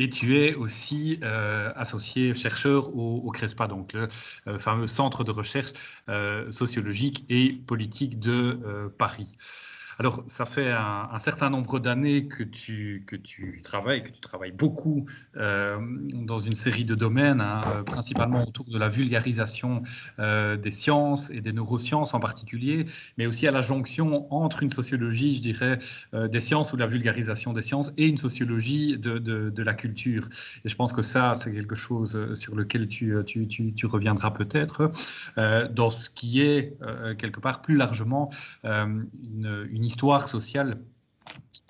Et tu es aussi euh, associé chercheur au, CRESPA, donc le euh, fameux centre de recherche euh, sociologique et politique de Paris. Alors, ça fait un, certain nombre d'années que tu, que tu travailles, que tu travailles beaucoup euh, dans une série de domaines, hein, euh, principalement autour de la vulgarisation euh, des sciences et des neurosciences en particulier, mais aussi à la jonction entre une sociologie, je dirais, des sciences ou la vulgarisation des sciences et une sociologie de, de, la culture. Et je pense que ça, c'est quelque chose sur lequel tu, tu, tu, reviendras peut-être, dans ce qui est quelque part plus largement une, une histoire sociale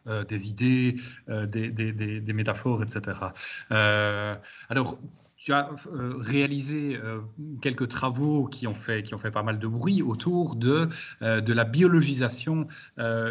euh, des idées, euh, des, métaphores, etc. Euh, alors, tu as euh, réalisé euh, quelques travaux qui ont, fait, qui ont fait pas mal de bruit autour de, euh, de la biologisation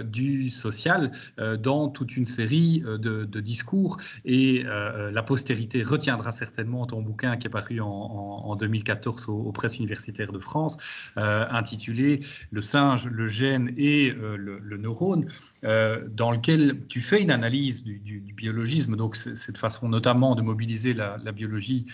du social dans toute une série de, discours. Et la postérité retiendra certainement ton bouquin qui est paru en, 2014 aux, presses universitaires de France, intitulé Le singe, le gène et le, neurone, dans lequel tu fais une analyse du, biologisme. Donc, cette façon notamment de mobiliser la biologie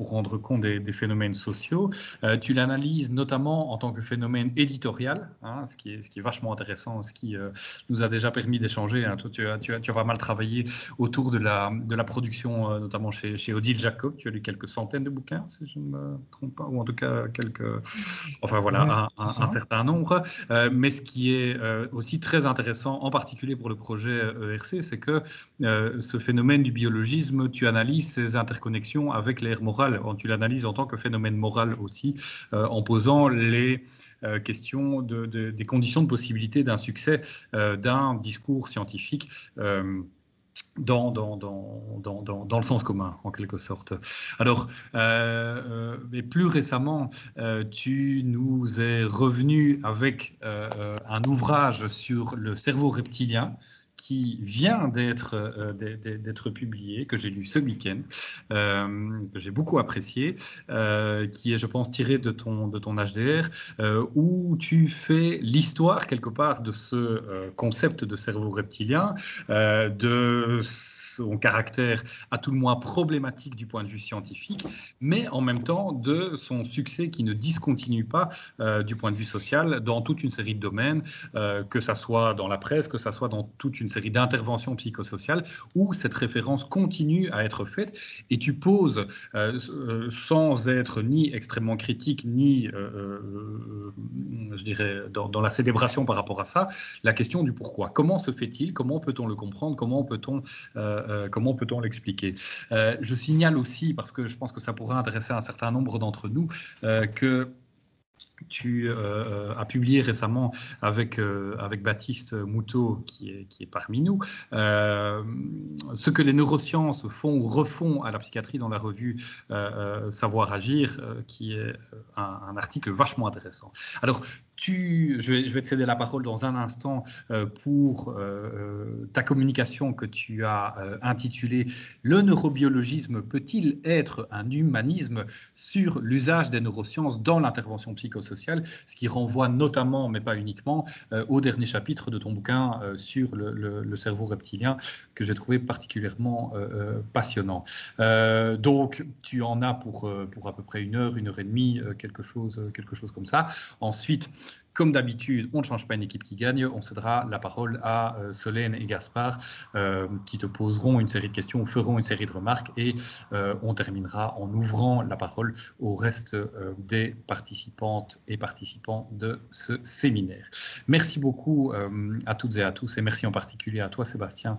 pour rendre compte des, phénomènes sociaux. Euh, tu l'analyses notamment en tant que phénomène éditorial, hein, ce, qui est, ce qui est vachement intéressant, ce qui euh, nous a déjà permis d'échanger. Hein. tu as, tu, tu as pas mal travaillé autour de la, de la production, euh, notamment chez, chez Odile Jacob. Tu as lu quelques centaines de bouquins, si je ne me trompe pas, ou en tout cas quelques. Enfin voilà, un, certain nombre. mais ce qui est aussi très intéressant, en particulier pour le projet ERC, c'est que ce phénomène du biologisme, tu analyses ces interconnexions avec l'ère morale, tu l'analyses en tant que phénomène moral aussi, euh, en posant les euh, questions de, des conditions de possibilité d'un succès euh, d'un discours scientifique. Dans, dans, dans, dans, le sens commun, en quelque sorte. Alors, mais plus récemment, tu nous es revenu avec un ouvrage sur le cerveau reptilien, qui vient d'être euh, d'être publié, que j'ai lu ce week-end, euh, que j'ai beaucoup apprécié, euh, qui est, je pense, tiré de ton, de ton HDR, où tu fais l'histoire quelque part de ce concept de cerveau reptilien, de son caractère à tout le moins problématique du point de vue scientifique, mais en même temps de son succès qui ne discontinue pas euh, du point de vue social dans toute une série de domaines, euh, que ça soit dans la presse, que ça soit dans toute une série d'interventions psychosociales, où cette référence continue à être faite. Et tu poses, euh, sans être ni extrêmement critique, ni, je dirais, dans, la célébration par rapport à ça, la question du pourquoi. Comment se fait-il? Comment peut-on le comprendre? Comment peut-on comment peut-on l'expliquer? Euh, Je signale aussi, parce que je pense que ça pourrait intéresser un certain nombre d'entre nous, euh, que tu euh, as publié récemment avec, euh, avec Baptiste Moutot, qui est, qui est parmi nous, euh, ce que les neurosciences font ou refont à la psychiatrie dans la revue Savoir Agir, qui est un, article vachement intéressant. Alors, tu, je, vais, je vais te céder la parole dans un instant pour ta communication que tu as intitulée Le neurobiologisme peut-il être un humanisme sur l'usage des neurosciences dans l'intervention psychosociale? Ce qui renvoie notamment, mais pas uniquement, euh, au dernier chapitre de ton bouquin euh, sur le, cerveau reptilien, que j'ai trouvé particulièrement euh, passionnant. donc, tu en as pour, pour à peu près une heure, une heure et demie, quelque, chose, quelque chose comme ça. Ensuite, comme d'habitude, on ne change pas une équipe qui gagne. On cédera la parole à euh, Solène et Gaspard euh, qui te poseront une série de questions, feront une série de remarques et euh, on terminera en ouvrant la parole au reste des participantes et participants de ce séminaire. Merci beaucoup à toutes et à tous et merci en particulier à toi Sébastien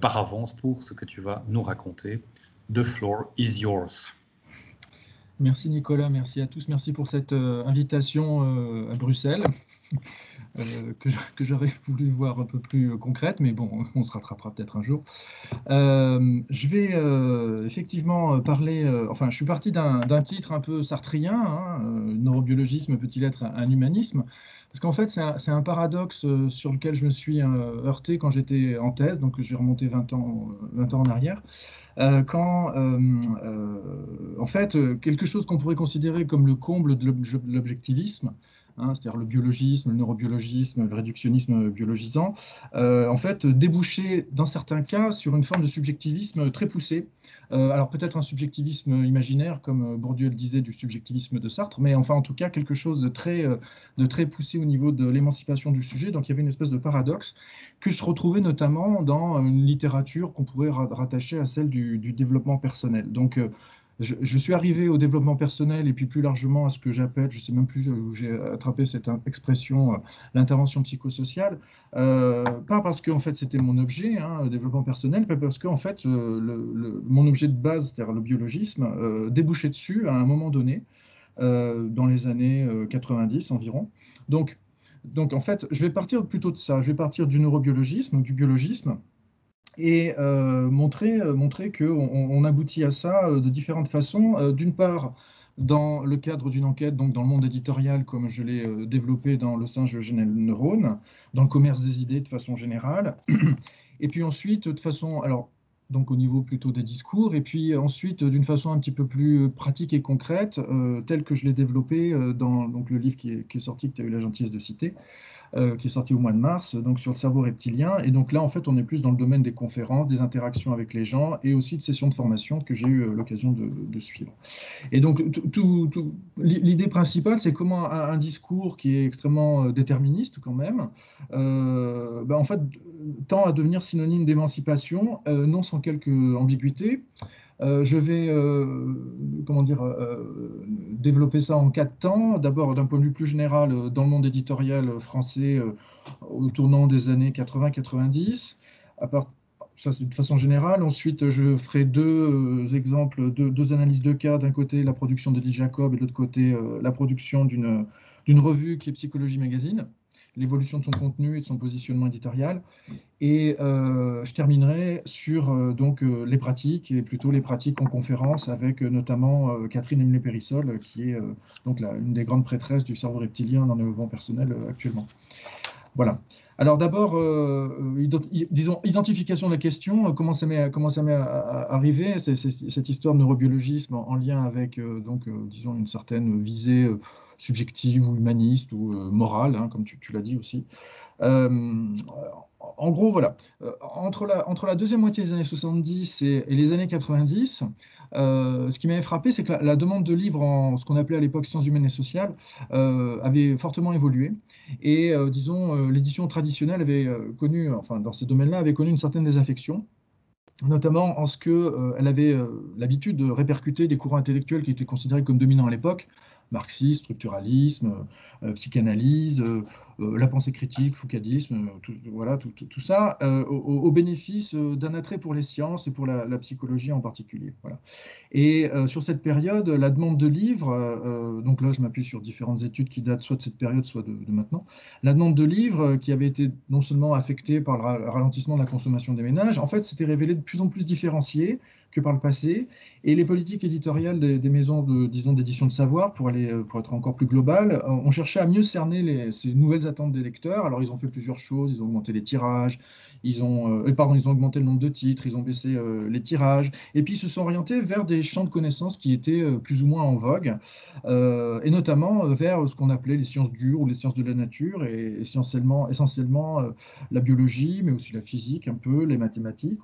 par avance pour ce que tu vas nous raconter. The floor is yours. Merci Nicolas, merci à tous, merci pour cette euh, invitation euh, à Bruxelles, euh, que j'aurais voulu voir un peu plus concrète, mais bon, on se rattrapera peut-être un jour. je vais effectivement parler, enfin je suis parti d'un titre un peu sartrien, hein, neurobiologisme peut-il être un humanisme? Parce qu'en fait, c'est un, paradoxe sur lequel je me suis heurté quand j'étais en thèse, donc j'ai remonté 20 ans, 20 ans en arrière. Euh, quand, euh, euh, en fait, quelque chose qu'on pourrait considérer comme le comble de l'objectivisme Hein, c'est-à-dire le biologisme, le neurobiologisme, le réductionnisme biologisant, euh, en fait, déboucher dans certains cas sur une forme de subjectivisme très poussé. Euh, alors peut-être un subjectivisme imaginaire, comme Bourdieu le disait du subjectivisme de Sartre, mais enfin en tout cas quelque chose de très, euh, de très poussé au niveau de l'émancipation du sujet. Donc il y avait une espèce de paradoxe que je retrouvais notamment dans une littérature qu'on pourrait rattacher à celle du, du développement personnel. Donc je, suis arrivé au développement personnel et puis plus largement à ce que j'appelle, je ne sais même plus où j'ai attrapé cette expression, euh, l'intervention psychosociale, euh, pas parce que en fait c'était mon objet, hein, le développement personnel, mais parce que fait le, mon objet de base, c'est-à-dire le biologisme, euh, débouchait dessus à un moment donné, dans les années 90 environ. Donc, donc en fait, je vais partir plutôt de ça, je vais partir du neurobiologisme, du biologisme, et euh, montrer, euh, montrer qu'on on aboutit à ça euh, de différentes façons. D'une part, dans le cadre d'une enquête, donc dans le monde éditorial, comme je l'ai développé dans le singe Genel Neurone, dans le commerce des idées de façon générale, et puis ensuite, de façon, alors, donc au niveau plutôt des discours, et puis ensuite d'une façon un petit peu plus pratique et concrète, euh, telle que je l'ai développé dans donc, le livre qui est sorti, que tu as eu la gentillesse de citer, euh, qui est sorti au mois de mars, donc sur le cerveau reptilien. Et donc là, en fait, on est plus dans le domaine des conférences, des interactions avec les gens et aussi de sessions de formation que j'ai eu euh, l'occasion de, suivre. Et donc, l'idée principale, c'est comment un, discours qui est extrêmement euh, déterministe quand même, ben, en fait, tend à devenir synonyme d'émancipation, non sans quelques ambiguïtés. Euh, je vais euh, comment dire, euh, développer ça en quatre temps. D'abord, d'un point de vue plus général, dans le monde éditorial français, au tournant des années 80-90. Ça, c'est de façon générale. Ensuite, je ferai deux exemples, deux, analyses de cas. D'un côté, la production de Jacob et de l'autre côté, la production d'une revue qui est Psychologie Magazine l'évolution de son contenu et de son positionnement éditorial. Et euh, je terminerai sur euh, donc euh, les pratiques et plutôt les pratiques en conférence avec notamment Catherine Emile Périssol, qui est donc la, une des grandes prêtresses du cerveau reptilien dans le mouvement personnel actuellement. Voilà. Alors d'abord, disons, identification de la question, comment ça m'est, comment ça m'est arrivé, c'est, cette histoire de neurobiologisme en, lien avec, donc, disons, une certaine visée subjective ou humaniste ou euh, morale, hein, comme tu, l'as dit aussi. Euh, en gros, voilà, euh, entre, la, entre la deuxième moitié des années 70 et, les années 90, ce qui m'avait frappé, c'est que la, demande de livres en ce qu'on appelait à l'époque sciences humaines et sociales avait fortement évolué. Et disons, l'édition traditionnelle avait connu, enfin dans ces domaines-là, avait connu une certaine désaffection notamment en ce qu'elle avait l'habitude de répercuter des courants intellectuels qui étaient considérés comme dominants à l'époque, marxisme, structuralisme, euh, psychanalyse, euh, euh, la pensée critique, foucadisme, tout, voilà, tout, tout, ça, au, bénéfice d'un attrait pour les sciences et pour la, psychologie en particulier. Voilà. Et sur cette période, la demande de livres, donc là je m'appuie sur différentes études qui datent soit de cette période, soit de, de maintenant, la demande de livres qui avait été non seulement affectée par le ralentissement de la consommation des ménages, en fait s'était révélée de plus en plus différenciée que par le passé. Et les politiques éditoriales des, maisons de, disons, d'édition de savoir, pour, aller, pour être encore plus globales, ont cherché à mieux cerner ces nouvelles attentes des lecteurs. Alors, ils ont fait plusieurs choses. Ils ont augmenté les tirages, ils ont, euh, pardon, ils ont augmenté le nombre de titres, ils ont baissé euh, les tirages, et puis ils se sont orientés vers des champs de connaissances qui étaient euh, plus ou moins en vogue, et notamment vers ce qu'on appelait les sciences dures ou les sciences de la nature, et essentiellement, la biologie, mais aussi la physique, un peu, les mathématiques.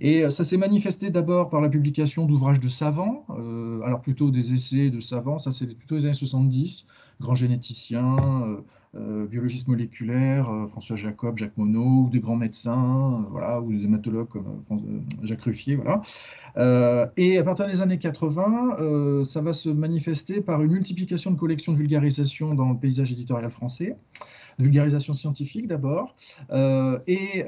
Et ça s'est manifesté d'abord par la publication d'ouvrages de savants, alors plutôt des essais de savants, ça c'est plutôt les années 70, grands généticiens, euh, biologistes moléculaires, euh, François Jacob, Jacques Monod, ou des grands médecins, euh, voilà, ou des hématologues comme Jacques Ruffier, voilà. et à partir des années 80, ça va se manifester par une multiplication de collections de vulgarisation dans le paysage éditorial français vulgarisation scientifique d'abord, et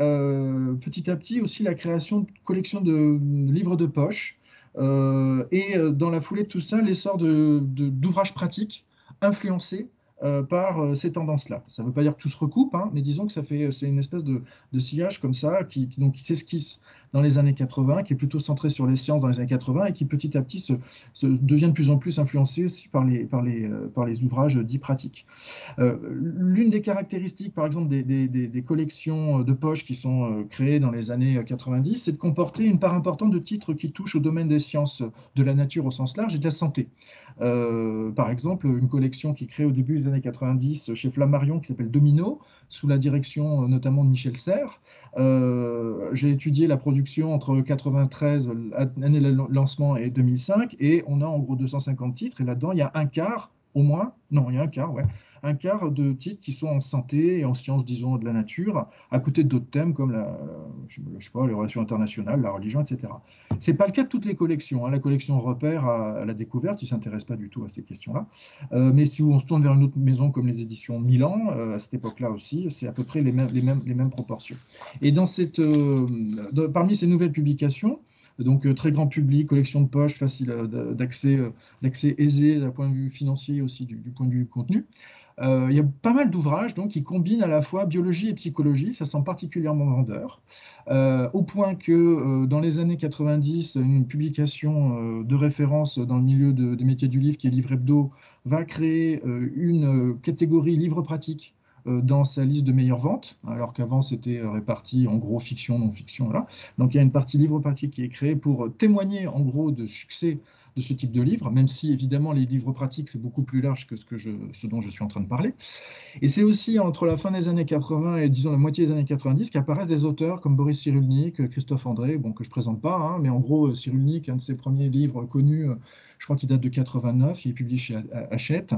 petit à petit aussi la création de collections de livres de poche, et dans la foulée de tout ça, l'essor d'ouvrages pratiques influencés euh, par euh, ces tendances-là. Ça ne veut pas dire que tout se recoupe, hein, mais disons que ça fait, c'est une espèce de, sillage comme ça qui, donc, qui s'esquisse dans les années 80, qui est plutôt centré sur les sciences dans les années 80 et qui petit à petit se, devient de plus en plus influencé aussi par les, par les, euh, par les ouvrages dits pratiques. Euh, l'une des caractéristiques, par exemple, des, des, des, collections de poches qui sont créées dans les années 90, c'est de comporter une part importante de titres qui touchent au domaine des sciences de la nature au sens large et de la santé. par exemple, une collection qui est créée au début des années 90 chez Flammarion qui s'appelle Domino, sous la direction notamment de Michel Serres. Euh, j'ai étudié la production entre 93, l'année de lancement, et 2005, et on a en gros 250 titres, et là-dedans, il y a un quart, au moins, non, il y a un quart, ouais, un quart de titres qui sont en santé et en sciences, disons, de la nature, à côté d'autres thèmes comme la, je, sais pas, les relations internationales, la religion, etc. Ce n'est pas le cas de toutes les collections. Hein. La collection Repère à, la découverte, ils s'intéressent pas du tout à ces questions-là. Euh, mais si on se tourne vers une autre maison comme les éditions Milan, euh, à cette époque-là aussi, c'est à peu près les mêmes, les mêmes, proportions. Et dans cette, euh, parmi ces nouvelles publications, donc très grand public, collection de poches, facile d'accès, d'accès aisé d'un point de vue financier aussi du, du point de vue contenu. Euh, il y a pas mal d'ouvrages donc, qui combinent à la fois biologie et psychologie, ça sent particulièrement vendeur, euh, au point que euh, dans les années 90, une publication de référence dans le milieu des métiers du livre, qui est Livre Hebdo, va créer une catégorie livre pratique dans sa liste de meilleures ventes, alors qu'avant c'était réparti en gros fiction, non-fiction. Donc il y a une partie livre pratique qui est créée pour témoigner en gros de succès de ce type de livre, même si évidemment les livres pratiques, c'est beaucoup plus large que ce, que je, ce dont je suis en train de parler. Et c'est aussi entre la fin des années 80 et disons la moitié des années 90 qu'apparaissent des auteurs comme Boris Cyrulnik, Christophe André, bon, que je ne présente pas, hein, mais en gros, Cyrulnik, un de ses premiers livres connus, je crois qu'il date de 89, il est publié chez Hachette.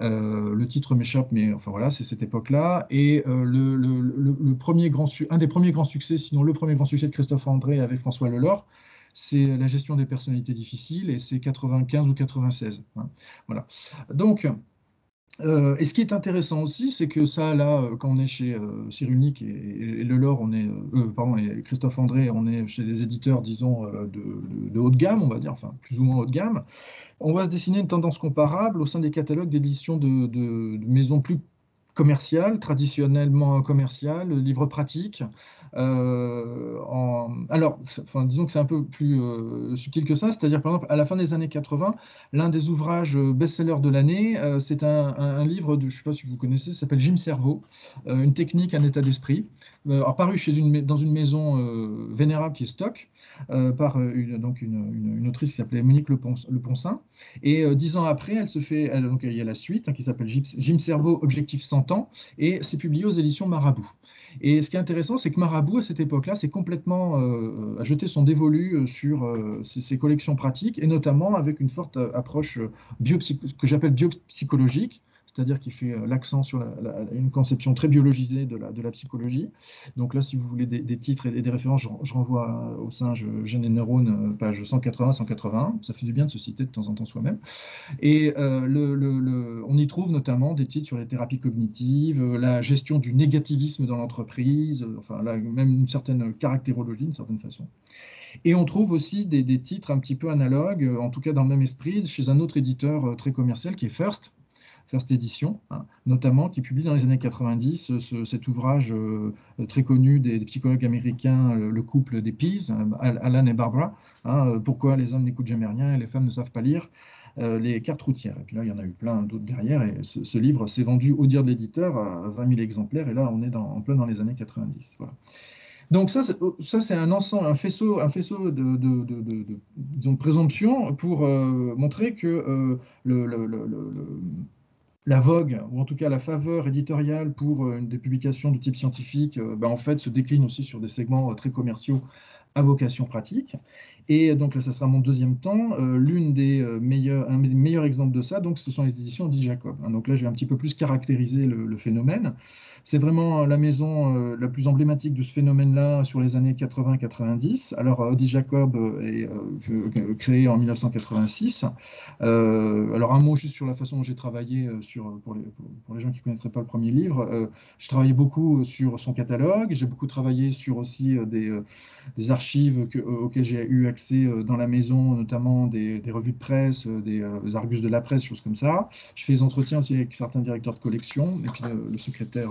Euh, le titre m'échappe, mais enfin voilà, c'est cette époque-là. Et euh, le, premier grand, un des premiers grands succès, sinon le premier grand succès de Christophe André avec François Lelore, c'est la gestion des personnalités difficiles et c'est 95 ou 96. Hein. Voilà. Donc, euh, et ce qui est intéressant aussi, c'est que ça, là, quand on est chez euh, Cyrulnik et, et, on est, euh, pardon, et Christophe André, on est chez des éditeurs, disons, de, haut de gamme, on va dire, enfin, plus ou moins haut de gamme. On va se dessiner une tendance comparable au sein des catalogues d'édition de, de, maisons plus commerciales, traditionnellement commerciales, livres pratiques, euh, alors, disons que c'est un peu plus euh, subtil que ça, c'est-à-dire par exemple à la fin des années 80, l'un des ouvrages best-sellers de l'année, euh, c'est un, livre de, je ne sais pas si vous connaissez, s'appelle Jim Cerveau, une technique, un état d'esprit, apparu chez une, dans une maison vénérable qui est Stock, par une, donc une, autrice qui s'appelait Monique Le, Poncin. Et dix ans après, elle se fait, donc il y a la suite hein, qui s'appelle Jim Cerveau, Objectif 100 ans, et c'est publié aux éditions Marabout. Et ce qui est intéressant, c'est que Marabout, à cette époque-là, s'est complètement euh, a jeté son dévolu euh, sur euh, ses, collections pratiques, et notamment avec une forte approche que j'appelle biopsychologique, c'est-à-dire qu'il fait euh, l'accent sur une conception très biologisée de la, psychologie. Donc là, si vous voulez des, titres et des références, je, renvoie au singe Gène et neurones, euh, page 180-181. Ça fait du bien de se citer de temps en temps soi-même. Et euh, on y trouve notamment des titres sur les thérapies cognitives, la gestion du négativisme dans l'entreprise, enfin même une certaine caractérologie, d'une certaine façon. Et on trouve aussi des, titres un petit peu analogues, en tout cas dans le même esprit, chez un autre éditeur très commercial qui est First, First Edition, hein, notamment, qui publie dans les années 90 cet ouvrage euh, très connu des, psychologues américains, le, couple des Peas, euh, Alan et Barbara, hein, euh, Pourquoi les hommes n'écoutent jamais rien et les femmes ne savent pas lire les cartes routières. Et puis là, il y en a eu plein d'autres derrière, et ce, livre s'est vendu au dire de l'éditeur à 20 000 exemplaires, et là, on est en plein dans les années 90. Donc ça, ça c'est un ensemble, un faisceau, de, de, présomptions pour montrer que le, la vogue, ou en tout cas la faveur éditoriale pour euh, des publications de type scientifique, ben, en fait, se décline aussi sur des segments euh, très commerciaux à vocation pratique. Et donc là, ça sera mon deuxième temps. L'une des meilleurs, un des meilleurs exemples de ça, donc, ce sont les éditions Di Jacob. Hein. donc là, je vais un petit peu plus caractériser le phénomène. C'est vraiment la maison euh, la plus emblématique de ce phénomène-là sur les années 80-90. Alors, Audi Jacob est euh, créé en 1986. Euh, alors, un mot juste sur la façon dont j'ai travaillé sur, pour, les, pour les gens qui ne connaîtraient pas le premier livre. je travaillais beaucoup sur son catalogue. J'ai beaucoup travaillé sur aussi des, des archives auxquelles j'ai eu accès dans la maison, notamment des, revues de presse, des, argus de la presse, choses comme ça. Je fais des entretiens aussi avec certains directeurs de collection, et puis le, secrétaire,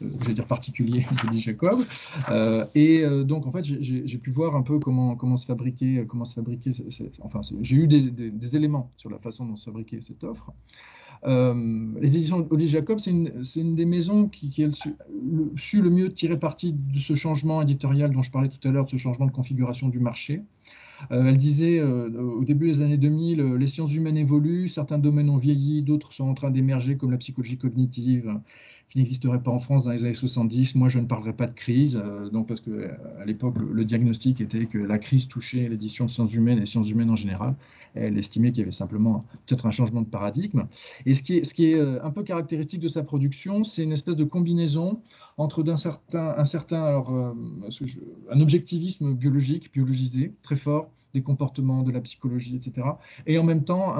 je vais dire particulier, Denis Jacob. et donc, en fait, j'ai pu voir un peu comment, comment se fabriquer, comment se fabriquer. Enfin, j'ai eu des, des, éléments sur la façon dont se fabriquait cette offre. Euh, les éditions Olivier Jacob, c'est une, des maisons qui, a su le, mieux tirer parti de ce changement éditorial dont je parlais tout à l'heure, de ce changement de configuration du marché. Euh, elle disait euh, au début des années 2000, les sciences humaines évoluent, certains domaines ont vieilli, d'autres sont en train d'émerger comme la psychologie cognitive, qui n'existerait pas en France dans les années 70. Moi, je ne parlerai pas de crise, donc parce que à l'époque, le, diagnostic était que la crise touchait l'édition de sciences humaines et sciences humaines en général. Elle estimait qu'il y avait simplement peut-être un changement de paradigme. Et ce qui est, ce qui est euh, un peu caractéristique de sa production, c'est une espèce de combinaison entre d'un certain, un certain, alors, euh, un objectivisme biologique, biologisé, très fort, des comportements, de la psychologie, etc. Et en même temps,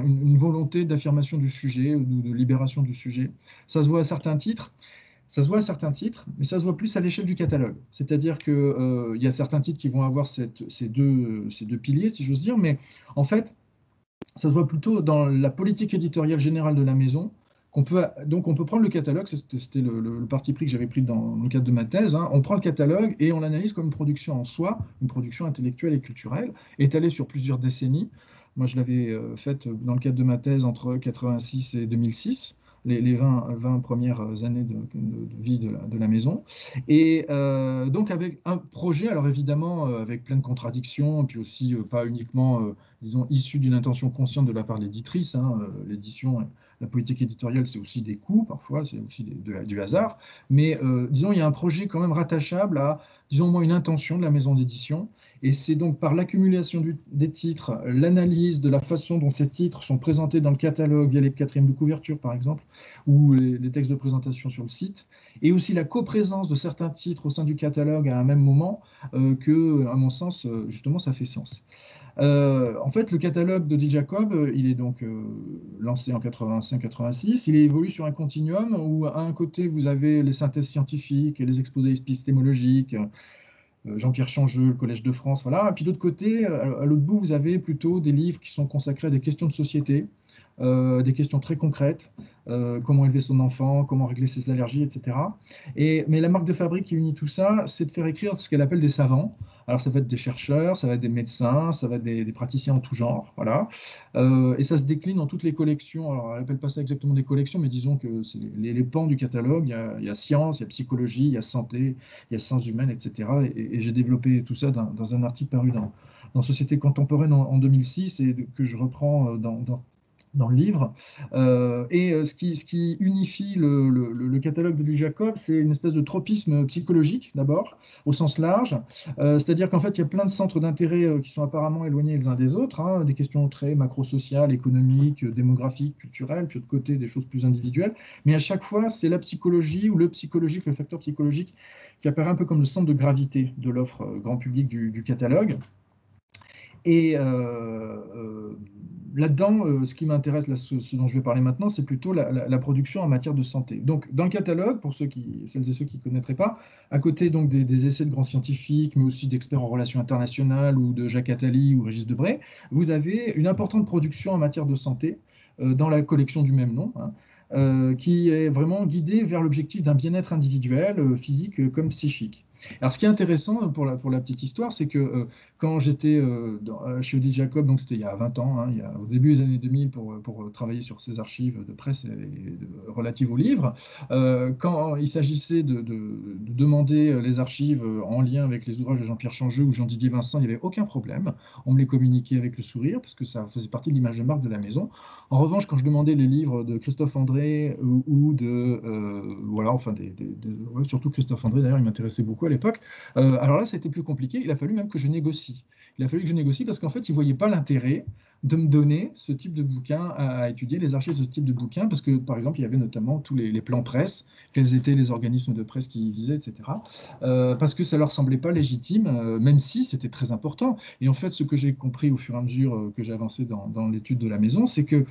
une, volonté d'affirmation du sujet ou de, libération du sujet. Ça se voit à certains titres. Ça se voit à certains titres, mais ça se voit plus à l'échelle du catalogue. C'est-à-dire qu'il euh, y a certains titres qui vont avoir ces, deux, ces deux piliers, si j'ose dire, mais en fait, ça se voit plutôt dans la politique éditoriale générale de la maison, peut, donc on peut prendre le catalogue, c'était le, parti pris que j'avais pris dans, le cadre de ma thèse, hein. on prend le catalogue et on l'analyse comme une production en soi, une production intellectuelle et culturelle, étalée sur plusieurs décennies. Moi, je l'avais euh, faite dans le cadre de ma thèse entre 86 et 2006 les, 20, premières années de, vie de la, maison. Et euh, donc avec un projet, alors évidemment euh, avec plein de contradictions, puis aussi euh, pas uniquement, disons, issu d'une intention consciente de la part de l'éditrice. Hein, l'édition, la politique éditoriale, c'est aussi des coûts, parfois, c'est aussi du hasard. Mais disons, il y a un projet quand même rattachable à, disons, moi, une intention de la maison d'édition. Et c'est donc par l'accumulation des titres, l'analyse de la façon dont ces titres sont présentés dans le catalogue via les quatrièmes de couverture, par exemple, ou les, textes de présentation sur le site, et aussi la coprésence de certains titres au sein du catalogue à un même moment, euh, que, à mon sens, euh, justement, ça fait sens. Euh, en fait, le catalogue de D. Jacob, il est donc lancé en 85-86. Il évolue sur un continuum où, à un côté, vous avez les synthèses scientifiques les exposés épistémologiques, Jean-Pierre Changeux, le Collège de France, voilà. Et puis d'autre côté, à l'autre bout, vous avez plutôt des livres qui sont consacrés à des questions de société, euh, des questions très concrètes, euh, comment élever son enfant, comment régler ses allergies, etc. Et, mais la marque de fabrique qui unit tout ça, c'est de faire écrire ce qu'elle appelle des savants. Alors ça va être des chercheurs, ça va être des médecins, ça va être des, praticiens en tout genre, voilà. Euh, et ça se décline dans toutes les collections. Alors elle n'appelle pas ça exactement des collections, mais disons que c'est les, pans du catalogue. Il y, a, science, il y a psychologie, il y a santé, il y a sciences humaines, etc. Et, j'ai développé tout ça dans, un article paru dans, dans Société contemporaine en, 2006 et que je reprends euh, dans, dans dans le livre. Euh, et euh, ce qui, ce qui unifie le, le, catalogue de Louis Jacob, c'est une espèce de tropisme psychologique, d'abord, au sens large. Euh, c'est-à-dire qu'en fait, il y a plein de centres d'intérêt qui sont apparemment éloignés les uns des autres, hein, des questions très macro-sociales, économiques, démographiques, culturelles, puis de côté, des choses plus individuelles. Mais à chaque fois, c'est la psychologie ou le psychologique, le facteur psychologique, qui apparaît un peu comme le centre de gravité de l'offre grand public du, du catalogue. Et là-dedans, euh, ce qui m'intéresse, ce, dont je vais parler maintenant, c'est plutôt la, production en matière de santé. Donc, dans le catalogue, pour celles et ceux qui ne connaîtraient pas, à côté donc des, essais de grands scientifiques, mais aussi d'experts en relations internationales ou de Jacques Attali ou Régis Debray, vous avez une importante production en matière de santé euh, dans la collection du même nom. Hein. Euh, qui est vraiment guidée vers l'objectif d'un bien-être individuel, physique comme psychique. Alors, ce qui est intéressant pour la, petite histoire, c'est que euh, quand j'étais euh, euh, chez Odile Jacob, donc c'était il y a 20 ans, hein, au début des années 2000, pour, travailler sur ces archives de presse relatives aux livres, quand il s'agissait de, de, demander les archives en lien avec les ouvrages de Jean-Pierre Changeux ou Jean-Didier Vincent, il n'y avait aucun problème. On me les communiquait avec le sourire, parce que ça faisait partie de l'image de marque de la maison. En revanche, quand je demandais les livres de Christophe André ou, de, voilà, enfin, des, surtout Christophe André, d'ailleurs, il m'intéressait beaucoup à Euh, alors là, ça a été plus compliqué. Il a fallu même que je négocie. Il a fallu que je négocie parce qu'en fait, il ne voyait pas l'intérêt de me donner ce type de bouquin à, étudier, les archives de ce type de bouquin, parce que, par exemple, il y avait notamment tous les, plans presse, quels étaient les organismes de presse qui visaient, etc. Euh, parce que ça leur semblait pas légitime, euh, même si c'était très important. Et en fait, ce que j'ai compris au fur et à mesure que j'ai avancé dans l'étude de la maison, c'est que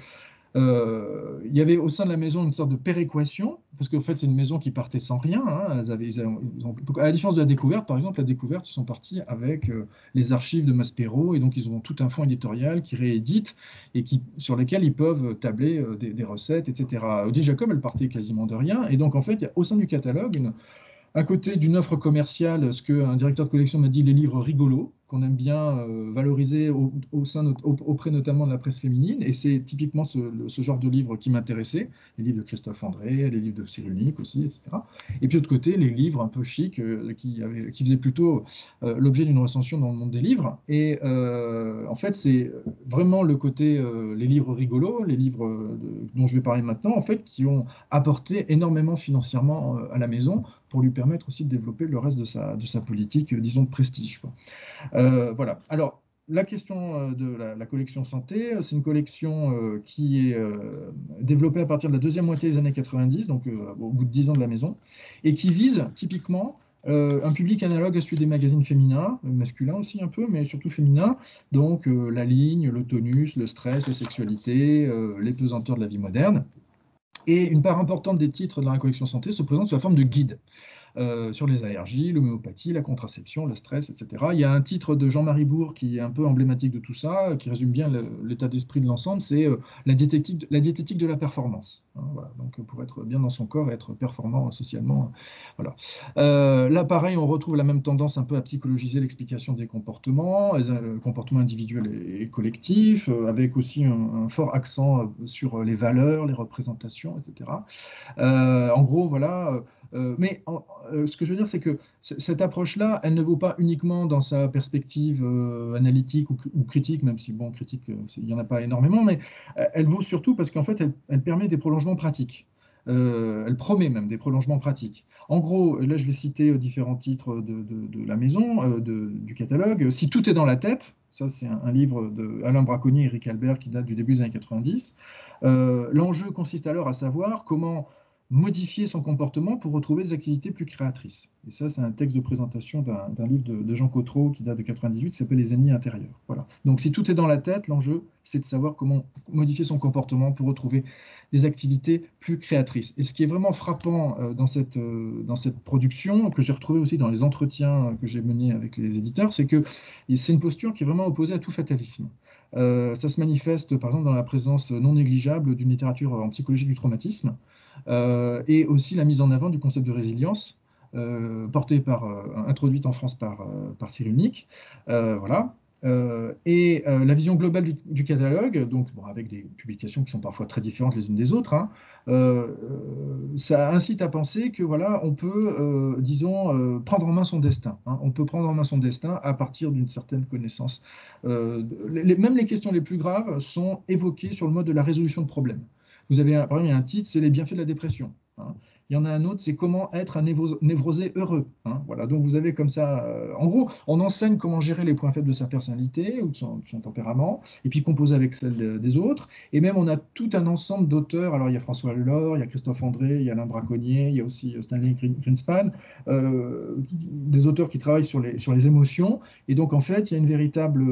il y avait au sein de la maison une sorte de péréquation, parce qu'en fait, c'est une maison qui partait sans rien. Hein. à la différence de la découverte, par exemple, la découverte, ils sont partis avec euh, les archives de Maspero, et donc ils ont tout un fonds éditorial qui réédite et qui, sur lesquels ils peuvent tabler euh, des, recettes, etc. Audi Jacob, elle partait quasiment de rien, et donc en fait, au sein du catalogue une, à côté d'une offre commerciale, ce qu'un directeur de collection m'a dit, les livres rigolos, qu'on aime bien euh, valoriser au, sein, auprès notamment de la presse féminine. Et c'est typiquement ce, genre de livres qui m'intéressait, les livres de Christophe André, les livres de Cyrulnik aussi, etc. Et puis de côté, les livres un peu chics euh, qui faisaient plutôt euh, l'objet d'une recension dans le monde des livres. Et en fait, c'est vraiment le côté, les livres rigolos, les livres dont je vais parler maintenant, en fait, qui ont apporté énormément financièrement à la maison pour lui permettre aussi de développer le reste de sa, politique, disons, de prestige. Euh, voilà. Alors, la question euh, de la, collection santé, euh, c'est une collection qui est développée à partir de la deuxième moitié des années 90, donc au bout de 10 ans de la maison, et qui vise typiquement un public analogue à celui des magazines féminins, masculins aussi un peu, mais surtout féminins, donc la ligne, le tonus, le stress, la sexualité, les pesanteurs de la vie moderne. Et une part importante des titres de la collection santé se présente sous la forme de guide. Euh, sur les allergies, l'homéopathie, la contraception, le stress, etc. Il y a un titre de Jean-Marie Bourg qui est un peu emblématique de tout ça, qui résume bien l'état d'esprit de l'ensemble, c'est euh, la, diététique, de la performance. Hein, donc pour être bien dans son corps et être performant socialement. Euh, là, pareil, on retrouve la même tendance un peu à psychologiser l'explication des comportements, comportements individuels et, collectifs, avec aussi un, fort accent sur les valeurs, les représentations, etc. en gros, voilà. mais euh, ce que je veux dire, c'est que cette approche-là, elle ne vaut pas uniquement dans sa perspective euh, analytique ou, critique, même si, bon, critique, euh, il n'y en a pas énormément, mais elle vaut surtout parce qu'en fait, elle, permet des prolongements pratiques. elle promet même des prolongements pratiques. En gros, là, je vais citer différents titres de, la maison, du catalogue. Si tout est dans la tête, ça, c'est un, livre de Alain Braconnier et Eric Albert qui date du début des années 90. L'enjeu consiste alors à savoir comment modifier son comportement pour retrouver des activités plus créatrices. Et ça, c'est un texte de présentation d'un livre de, Jean Cotreau qui date de 98, qui s'appelle Les ennemis intérieurs. Voilà. Donc, si tout est dans la tête, l'enjeu, c'est de savoir comment modifier son comportement pour retrouver des activités plus créatrices. Et ce qui est vraiment frappant euh, dans, cette, euh, dans cette production, que j'ai retrouvé aussi dans les entretiens que j'ai menés avec les éditeurs, c'est que c'est une posture qui est vraiment opposée à tout fatalisme. Euh, ça se manifeste par exemple dans la présence non négligeable d'une littérature en psychologie du traumatisme, et aussi la mise en avant du concept de résilience, euh, porté par, euh, introduite en France par, par Cyrulnik. voilà. et la vision globale du, catalogue, donc avec des publications qui sont parfois très différentes les unes des autres, hein, ça incite à penser que voilà, on peut, disons, prendre en main son destin. Hein. on peut prendre en main son destin à partir d'une certaine connaissance. même les questions les plus graves sont évoquées sur le mode de la résolution de problèmes. Vous avez, par y a un titre, c'est les bienfaits de la dépression. Hein. Il y en a un autre, c'est comment être un névrosé heureux. Hein. Voilà, donc vous avez comme ça, euh, en gros, on enseigne comment gérer les points faibles de sa personnalité ou de son, tempérament, et puis composer avec celle des autres. Et même, on a tout un ensemble d'auteurs. Alors, il y a François Lelore, il y a Christophe André, il y a Alain Braconnier, il y a aussi euh, Stanley Greenspan, euh, des auteurs qui travaillent sur les, émotions. Et donc, en fait, il y a une véritable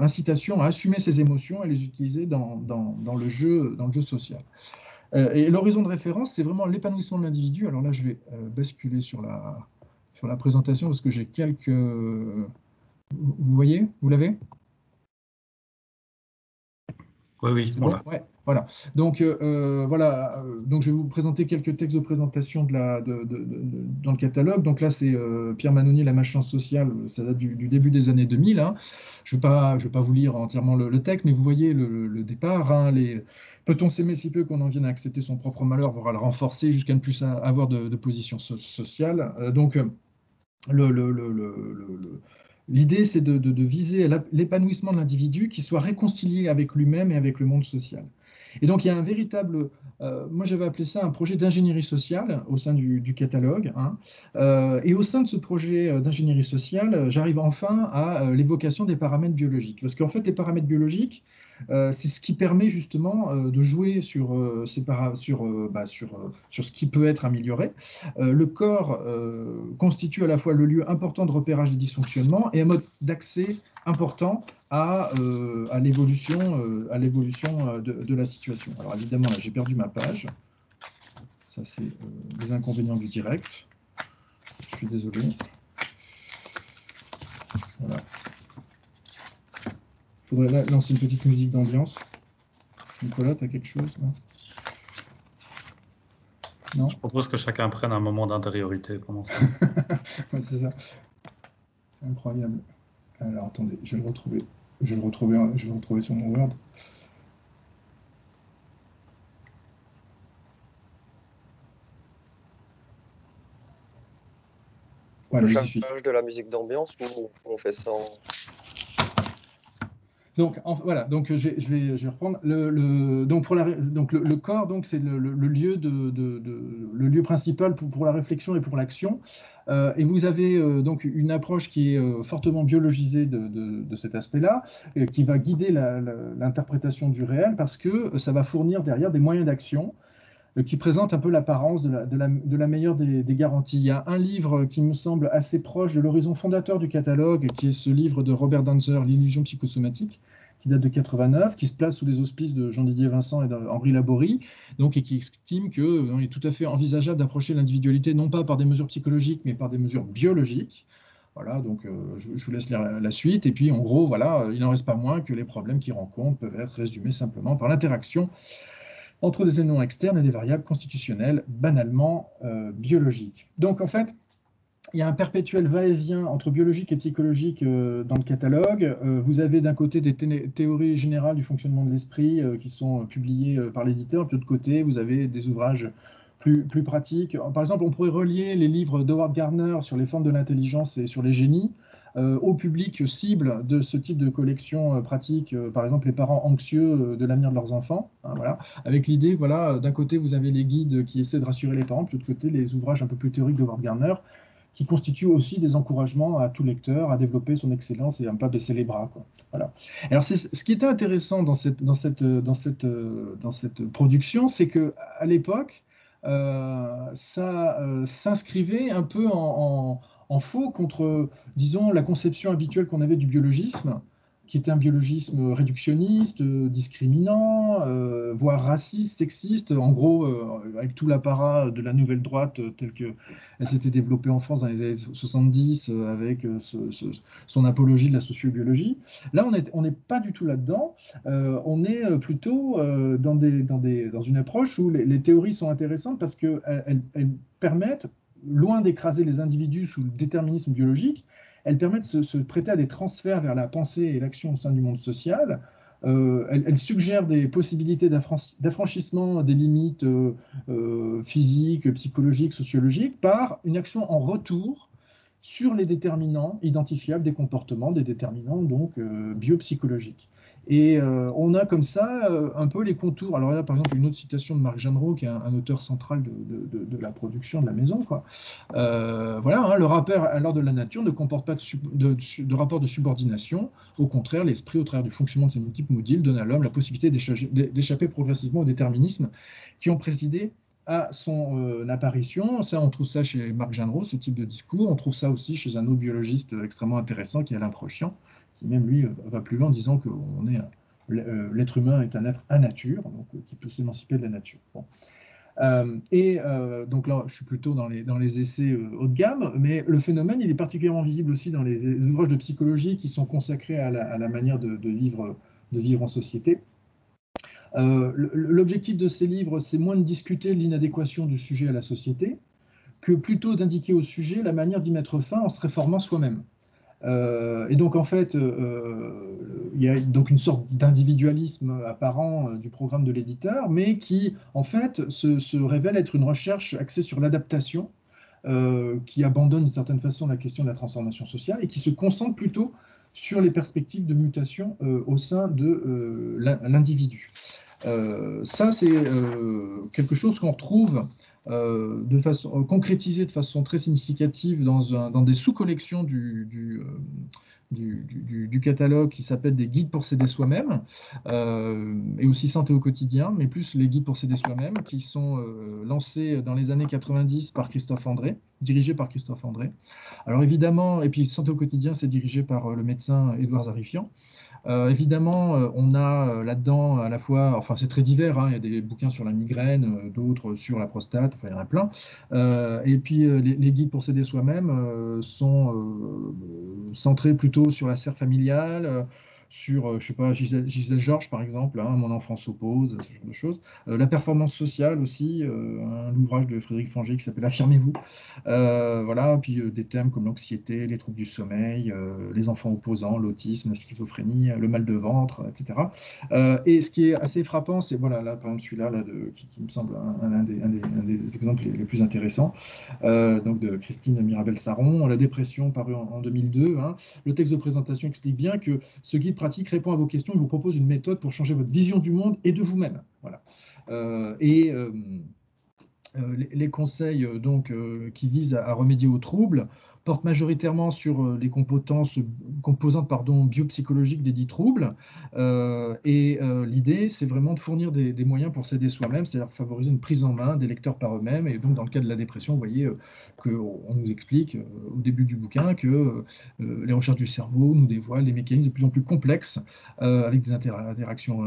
incitation à assumer ces émotions et les utiliser dans le jeu social. Euh, et l'horizon de référence, c'est vraiment l'épanouissement de l'individu. Alors là, je vais euh, basculer sur la, sur la présentation parce que j'ai quelques... Vous voyez? Vous l'avez? Oui, oui, voilà. voilà. Donc, euh, voilà. Donc, je vais vous présenter quelques textes de présentation de la, de, dans le catalogue. Donc là, c'est Pierre Manonier, La malchance sociale. Ça date du, début des années 2000. Hein. Je ne vais, vais, pas vous lire entièrement le, texte, mais vous voyez le, départ. Hein, les, Peut-on s'aimer si peu qu'on en vienne à accepter son propre malheur, voire à le renforcer jusqu'à ne plus avoir de, position sociale? Euh, Donc, euh, l'idée, c'est de, viser l'épanouissement de l'individu qui soit réconcilié avec lui-même et avec le monde social. Et donc, il y a un véritable, euh, moi j'avais appelé ça un projet d'ingénierie sociale au sein du, catalogue. Hein. et au sein de ce projet d'ingénierie sociale, j'arrive enfin à l'évocation des paramètres biologiques. Parce qu'en fait, les paramètres biologiques, euh, c'est ce qui permet justement euh, de jouer sur, euh, bah, sur, ce qui peut être amélioré. le corps constitue à la fois le lieu important de repérage des dysfonctionnements et un mode d'accès important à, à l'évolution à l'évolution de, de, la situation. Alors évidemment, là j'ai perdu ma page. Ça, c'est les inconvénients du direct. Je suis désolé. Voilà. Faudrait lancer une petite musique d'ambiance. Nicolas, tu as quelque chose Non? Je propose que chacun prenne un moment d'intériorité pendant ça. c'est ça. C'est incroyable. Alors attendez, je vais le retrouver. Je vais le retrouver, je vais le retrouver sur mon Word. le chantage de la musique d'ambiance ou on fait ça donc voilà, donc je vais, reprendre. Le, donc le, corps, donc c'est le, lieu de, le lieu principal pour, pour la réflexion et pour l'action. Euh, et vous avez euh, donc une approche qui est euh, fortement biologisée de, de cet aspect-là, qui va guider l'interprétation du réel parce que ça va fournir derrière des moyens d'action qui présente un peu l'apparence de la, meilleure des, garanties. Il y a un livre qui me semble assez proche de l'horizon fondateur du catalogue, qui est ce livre de Robert Danzer, L'illusion psychosomatique, qui date de 89, qui se place sous les auspices de Jean-Didier Vincent et d'Henri Laborie, donc, et qui estime qu'il euh, est tout à fait envisageable d'approcher l'individualité non pas par des mesures psychologiques, mais par des mesures biologiques. Voilà, donc euh, je, vous laisse la, la, suite. Et puis, en gros, voilà, il n'en reste pas moins que les problèmes qu'il rencontre peuvent être résumés simplement par l'interaction entre des éléments externes et des variables constitutionnelles banalement euh, biologiques. Donc en fait, il y a un perpétuel va-et-vient entre biologique et psychologique euh, dans le catalogue. Euh, vous avez d'un côté des théories générales du fonctionnement de l'esprit qui sont publiées par l'éditeur, puis de l'autre côté, vous avez des ouvrages plus, plus, pratiques. Par exemple, on pourrait relier les livres d'Howard Gardner sur les formes de l'intelligence et sur les génies au public cible de ce type de collection euh, pratique, euh, par exemple les parents anxieux de l'avenir de leurs enfants. Hein, voilà, avec l'idée, voilà, d'un côté vous avez les guides qui essaient de rassurer les parents, puis de l'autre côté les ouvrages un peu plus théoriques de Ward Garner qui constituent aussi des encouragements à tout lecteur à développer son excellence et à ne pas baisser les bras. Quoi. Voilà. Alors, ce qui était intéressant dans cette, dans cette, dans cette, dans cette production, c'est que à l'époque, ça s'inscrivait un peu en faux contre, disons, la conception habituelle qu'on avait du biologisme, qui était un biologisme réductionniste, discriminant, euh, voire raciste, sexiste, en gros, euh, avec tout l'apparat de la nouvelle droite euh, telle qu'elle s'était développée en France dans les années 70, avec son apologie de la sociobiologie. Là, on n'est pas du tout là-dedans. on est plutôt dans, une approche où les, théories sont intéressantes parce qu'elles elles permettent loin d'écraser les individus sous le déterminisme biologique, elles permettent de se, prêter à des transferts vers la pensée et l'action au sein du monde social. Euh, elles, suggèrent des possibilités d'affranchissement des limites euh, euh, physiques, psychologiques, sociologiques par une action en retour sur les déterminants identifiables des comportements, des déterminants donc biopsychologiques. Et euh, on a comme ça euh, un peu les contours. Alors là, par exemple, une autre citation de Marc Jeanneret, qui est un, auteur central de, la production de la maison. Euh, voilà, hein, le rapport à l'ordre de la nature ne comporte pas de, rapport de subordination. Au contraire, l'esprit, au travers du fonctionnement de ces multiples modules, donne à l'homme la possibilité d'échapper progressivement aux déterminismes qui ont présidé à son apparition. Ça, on trouve ça chez Marc Jeanneret, ce type de discours. On trouve ça aussi chez un autre biologiste extrêmement intéressant qui est Alain Frochian, même lui va plus loin en disant que euh, l'être humain est un être à nature, donc euh, qui peut s'émanciper de la nature. Euh, et donc là, je suis plutôt dans les, dans les essais haut de gamme, mais le phénomène, il est particulièrement visible aussi dans les, ouvrages de psychologie qui sont consacrés à la, manière de, vivre, de vivre en société. L'objectif de ces livres, c'est moins de discuter l'inadéquation du sujet à la société, que plutôt d'indiquer au sujet la manière d'y mettre fin en se réformant soi-même. Euh, et donc en fait, euh, il y a donc une sorte d'individualisme apparent euh, du programme de l'éditeur, mais qui en fait se, révèle être une recherche axée sur l'adaptation, qui abandonne d'une certaine façon la question de la transformation sociale et qui se concentre plutôt sur les perspectives de mutation au sein de l'individu. ça, c'est quelque chose qu'on retrouve euh, de façon euh, concrétisée de façon très significative dans, dans des sous-collections du, euh, catalogue qui s'appelle des guides pour s'aider soi-même et aussi santé au quotidien, mais plus les guides pour s'aider soi-même qui sont lancés dans les années 90 par Christophe André, dirigé par Christophe André. Alors évidemment, et puis santé au quotidien, c'est dirigé par le médecin Édouard Zarifian. Évidemment, on a là-dedans à la fois, enfin c'est très divers, hein, il y a des bouquins sur la migraine, d'autres sur la prostate, enfin il y en a plein. et puis les, les, guides pour s'aider soi-même sont centrés plutôt sur la sphère familiale sur, euh, je sais pas, Gisèle, Georges, par exemple, hein, Mon enfant s'oppose, ce genre de choses. Euh, la performance sociale aussi, euh, un ouvrage de Frédéric Fanger qui s'appelle Affirmez-vous. voilà, puis des thèmes comme l'anxiété, les troubles du sommeil, les enfants opposants, l'autisme, la schizophrénie, le mal de ventre, etc. et ce qui est assez frappant, c'est, voilà, là, par exemple, celui-là, là, qui, qui, me semble un, des, des, exemples les, plus intéressants, donc de Christine Mirabel-Saron, La dépression, paru en, 2002. Hein. Le texte de présentation explique bien que ce guide pratique répond à vos questions et vous propose une méthode pour changer votre vision du monde et de vous-même. Voilà. Euh, et euh, euh, les, conseils donc, qui visent à, remédier aux troubles porte majoritairement sur les composantes, pardon, biopsychologiques des dix troubles. Et l'idée, c'est vraiment de fournir des, moyens pour s'aider soi-même, c'est-à-dire favoriser une prise en main des lecteurs par eux-mêmes. Et donc, dans le cas de la dépression, vous voyez qu'on nous explique au début du bouquin que les recherches du cerveau nous dévoilent des mécanismes de plus en plus complexes avec des interactions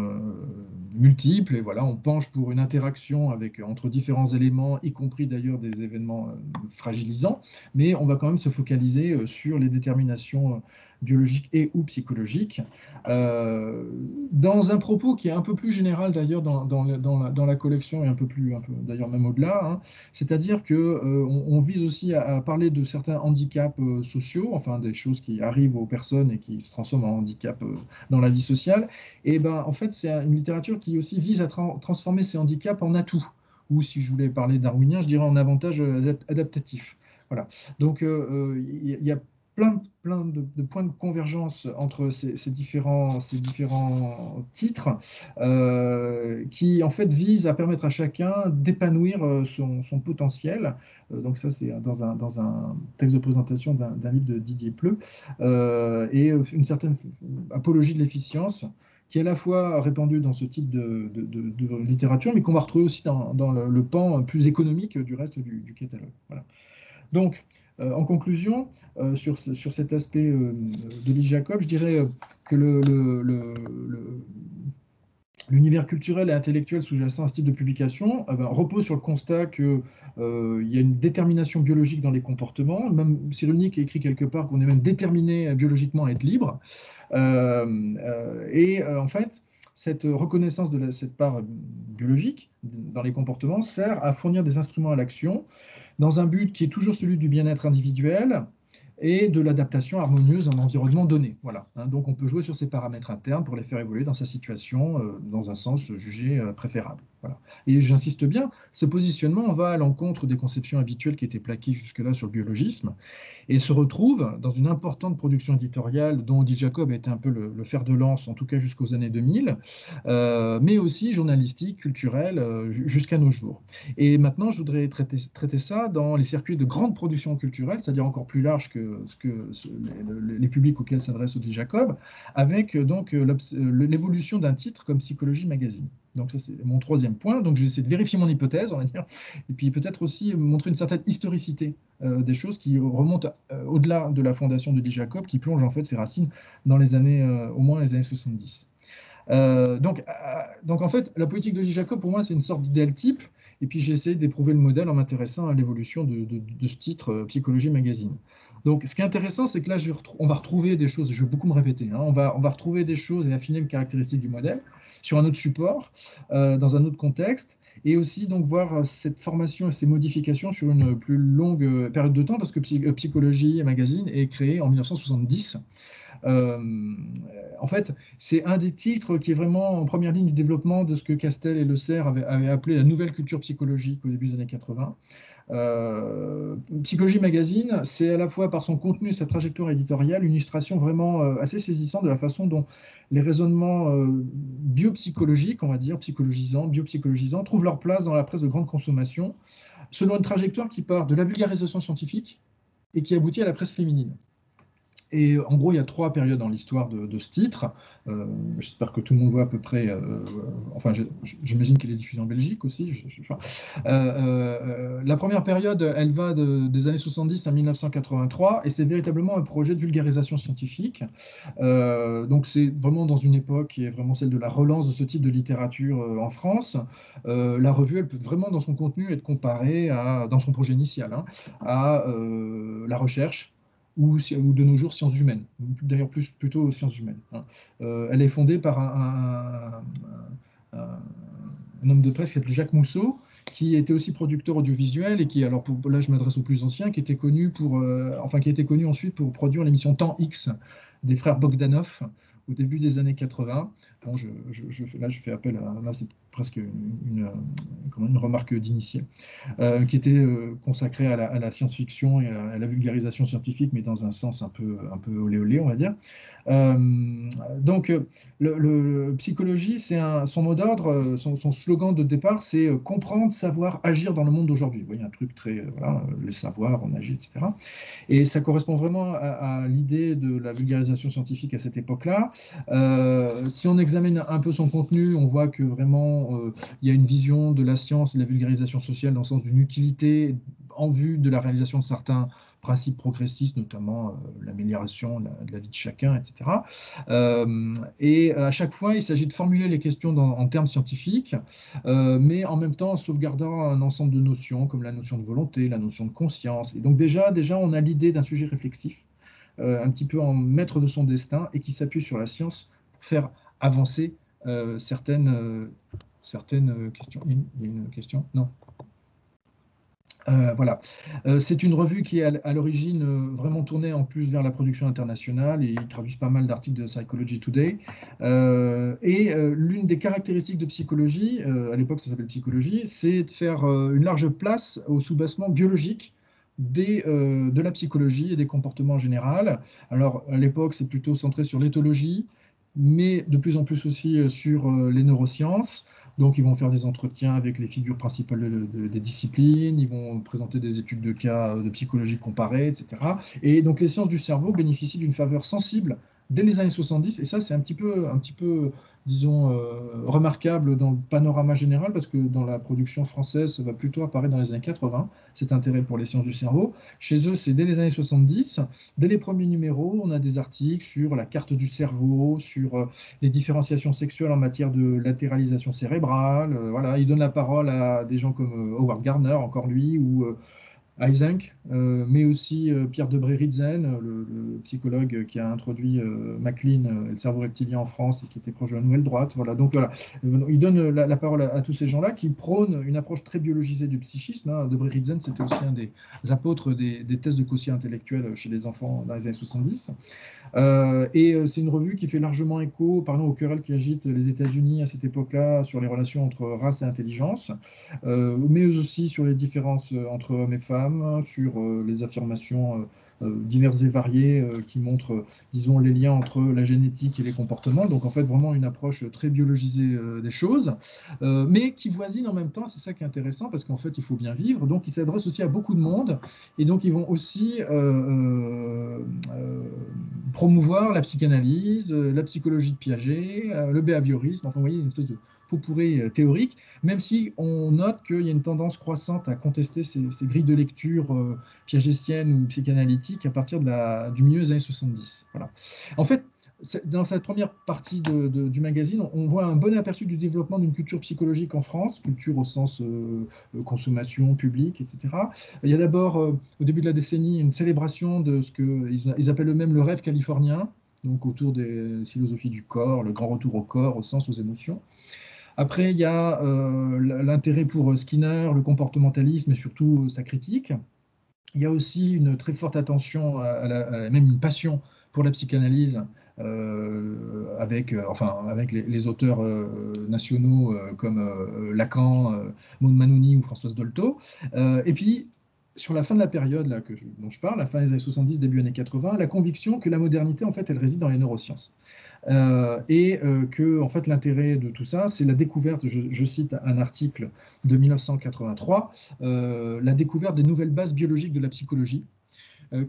multiples. Et voilà, on penche pour une interaction entre différents éléments, y compris d'ailleurs des événements fragilisants, mais on va quand même se focaliser euh, sur les déterminations euh, biologiques et ou psychologiques, euh, dans un propos qui est un peu plus général d'ailleurs dans, dans, la, collection et un peu plus, d'ailleurs même au-delà, hein. c'est-à-dire que on, vise aussi à, parler de certains handicaps sociaux, enfin des choses qui arrivent aux personnes et qui se transforment en handicap dans la vie sociale. Et ben en fait c'est une littérature qui aussi vise à transformer ces handicaps en atouts ou si je voulais parler darwinien, je dirais en avantage adaptatif. Voilà. Donc, il euh, euh, y, a plein, de, points de convergence entre ces, différents, titres euh, qui, en fait, visent à permettre à chacun d'épanouir son, potentiel. donc, ça, c'est dans un, texte de présentation d'un livre de Didier Pleu et une certaine apologie de l'efficience qui est à la fois répandu dans ce type de, littérature, mais qu'on va retrouver aussi dans, le, pan plus économique du reste du, catalogue. Donc, euh, en conclusion, euh, sur, sur, cet aspect euh, de Lee Jacob, je dirais que l'univers culturel et intellectuel sous-jacent à ce type de publication ben, repose sur le constat qu'il y a une détermination biologique dans les comportements. Même Cyrulnik écrit quelque part qu'on est même déterminé biologiquement à être libre. et en fait, cette reconnaissance de cette part biologique dans les comportements sert à fournir des instruments à l'action dans un but qui est toujours celui du bien-être individuel et de l'adaptation harmonieuse dans l'environnement donné. Voilà. Hein. donc on peut jouer sur ces paramètres internes pour les faire évoluer dans sa situation euh, dans un sens jugé euh, préférable. Et j'insiste bien, ce positionnement va à l'encontre des conceptions habituelles qui étaient plaquées jusque-là sur le biologisme et se retrouve dans une importante production éditoriale dont Odile Jacob a été un peu le, fer de lance, en tout cas jusqu'aux années 2000, euh, mais aussi journalistique, culturelle, jusqu'à nos jours. Et maintenant, je voudrais traiter, traiter, ça dans les circuits de grande production culturelle, c'est-à-dire encore plus large que, ce que les, publics auxquels s'adresse Odile Jacob, avec donc l'évolution d'un titre comme Psychologie Magazine. Donc ça, c'est mon troisième point. Donc je vais essayer de vérifier mon hypothèse, on va dire, et puis peut-être aussi montrer une certaine historicité euh, des choses qui remontent euh, au-delà de la fondation de Lee Jacob, qui plonge en fait ses racines dans les années, euh, au moins les années 70. donc, donc en fait, la politique de Lee Jacob, pour moi, c'est une sorte d'idéal type. Et puis j'ai essayé d'éprouver le modèle en m'intéressant à l'évolution de, ce titre, Psychologie Magazine. Donc, ce qui est intéressant, c'est que là, on va retrouver des choses, je vais beaucoup me répéter, hein, on, va, retrouver des choses et affiner les caractéristiques du modèle sur un autre support, euh, dans un autre contexte, et aussi donc voir euh, cette formation et ces modifications sur une plus longue euh, période de temps, parce que Psychologie Magazine est créé en 1970. en fait, c'est un des titres qui est vraiment en première ligne du développement de ce que Castel et Le Serre avaient appelé la nouvelle culture psychologique au début des années 80. Euh, Psychologie Magazine, c'est à la fois par son contenu et sa trajectoire éditoriale une illustration vraiment euh, assez saisissante de la façon dont les raisonnements euh, biopsychologiques, on va dire, psychologisants, biopsychologisants, trouvent leur place dans la presse de grande consommation, selon une trajectoire qui part de la vulgarisation scientifique et qui aboutit à la presse féminine. Et en gros, il y a trois périodes dans l'histoire de, ce titre. Euh, j'espère que tout le monde voit à peu près. Euh, enfin, j'imagine qu'elle est diffusée en Belgique aussi. Euh, la première période, elle va des années 70 à 1983, et c'est véritablement un projet de vulgarisation scientifique. donc, c'est vraiment dans une époque qui est vraiment celle de la relance de ce type de littérature en France. la revue, elle peut vraiment, dans son contenu, être comparée dans son projet initial, hein, à la recherche ou, de nos jours sciences humaines, d'ailleurs plus, plutôt sciences humaines. Hein. Euh, elle est fondée par un, homme de presse qui s'appelait Jacques Mousseau, qui était aussi producteur audiovisuel et qui, alors là je m'adresse aux plus anciens, qui était connu pour, euh, enfin qui était connu ensuite pour produire l'émission Temps X des frères Bogdanov au début des années 80. Bon, je, je, là, je fais appel à, presque une, une, remarque d'initié, euh, qui était euh, consacrée à la, science-fiction et à, la vulgarisation scientifique, mais dans un sens un peu, un peu olé olé, on va dire. Euh, donc, le, psychologie, c'est son mot d'ordre, son, slogan de départ, c'est comprendre, savoir, agir dans le monde d'aujourd'hui. Vous voyez, un truc très, voilà, les savoirs, on agit, etc. Et ça correspond vraiment à, l'idée de la vulgarisation scientifique à cette époque-là. Euh, si on examine un peu son contenu, on voit que vraiment euh, il y a une vision de la science et de la vulgarisation sociale dans le sens d'une utilité en vue de la réalisation de certains principes progressistes, notamment euh, l'amélioration de, la vie de chacun, etc. et à chaque fois, il s'agit de formuler les questions en termes scientifiques, mais en même temps en sauvegardant un ensemble de notions comme la notion de volonté, la notion de conscience. Et donc déjà, déjà on a l'idée d'un sujet réflexif euh, un petit peu en maître de son destin et qui s'appuie sur la science pour faire avancer euh, certaines, euh, certaines questions. Il une question Non voilà. c'est une revue qui est à, l'origine vraiment tournée en plus vers la production internationale et ils traduisent pas mal d'articles de Psychology Today. et l'une des caractéristiques de psychologie, à l'époque ça s'appelle psychologie, c'est de faire une large place au soubassement biologique euh, de la psychologie et des comportements en général. Alors, à l'époque, c'est plutôt centré sur l'éthologie, mais de plus en plus aussi euh, sur euh, les neurosciences. Donc, ils vont faire des entretiens avec les figures principales des disciplines, ils vont présenter des études de cas de psychologie comparée, etc. Et donc, les sciences du cerveau bénéficient d'une faveur sensible dès les années 70, et ça, c'est un petit peu, un petit peu disons, euh, remarquable dans le panorama général, parce que dans la production française, ça va plutôt apparaître dans les années 80, cet intérêt pour les sciences du cerveau. Chez eux, c'est dès les années 70. Dès les premiers numéros, on a des articles sur la carte du cerveau, sur euh, les différenciations sexuelles en matière de latéralisation cérébrale. Euh, voilà, ils donnent la parole à des gens comme Howard Gardner, encore lui, ou Euh, mais aussi euh, Pierre Debré-Ritzen, euh, le, psychologue qui a introduit MacLean et le cerveau reptilien en France et qui était proche de la nouvelle droite. Voilà. Donc voilà, il donne la, parole à, tous ces gens-là qui prônent une approche très biologisée du psychisme. Hein. Debré-Ritzen, c'était aussi un des apôtres des, tests de quotient intellectuel chez les enfants dans les années 70. et c'est une revue qui fait largement écho, pardon, aux querelles qui agitent les États-Unis à cette époque-là sur les relations entre race et intelligence, mais aussi sur les différences entre hommes et femmes sur euh, les affirmations euh, euh, diverses et variées qui montrent, disons, les liens entre la génétique et les comportements. Donc, en fait, vraiment une approche très biologisée des choses, mais qui voisine en même temps, c'est ça qui est intéressant, parce qu'en fait, il faut bien vivre. Donc, ils s'adressent aussi à beaucoup de monde, et donc, ils vont aussi promouvoir la psychanalyse, la psychologie de Piaget, le behaviorisme. Enfin, vous voyez, une espèce de pourri euh, théorique, même si on note qu'il y a une tendance croissante à contester ces, grilles de lecture euh, ou psychanalytiques à partir de la, du milieu des années 70. Voilà. En fait, dans cette première partie du magazine, on voit un bon aperçu du développement d'une culture psychologique en France, culture au sens euh, consommation, publique, etc. Il y a d'abord, au début de la décennie, une célébration de ce qu'ils ils appellent eux-mêmes le rêve californien, donc autour des philosophies du corps, le grand retour au corps, au sens, aux émotions. Après, il y a euh, l'intérêt pour euh, Skinner, le comportementalisme et surtout euh, sa critique. Il y a aussi une très forte attention, à même une passion pour la psychanalyse avec, enfin, avec les, auteurs nationaux comme Lacan, Maud Manouni ou Françoise Dolto. et puis, sur la fin de la période dont je parle, la fin des années 70, début années 80, la conviction que la modernité, en fait, elle réside dans les neurosciences. Euh, et euh, que en fait l'intérêt de tout ça, c'est la découverte, je, cite un article de 1983, euh, la découverte des nouvelles bases biologiques de la psychologie.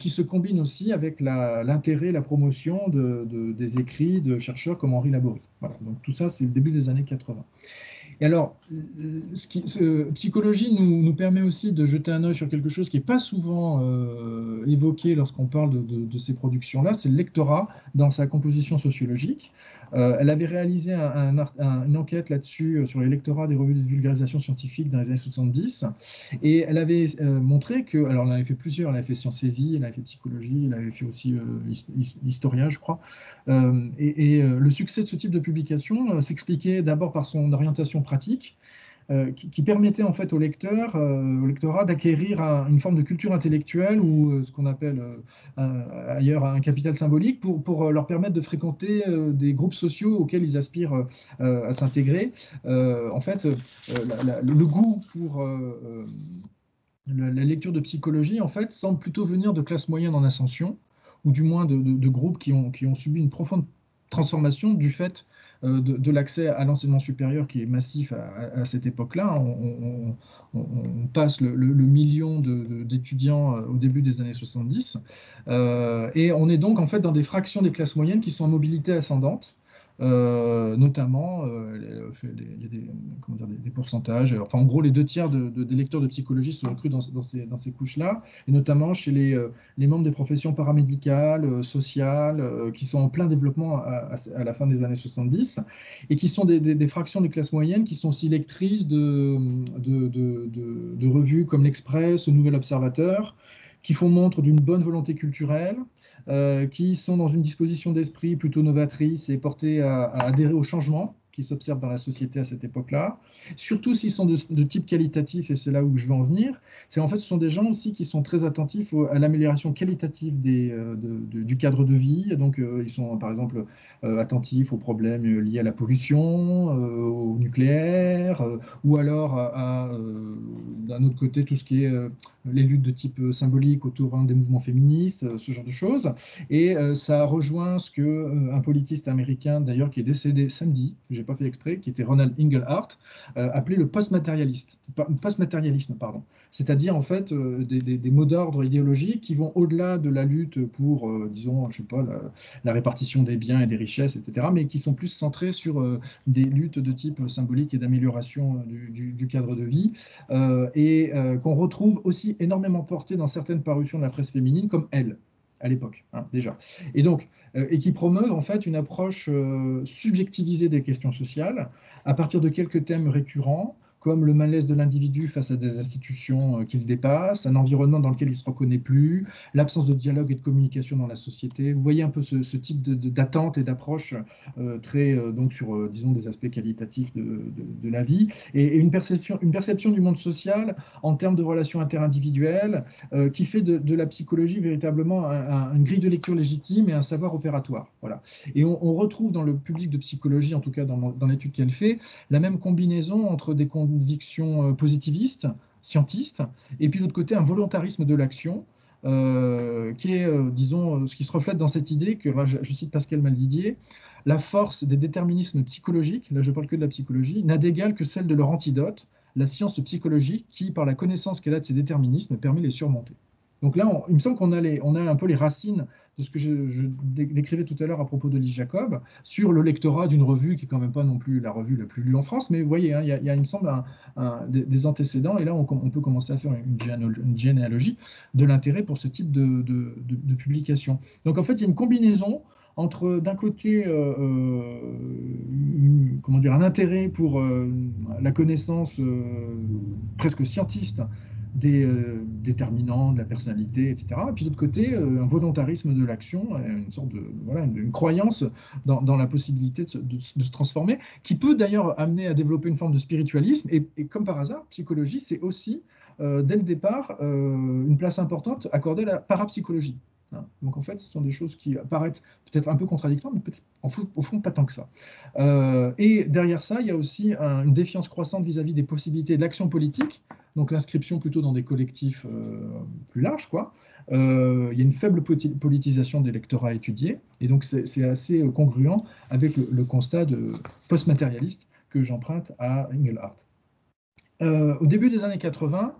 qui se combine aussi avec l'intérêt, la, promotion de, des écrits de chercheurs comme Henri Laborie. Voilà, donc tout ça, c'est le début des années 80. Et alors, psychologie nous, nous, permet aussi de jeter un œil sur quelque chose qui n'est pas souvent euh, évoqué lorsqu'on parle de, de, ces productions-là, c'est le lectorat dans sa composition sociologique. Euh, elle avait réalisé une enquête là-dessus euh, sur les lectorats des revues de vulgarisation scientifique dans les années 70, et elle avait montré que, alors elle avait fait plusieurs, elle avait fait sciences et vie, elle avait fait psychologie, elle avait fait aussi historia, je crois, et le succès de ce type de publication s'expliquait d'abord par son orientation pratique, euh, qui, permettait en fait au lecteur, euh, au lectorat d'acquérir une forme de culture intellectuelle ou euh, ce qu'on appelle ailleurs un capital symbolique pour, leur permettre de fréquenter des groupes sociaux auxquels ils aspirent à s'intégrer. en fait, le goût pour la, lecture de psychologie en fait semble plutôt venir de classes moyennes en ascension ou du moins de, groupes qui ont subi une profonde transformation du fait euh, de, l'accès à l'enseignement supérieur qui est massif à, cette époque-là. On, passe le, million d'étudiants euh, au début des années 70. Euh, et on est donc en fait dans des fractions des classes moyennes qui sont en mobilité ascendante. Euh, notamment, euh, il y a des, pourcentages. Enfin, en gros, les deux tiers de, des lecteurs de psychologie sont inclus dans, ces, couches-là, et notamment chez les, euh, membres des professions paramédicales, sociales, qui sont en plein développement à, la fin des années 70, et qui sont des, fractions des classes moyennes qui sont aussi lectrices de, de, de revues comme l'Express, le Nouvel Observateur, qui font montre d'une bonne volonté culturelle, euh, qui sont dans une disposition d'esprit plutôt novatrice et portée à adhérer au changement qui s'observent dans la société à cette époque-là, surtout s'ils sont de, type qualitatif, et c'est là où je veux en venir, c'est en fait ce sont des gens aussi qui sont très attentifs à l'amélioration qualitative euh, du cadre de vie, donc euh, ils sont par exemple euh, attentifs aux problèmes liés à la pollution, au nucléaire, ou alors à, d'un autre côté tout ce qui est les luttes de type symbolique autour hein, des mouvements féministes, ce genre de choses, et ça rejoint ce que un politiste américain d'ailleurs qui est décédé samedi, j'ai fait exprès, qui était Ronald Inglehart, euh, appelé le pardon. C'est-à-dire en fait euh, des, mots d'ordre idéologiques qui vont au-delà de la lutte pour, euh, disons, je sais pas, la, répartition des biens et des richesses, etc., mais qui sont plus centrés sur des luttes de type symbolique et d'amélioration du, du, cadre de vie, et qu'on retrouve aussi énormément porté dans certaines parutions de la presse féminine, comme Elle à l'époque, hein, déjà. Et donc, euh, et qui promeuvent en fait une approche euh, subjectivisée des questions sociales à partir de quelques thèmes récurrents comme le malaise de l'individu face à des institutions euh, qu'il dépasse, un environnement dans lequel il ne se reconnaît plus, l'absence de dialogue et de communication dans la société. Vous voyez un peu ce, type d'attente et d'approche euh, très euh, donc sur disons des aspects qualitatifs de, la vie et, une perception une perception du monde social en termes de relations interindividuelles qui fait de, la psychologie véritablement une grille de lecture légitime et un savoir opératoire. Voilà. Et on, retrouve dans le public de psychologie, en tout cas dans l'étude qu'elle fait, la même combinaison entre des conviction euh, positiviste, scientiste, et puis de côté un volontarisme de l'action, euh, qui est, euh, disons, ce qui se reflète dans cette idée que, je, cite Pascal Maldidier, la force des déterminismes psychologiques, là je parle que de la psychologie, n'a d'égal que celle de leur antidote, la science psychologique, qui, par la connaissance qu'elle a de ces déterminismes, permet de les surmonter. Donc là, il me semble qu'on a, on a un peu les racines de ce que je, décrivais tout à l'heure à propos de Lise Jacob, sur le lectorat d'une revue qui n'est quand même pas non plus la revue la plus lue en France, mais vous voyez, hein, il, y a, il, me semble, des, antécédents, et là, on, peut commencer à faire une, généalogie de l'intérêt pour ce type de, publication. Donc en fait, il y a une combinaison entre d'un côté euh, euh, comment dire, un intérêt pour euh, la connaissance presque scientiste des euh, déterminants de la personnalité, etc. Et puis d'autre côté, euh, un volontarisme de l'action, une sorte de voilà, une, croyance dans, la possibilité de se, transformer, qui peut d'ailleurs amener à développer une forme de spiritualisme. Et, comme par hasard, psychologie, c'est aussi euh, dès le départ une place importante accordée à la parapsychologie. Donc en fait, ce sont des choses qui paraissent peut-être un peu contradictoires, mais peut-être au fond pas tant que ça. et derrière ça, il y a aussi une défiance croissante vis-à-vis -vis des possibilités de l'action politique donc l'inscription plutôt dans des collectifs euh, plus larges. Quoi. Euh, il y a une faible politisation des lectorats étudiés, et donc c'est assez euh, congruent avec le, constat de post-matérialiste que j'emprunte à Engelhardt. au début des années 80,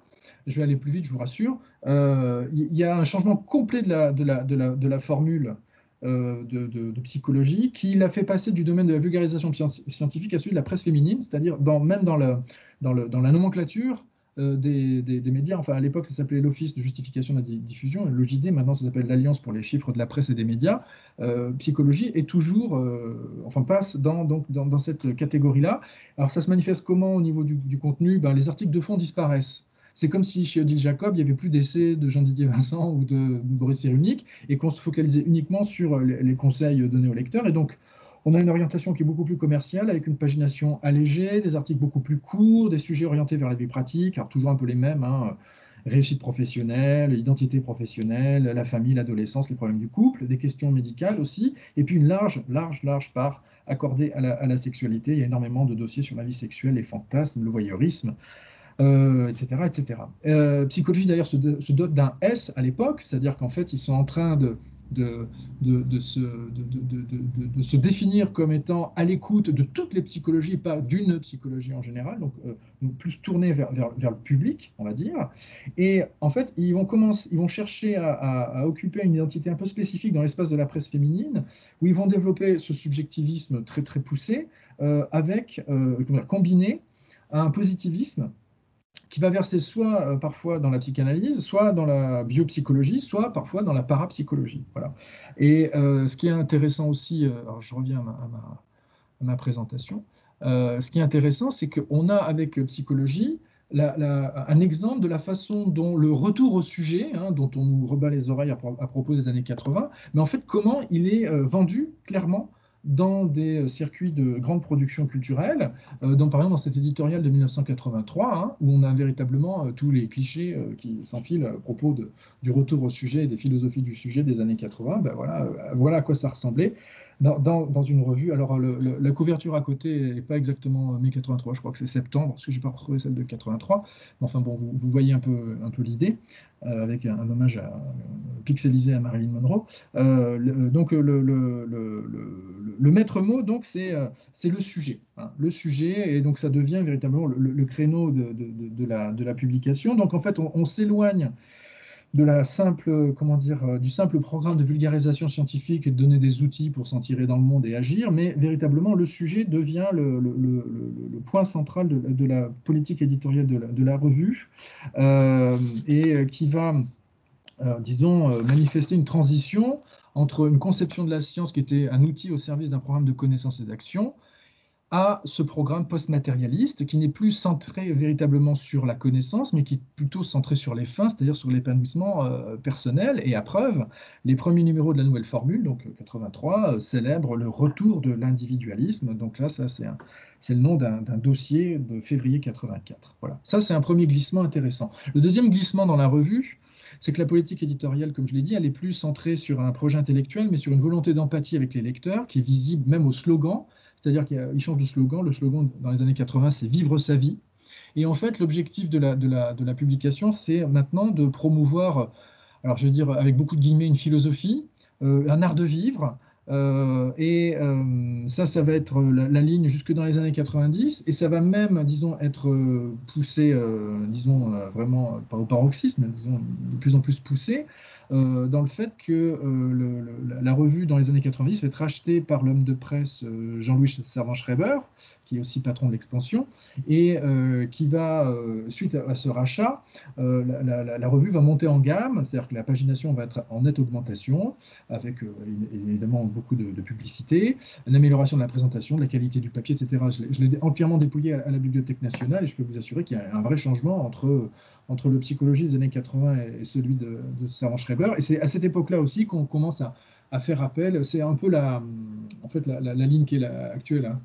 je vais aller plus vite, je vous rassure. Il y a un changement complet de la, formule de, de, psychologie qui l'a fait passer du domaine de la vulgarisation scientifique à celui de la presse féminine, c'est-à-dire même dans, la nomenclature, euh, des, médias. Enfin, à l'époque, ça s'appelait l'Office de justification de la diffusion, l'OJD. Maintenant, ça s'appelle l'Alliance pour les chiffres de la presse et des médias. Euh, psychologie est toujours, euh, enfin, passe dans, cette catégorie-là. Alors, ça se manifeste comment au niveau du, contenu? Ben, Les articles de fond disparaissent. C'est comme si chez Odile Jacob, il n'y avait plus d'essais de Jean-Didier Vincent ou de Boris Cyrulnik et qu'on se focalisait uniquement sur les, conseils donnés aux lecteurs. Et donc, on a une orientation qui est beaucoup plus commerciale, avec une pagination allégée, des articles beaucoup plus courts, des sujets orientés vers la vie pratique, toujours un peu les mêmes, hein, réussite professionnelle, identité professionnelle, la famille, l'adolescence, les problèmes du couple, des questions médicales aussi, et puis une large, large, large part accordée à la, sexualité. Il y a énormément de dossiers sur la vie sexuelle, les fantasmes, le voyeurisme. Euh, etc. Euh, psychologie d'ailleurs se, dote d'un S à l'époque, c'est-à-dire qu'en fait ils sont en train de, de, de, se, de, se, définir comme étant à l'écoute de toutes les psychologies, pas d'une psychologie en général, donc, euh, plus tournée vers, vers, le public, on va dire. Et en fait, ils vont, commencer, ils vont chercher à, occuper une identité un peu spécifique dans l'espace de la presse féminine, où ils vont développer ce subjectivisme très très poussé, avec, combiné à un positivisme qui va verser soit euh, parfois dans la psychanalyse, soit dans la biopsychologie, soit parfois dans la parapsychologie. Voilà. Et euh, ce qui est intéressant aussi, euh, alors je reviens à ma, présentation, ce qui est intéressant, c'est qu'on a avec psychologie un exemple de la façon dont le retour au sujet, hein, dont on nous rebat les oreilles à, propos des années 80, mais en fait comment il est vendu clairement dans des euh, circuits de grande production culturelle, euh, par exemple dans cet éditorial de 1983, hein, où on a véritablement euh, tous les clichés qui s'enfilent à propos du retour au sujet et des philosophies du sujet des années 80, ben voilà, voilà à quoi ça ressemblait dans, une revue. Alors, la couverture à côté n'est pas exactement mai 83, je crois que c'est septembre, parce que je n'ai pas retrouvé celle de 83. Mais enfin, bon, vous, voyez un peu, l'idée, euh, avec un, hommage à, pixelisé à Marilyn Monroe. Euh, donc, le, maître mot, donc, c'est le sujet. Hein, le sujet, et donc ça devient véritablement le, créneau de, la, publication. Donc, en fait, on s'éloigne de la simple, comment dire, euh, du simple programme de vulgarisation scientifique et de donner des outils pour s'en tirer dans le monde et agir, mais véritablement le sujet devient le, point central de, la politique éditoriale de la, revue euh, et qui va, euh, disons, manifester une transition entre une conception de la science qui était un outil au service d'un programme de connaissance et d'action à ce programme post-matérialiste qui n'est plus centré véritablement sur la connaissance, mais qui est plutôt centré sur les fins, c'est-à-dire sur l'épanouissement euh, personnel. Et à preuve, les premiers numéros de la nouvelle formule, donc 83, euh, célèbrent le retour de l'individualisme. Donc là, ça, c'est le nom d'un dossier de février 84. Voilà. Ça, c'est un premier glissement intéressant. Le deuxième glissement dans la revue, c'est que la politique éditoriale, comme je l'ai dit, elle est plus centrée sur un projet intellectuel, mais sur une volonté d'empathie avec les lecteurs, qui est visible même au slogan. C'est-à-dire qu'il change de slogan. Le slogan dans les années 80, c'est Vivre sa vie. Et en fait, l'objectif de la, publication, c'est maintenant de promouvoir, alors je veux dire avec beaucoup de guillemets, une philosophie, euh, un art de vivre. Euh, et euh, ça, ça va être la, ligne jusque dans les années 90. Et ça va même, disons, être poussé, disons, vraiment, pas au paroxysme, disons, de plus en plus poussé euh, dans le fait que euh, la, revue dans les années 90 va être rachetée par l'homme de presse euh, Jean-Louis Servan-Schreiber, qui est aussi patron de l'expansion, et qui va, suite à, ce rachat, la, revue va monter en gamme, c'est-à-dire que la pagination va être en nette augmentation, avec évidemment beaucoup de, publicité, une amélioration de la présentation, de la qualité du papier, etc. Je l'ai entièrement dépouillé à, la Bibliothèque nationale et je peux vous assurer qu'il y a un vrai changement entre entre le psychologie des années 80 et celui de, de Schreiber. Et c'est à cette époque-là aussi qu'on commence à, faire appel. C'est un peu la, en fait, la, ligne qui est actuelle hein,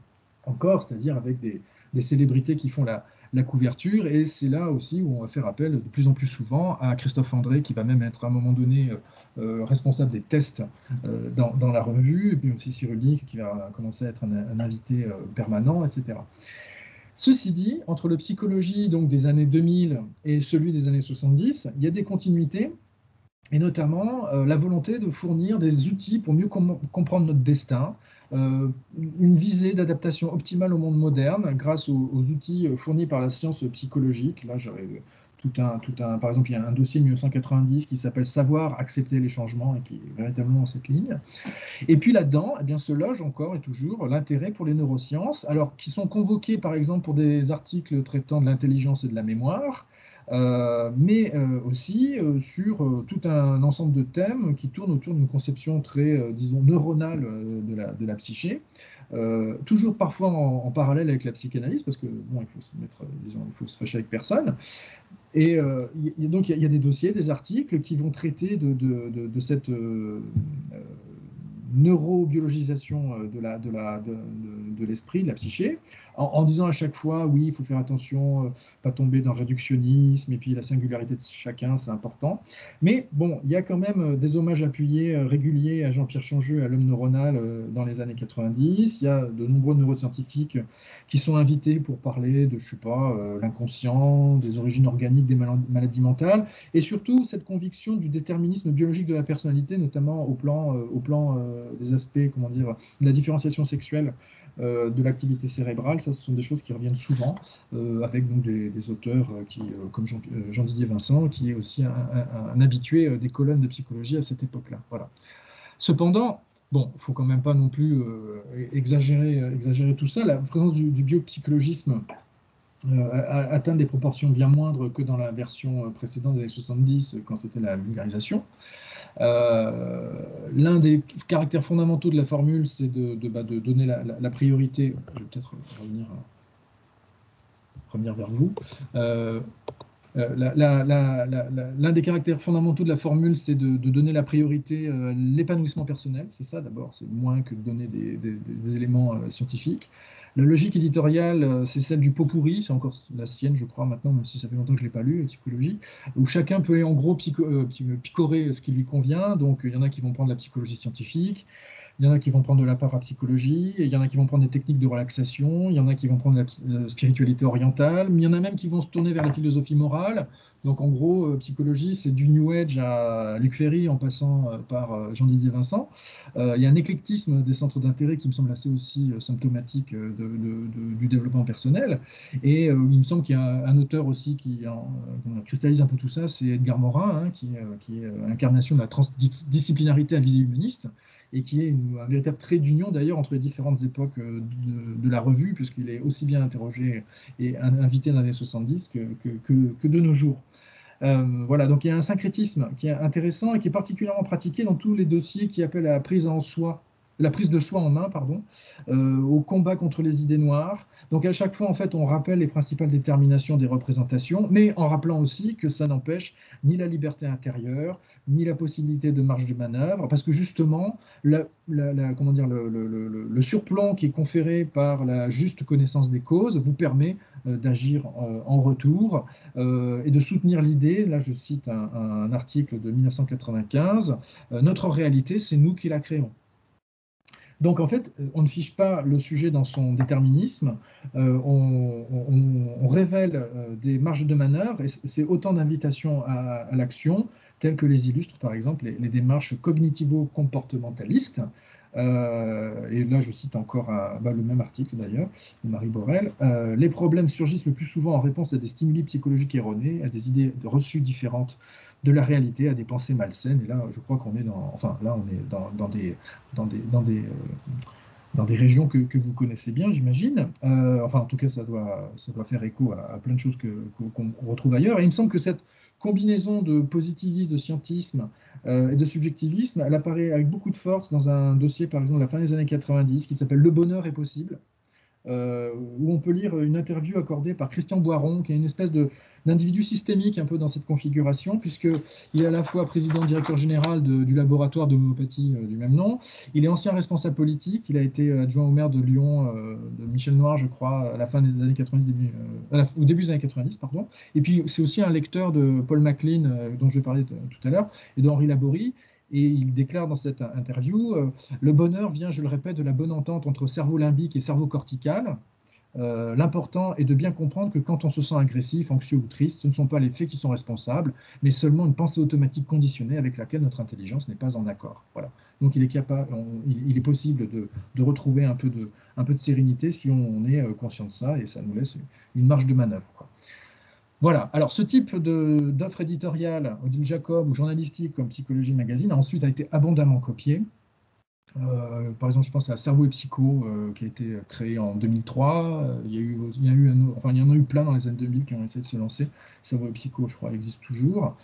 encore, c'est-à-dire avec des, célébrités qui font la, couverture. Et c'est là aussi où on va faire appel de plus en plus souvent à Christophe André, qui va même être à un moment donné euh, euh, responsable des tests euh, dans, la revue, et puis aussi Cyrulnik, qui va commencer à être un, invité permanent, etc. Ceci dit, entre le psychologie donc, des années 2000 et celui des années 70, il y a des continuités, et notamment euh, la volonté de fournir des outils pour mieux comprendre notre destin, euh, une visée d'adaptation optimale au monde moderne grâce aux, outils fournis par la science psychologique. Là, tout un, tout un, par exemple, il y a un dossier de 1990 qui s'appelle Savoir accepter les changements et qui est véritablement dans cette ligne. Et puis là-dedans, eh bien, se loge encore et toujours l'intérêt pour les neurosciences, alors qui sont convoqués par exemple pour des articles traitant de l'intelligence et de la mémoire, euh, mais euh, aussi euh, sur tout un ensemble de thèmes qui tournent autour d'une conception très, disons, neuronale de la, de la psyché. Toujours parfois en, parallèle avec la psychanalyse, parce que bon, il faut se mettre, disons, il faut se fâcher avec personne. Et donc il y, a des dossiers, des articles qui vont traiter de, cette neurobiologisation euh, de la de la de, l'esprit, de la psyché, en, disant à chaque fois oui, il faut faire attention, euh, pas tomber dans le réductionnisme et puis la singularité de chacun, c'est important. Mais bon, il y a quand même euh, des hommages appuyés réguliers à Jean-Pierre Changeux, à l'homme neuronal dans les années 90. Il y a de nombreux neuroscientifiques qui sont invités pour parler de, je sais pas, l'inconscient, des origines organiques des maladies mentales, et surtout cette conviction du déterminisme biologique de la personnalité, notamment au plan, au plan euh, des aspects, comment dire, de la différenciation sexuelle euh, de l'activité cérébrale. Ça, ce sont des choses qui reviennent souvent euh, avec donc des, auteurs qui, comme Jean-Didier Vincent, qui est aussi un, habitué des colonnes de psychologie à cette époque-là. Voilà. Cependant, Bon, il faut quand même pas non plus exagérer, exagérer tout ça. La présence du, biopsychologisme atteint des proportions bien moindres que dans la version précédente des années 70, quand c'était la vulgarisation. Euh, l'un des caractères fondamentaux de la formule, c'est de, bah, donner la, priorité. Je vais peut-être revenir, vers vous. Euh, euh, l'un des caractères fondamentaux de la formule, c'est de, donner la priorité à l'épanouissement personnel. C'est ça d'abord, c'est moins que de donner des éléments scientifiques. La logique éditoriale, euh, c'est celle du pot pourri, c'est encore la sienne, je crois, maintenant, même si ça fait longtemps que je ne l'ai pas lu, psychologie, où chacun peut en gros euh, picorer ce qui lui convient. Donc, il y en a qui vont prendre la psychologie scientifique, il y en a qui vont prendre de la parapsychologie, il y en a qui vont prendre des techniques de relaxation, il y en a qui vont prendre la euh, spiritualité orientale, mais il y en a même qui vont se tourner vers la philosophie morale. Donc en gros, euh, psychologie, c'est du New Age à Luc Ferry en passant euh, par Jean-Didier Vincent. il y a un éclectisme des centres d'intérêt qui me semble assez aussi symptomatique du développement personnel. Et il me semble qu'il y a un auteur aussi qui cristallise un peu tout ça, c'est Edgar Morin, hein, qui, est l'incarnation de la transdisciplinarité à visée humaniste et qui est un véritable trait d'union d'ailleurs entre les différentes époques euh, de, la revue, puisqu'il est aussi bien interrogé et invité dans les années 70 que, que, de nos jours. Euh, voilà, donc il y a un syncrétisme qui est intéressant et qui est particulièrement pratiqué dans tous les dossiers qui appellent à la prise en soi la prise de soi en main, pardon, euh, au combat contre les idées noires. Donc à chaque fois, en fait, on rappelle les principales déterminations des représentations, mais en rappelant aussi que ça n'empêche ni la liberté intérieure, ni la possibilité de marge de manœuvre, parce que justement, la, comment dire, le, surplomb qui est conféré par la juste connaissance des causes vous permet euh, d'agir euh, en retour et de soutenir l'idée, là je cite un, un article de 1995, notre réalité, c'est nous qui la créons. Donc en fait, on ne fiche pas le sujet dans son déterminisme, euh, on, révèle euh, des marges de manœuvre, et c'est autant d'invitations à, l'action, telles que les illustrent par exemple les, démarches cognitivo-comportementalistes. Euh, et là, je cite encore bah, le même article d'ailleurs, de Marie Borel. les problèmes surgissent le plus souvent en réponse à des stimuli psychologiques erronés, à des idées reçues différentes de la réalité à des pensées malsaines. Et là, je crois qu'on est dans, enfin, là, on est dans, dans des, dans des, dans des, euh, dans des régions que, que, vous connaissez bien, j'imagine. Euh, enfin, en tout cas, ça doit, ça doit faire écho à, plein de choses qu'on retrouve ailleurs. Et il me semble que cette combinaison de positivisme, de scientisme euh, et de subjectivisme, elle apparaît avec beaucoup de force dans un dossier, par exemple, de la fin des années 90, qui s'appelle Le bonheur est possible, euh, où on peut lire une interview accordée par Christian Boiron, qui est une espèce d'individu systémique un peu dans cette configuration, puisqu'il est à la fois président directeur général du laboratoire d'homéopathie euh, du même nom, il est ancien responsable politique, il a été adjoint au maire de Lyon, euh, de Michel Noir, je crois, à la fin des années 90, début, au début des années 90, pardon. Et puis c'est aussi un lecteur de Paul MacLean, dont je vais parler tout à l'heure, et d'Henri Laborie. Et il déclare dans cette interview euh, Le bonheur vient, je le répète, de la bonne entente entre cerveau limbique et cerveau cortical. Euh, l'important est de bien comprendre que quand on se sent agressif, anxieux ou triste, ce ne sont pas les faits qui sont responsables, mais seulement une pensée automatique conditionnée avec laquelle notre intelligence n'est pas en accord. Voilà. Donc il est, capable, il, est possible de, retrouver un peu de, sérénité si on, est euh, conscient de ça, et ça nous laisse une marge de manœuvre. Voilà, alors ce type d'offre éditoriale, Odile Jacob ou journalistique comme Psychologie Magazine, a ensuite a été abondamment copié. Euh, par exemple, je pense à Cerveau et Psycho, euh, qui a été créé en 2003. Euh, il, y a eu, il y en a eu plein dans les années 2000 qui ont essayé de se lancer. Cerveau et Psycho, je crois, existe toujours.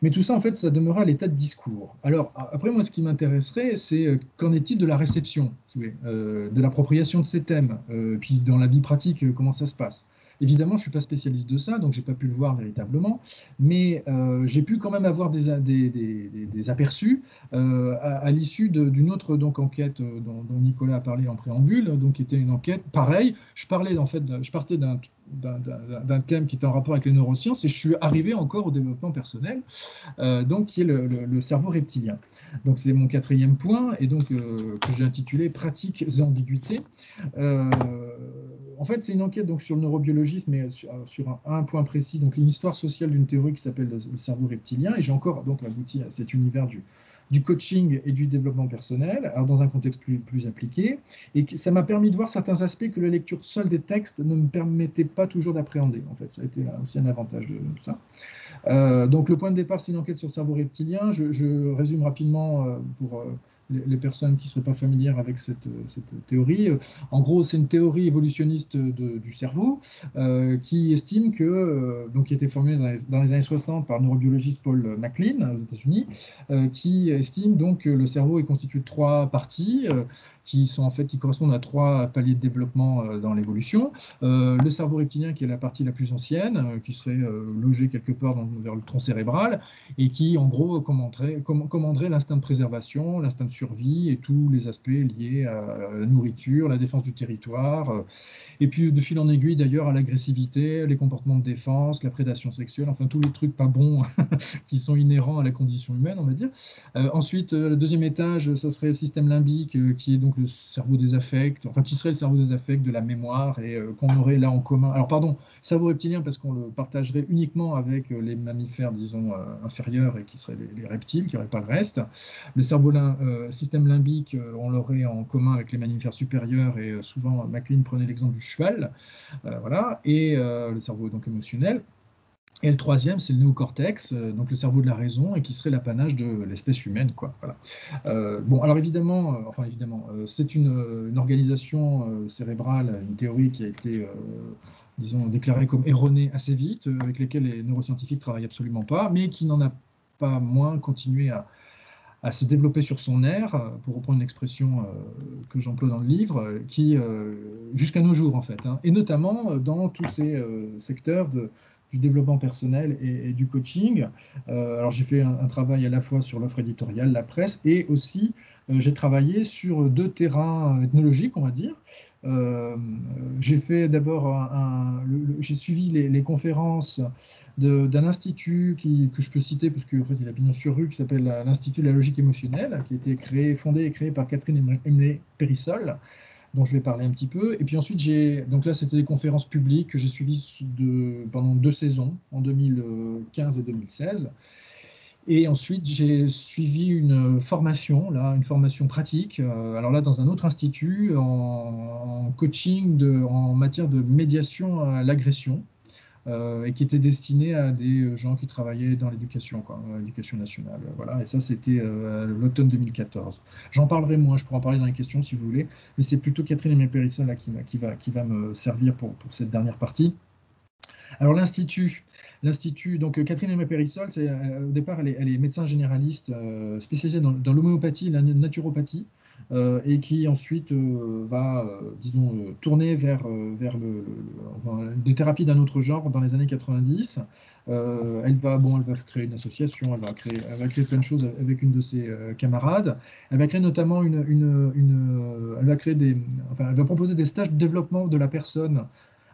Mais tout ça, en fait, ça demeura à l'état de discours. Alors, après, moi, ce qui m'intéresserait, c'est qu'en est-il de la réception, de l'appropriation de ces thèmes, puis dans la vie pratique, comment ça se passe? Évidemment, je ne suis pas spécialiste de ça, donc je n'ai pas pu le voir véritablement, mais euh, j'ai pu quand même avoir des, aperçus euh, à, l'issue d'une autre donc, enquête euh, dont, Nicolas a parlé en préambule, donc qui était une enquête pareil. Je parlais en fait, je partais d'un thème qui est en rapport avec les neurosciences et je suis arrivé encore au développement personnel, donc qui est le, cerveau reptilien. Donc c'est mon quatrième point et donc que j'ai intitulé Pratiques et ambiguïtés. En fait, c'est une enquête sur le neurobiologisme, mais sur, un, point précis, donc une histoire sociale d'une théorie qui s'appelle le, cerveau reptilien. Et j'ai encore donc abouti à cet univers du, coaching et du développement personnel, alors dans un contexte plus, plus appliqué. Et ça m'a permis de voir certains aspects que la lecture seule des textes ne me permettait pas toujours d'appréhender. En fait, ça a été aussi un avantage de, tout ça. Euh, donc le point de départ, c'est une enquête sur le cerveau reptilien. Je, je résume rapidement euh, pour euh, les, personnes qui ne seraient pas familières avec cette, théorie. En gros, c'est une théorie évolutionniste du cerveau euh, qui estime que, euh, donc qui a été formulée dans les, années 60 par le neurobiologiste Paul MacLean aux États-Unis, euh, qui estime donc que le cerveau est constitué de trois parties qui sont en fait qui correspondent à trois paliers de développement euh, dans l'évolution. Euh, le cerveau reptilien qui est la partie la plus ancienne, euh, qui serait logé quelque part dans, vers le tronc cérébral et qui en gros commanderait, commanderait l'instinct de préservation, l'instinct de survie et tous les aspects liés à la nourriture, la défense du territoire et puis de fil en aiguille d'ailleurs à l'agressivité, les comportements de défense, la prédation sexuelle, enfin tous les trucs pas bons qui sont inhérents à la condition humaine, on va dire. Euh, ensuite, euh, le deuxième étage, ça serait le système limbique, euh, qui est donc le cerveau des affects, enfin qui serait le cerveau des affects, de la mémoire, et qu'on aurait là en commun. Alors pardon, cerveau reptilien parce qu'on le partagerait uniquement avec les mammifères, disons, inférieurs et qui seraient les, reptiles, qui n'auraient pas le reste. Le cerveau système limbique, on l'aurait en commun avec les mammifères supérieurs, et souvent MacLean prenait l'exemple du cheval, euh, voilà, et euh, le cerveau donc émotionnel. Et le troisième, c'est le néocortex, euh, donc le cerveau de la raison, et qui serait l'apanage de l'espèce humaine. Quoi. Bon, alors évidemment, enfin évidemment, c'est une, organisation cérébrale, une théorie qui a été, disons, déclarée comme erronée assez vite, avec lesquelles les neuroscientifiques travaillent absolument pas, mais qui n'en a pas moins continué à, à se développer sur son air, euh, pour reprendre une expression euh, que j'emploie dans le livre, euh, qui jusqu'à nos jours en fait, hein, et notamment dans tous ces secteurs du développement personnel et, du coaching. alors j'ai fait un, travail à la fois sur l'offre éditoriale, la presse, et aussi j'ai travaillé sur deux terrains ethnologiques, on va dire. J'ai fait d'abord j'ai suivi les, conférences d'un institut que je peux citer parce qu'en fait il a bien sur rue qui s'appelle l'Institut de la logique émotionnelle, qui a été créé, fondé et créé par Catherine Emlé Périssol, dont je vais parler un petit peu. Et puis ensuite, j'ai donc là c'était des conférences publiques que j'ai suivies pendant deux saisons, en 2015 et 2016. Et ensuite, j'ai suivi une formation, là, une formation pratique, euh, alors là, dans un autre institut, en, coaching en matière de médiation à l'agression. Euh, et qui était destiné à des gens qui travaillaient dans l'éducation, l'éducation nationale. Voilà, et ça, c'était euh, l'automne 2014. J'en parlerai moins, je pourrais en parler dans les questions si vous voulez, mais c'est plutôt Catherine Aimé-Périsson là qui, qui, va, me servir pour cette dernière partie. Alors l'Institut, l'Institut, donc euh, Catherine Emma Périssol, c'est, au départ, elle est, médecin généraliste spécialisée dans, l'homéopathie la naturopathie. Euh, et qui ensuite euh, va, euh, disons, tourner vers, vers le, des thérapies d'un autre genre dans les années 90. elle, va, bon, elle va créer une association, elle va créer, elle plein de choses avec une de ses camarades. Elle va créer notamment une, une, elle va créer des, enfin, elle va proposer des stages de développement de la personne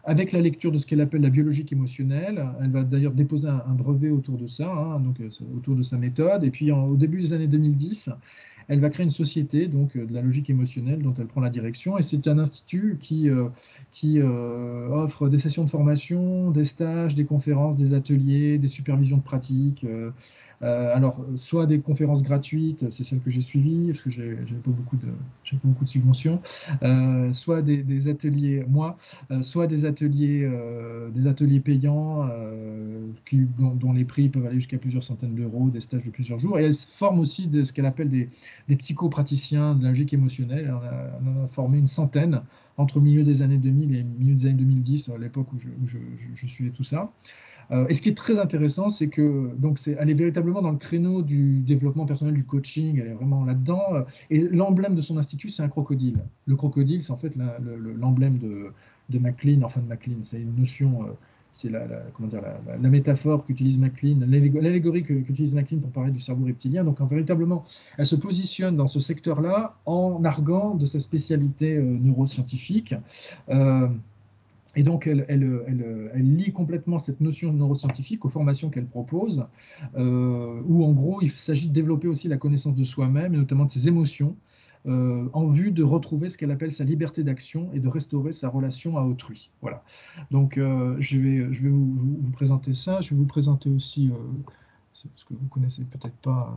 avec la lecture de ce qu'elle appelle la biologique émotionnelle. Elle va d'ailleurs déposer un, brevet autour de ça, hein, donc autour de sa méthode. Et puis au début des années 2010, elle va créer une société donc euh, de la logique émotionnelle dont elle prend la direction et c'est un institut qui, euh, qui euh, offre des sessions de formation, des stages, des conférences, des ateliers, des supervisions de pratique. Alors, soit des conférences gratuites, c'est celle que j'ai suivie, parce que j'ai pas beaucoup de, pas beaucoup de subventions, soit des, ateliers, moi, soit des ateliers, des ateliers payants dont, les prix peuvent aller jusqu'à plusieurs centaines d'euros, des stages de plusieurs jours. Et elle forme aussi de, ce qu'elle appelle des, des psychopraticiens de la logique émotionnelle. On on a formé une centaine entre milieu des années 2000 et milieu des années 2010, à l'époque où, je, suivais tout ça. Euh, et ce qui est très intéressant, c'est que donc c'est, elle est véritablement dans le créneau du développement personnel, du coaching, elle est vraiment là-dedans. Et l'emblème de son institut, c'est un crocodile. Le crocodile, c'est en fait l'emblème de, MacLean, enfin de MacLean, c'est une notion euh, c'est la, comment dire, la, métaphore qu'utilise MacLean, l'allégorie qu'utilise MacLean pour parler du cerveau reptilien. Donc, véritablement, elle se positionne dans ce secteur-là en arguant de sa spécialité euh, neuroscientifique. Et donc, elle, elle, lie complètement cette notion neuroscientifique aux formations qu'elle propose, euh, où en gros, il s'agit de développer aussi la connaissance de soi-même, et notamment de ses émotions, euh, en vue de retrouver ce qu'elle appelle sa liberté d'action et de restaurer sa relation à autrui. Voilà. Donc, euh, je vais, vais vous, présenter ça. Je vais vous présenter aussi ce que vous connaissez peut-être pas.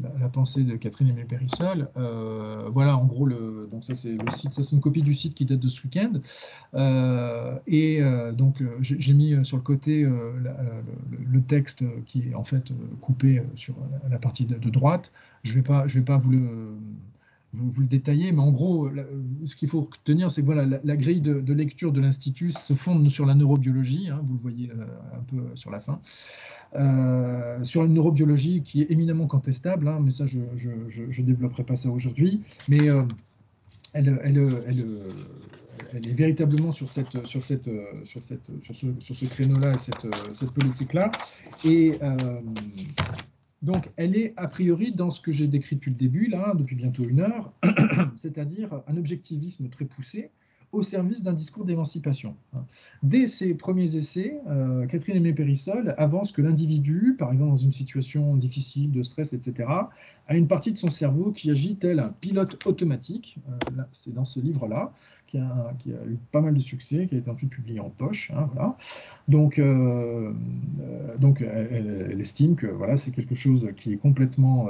La, pensée de Catherine Aimé Périssol. voilà, en gros, le, donc ça c'est le site, ça c'est une copie du site qui date de ce week-end. et donc j'ai mis sur le côté le, texte qui est en fait coupé sur la, partie de, droite. Je vais vais pas vous le vous, vous, le mais en gros, ce qu'il faut retenir, c'est que voilà, la, grille de, lecture de l'Institut se fonde sur la neurobiologie, hein, vous le voyez euh, un peu sur la fin, euh, sur une neurobiologie qui est éminemment contestable, hein, mais ça, je ne développerai pas ça aujourd'hui, mais euh, elle, est véritablement sur, ce, créneau-là et cette, politique-là. Et donc, elle est a priori dans ce que j'ai décrit depuis le début, là, depuis bientôt une heure, c'est-à-dire un objectivisme très poussé au service d'un discours d'émancipation. Dès ses premiers essais, euh, Catherine Aimé Périssol avance que l'individu, par exemple dans une situation difficile, de stress, etc., a une partie de son cerveau qui agit tel un pilote automatique. Euh, c'est dans ce livre-là, qui, a, eu pas mal de succès, qui a été ensuite publié en poche. Hein. Donc, euh, elle, estime que voilà, c'est quelque chose qui est complètement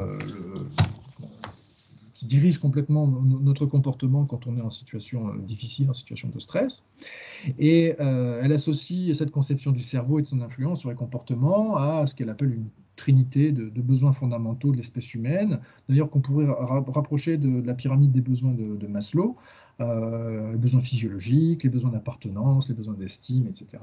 dirige complètement notre comportement quand on est en situation euh, difficile, en situation de stress. Et euh, elle associe cette conception du cerveau et de son influence sur les comportements à ce qu'elle appelle une trinité de, besoins fondamentaux de l'espèce humaine, d'ailleurs qu'on pourrait rapprocher de, la pyramide des besoins de, Maslow, euh, les besoins physiologiques, les besoins d'appartenance, les besoins d'estime, etc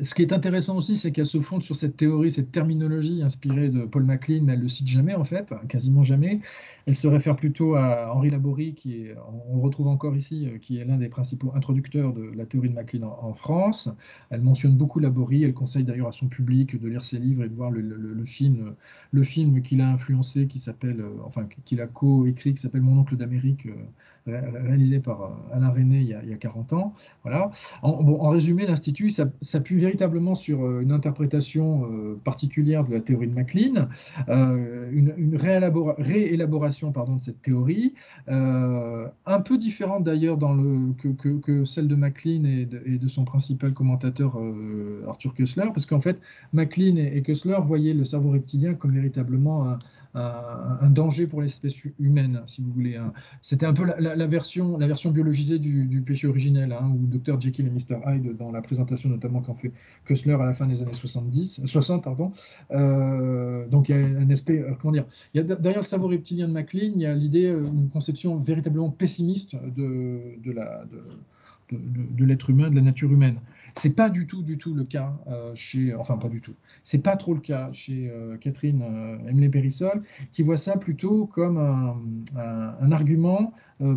ce qui est intéressant aussi, c'est qu'elle se fonde sur cette théorie, cette terminologie inspirée de Paul MacLean, mais elle ne le cite jamais en fait, quasiment jamais. Elle se réfère plutôt à Henri Laborie, qui est, on le retrouve encore ici, euh, qui est l'un des principaux introducteurs de la théorie de MacLean en, France. Elle mentionne beaucoup Laborie, elle conseille d'ailleurs à son public de lire ses livres et de voir le, film, le film qu'il a influencé, qui s'appelle, euh, enfin qu'il a co-écrit, qui s'appelle Mon oncle d'Amérique, euh, réalisé par Alain René il y a, 40 ans. Voilà. En, bon, en résumé, l'Institut s'appuie véritablement sur une interprétation particulière de la théorie de MacLean, une, une réélaboration pardon, de cette théorie, euh, un peu différente d'ailleurs que, celle de MacLean et de, son principal commentateur euh, Arthur Kessler, parce qu'en fait, MacLean et, et, Kessler voyaient le cerveau reptilien comme véritablement un, un, danger pour l'espèce humaine, si vous voulez. Hein. C'était un peu la, version, la version biologisée du, péché originel, hein, où Dr Jekyll et Mr Hyde, dans la présentation notamment qu'en fait Kessler à la fin des années 70, 60, pardon. Euh, donc il y a un aspect, euh, comment dire, il y a derrière le cerveau reptilien de MacLean, il y a l'idée, euh, une conception véritablement pessimiste de, de la, de, de l'être humain, de la nature humaine. C'est pas du tout, du tout le cas euh, chez, enfin pas du tout. C'est pas trop le cas chez euh, Catherine euh, Emily Périssol, qui voit ça plutôt comme un, argument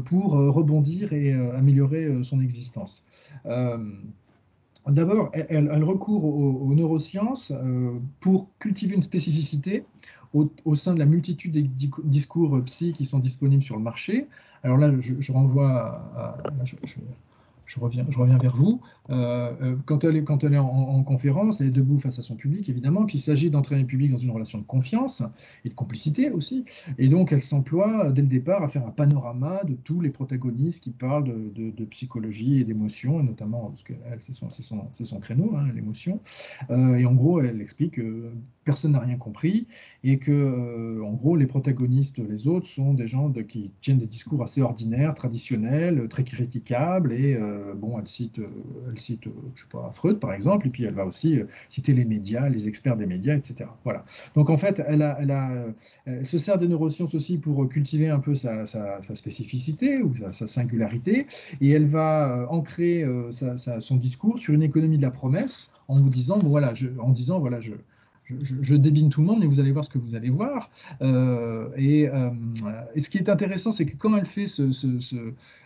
pour rebondir et améliorer son existence. D'abord, elle, recourt aux, neurosciences pour cultiver une spécificité au, sein de la multitude des discours psy qui sont disponibles sur le marché. Alors là, je, renvoie à, je reviens vers vous. Euh, euh, quand elle est, en, conférence, elle est debout face à son public, évidemment, puis il s'agit d'entraîner le public dans une relation de confiance et de complicité aussi. Et donc, elle s'emploie dès le départ à faire un panorama de tous les protagonistes qui parlent de, psychologie et d'émotion, et notamment, parce que c'est son, créneau, hein, l'émotion. Euh, et en gros, elle explique que personne n'a rien compris et que, en gros, les protagonistes, les autres, sont des gens qui tiennent des discours assez ordinaires, traditionnels, très critiquables, et bon, elle cite elle cite, euh, je sais pas, Freud par exemple, et puis elle va aussi euh, citer les médias, les experts des médias, etc. Voilà. Donc en fait, elle, a, elle, a, se sert des neurosciences aussi pour cultiver un peu sa, sa, spécificité ou sa, singularité, et elle va euh, ancrer son discours sur une économie de la promesse en vous disant, voilà, je, en disant, voilà, je, je, débine tout le monde, mais vous allez voir ce que vous allez voir. et, ce qui est intéressant, c'est que quand elle fait ce,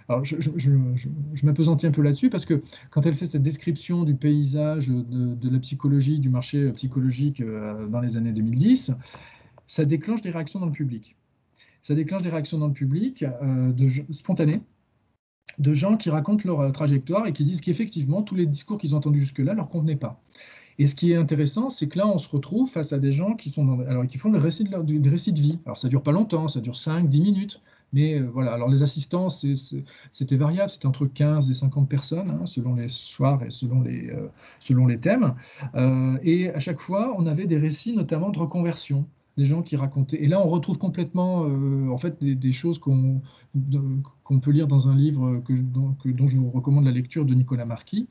alors, je, je, m'apesantis un peu là-dessus parce que quand elle fait cette description du paysage de, la psychologie, du marché psychologique euh, dans les années 2010, ça déclenche des réactions dans le public. Ça déclenche des réactions dans le public euh, spontanées de gens qui racontent leur euh, trajectoire et qui disent qu'effectivement, tous les discours qu'ils ont entendus jusque-là ne leur convenaient pas. Et ce qui est intéressant, c'est que là, on se retrouve face à des gens qui, sont alors, qui font le récit de des récits de vie. Alors, ça dure pas longtemps, ça dure 5, 10 minutes. Mais euh, voilà, alors les assistants, c'était variable, c'était entre 15 et 50 personnes, hein, selon les soirs et selon les, euh, selon les thèmes. Euh, et à chaque fois, on avait des récits notamment de reconversion, des gens qui racontaient. Et là, on retrouve complètement en fait des, choses qu'on peut lire dans un livre que, dont, je vous recommande la lecture de Nicolas Marquis.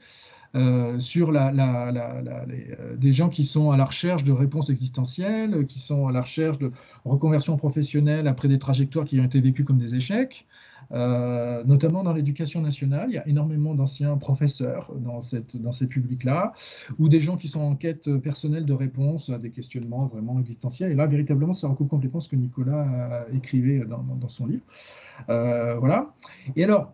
Euh, sur la, euh, des gens qui sont à la recherche de réponses existentielles, qui sont à la recherche de reconversion professionnelle après des trajectoires qui ont été vécues comme des échecs. Euh, notamment dans l'éducation nationale, il y a énormément d'anciens professeurs dans, cette, dans ces publics-là, ou des gens qui sont en quête personnelle de réponses à des questionnements vraiment existentiels. Et là, véritablement, ça recoupe complètement ce que Nicolas écrivait dans, dans, son livre. voilà. Et alors,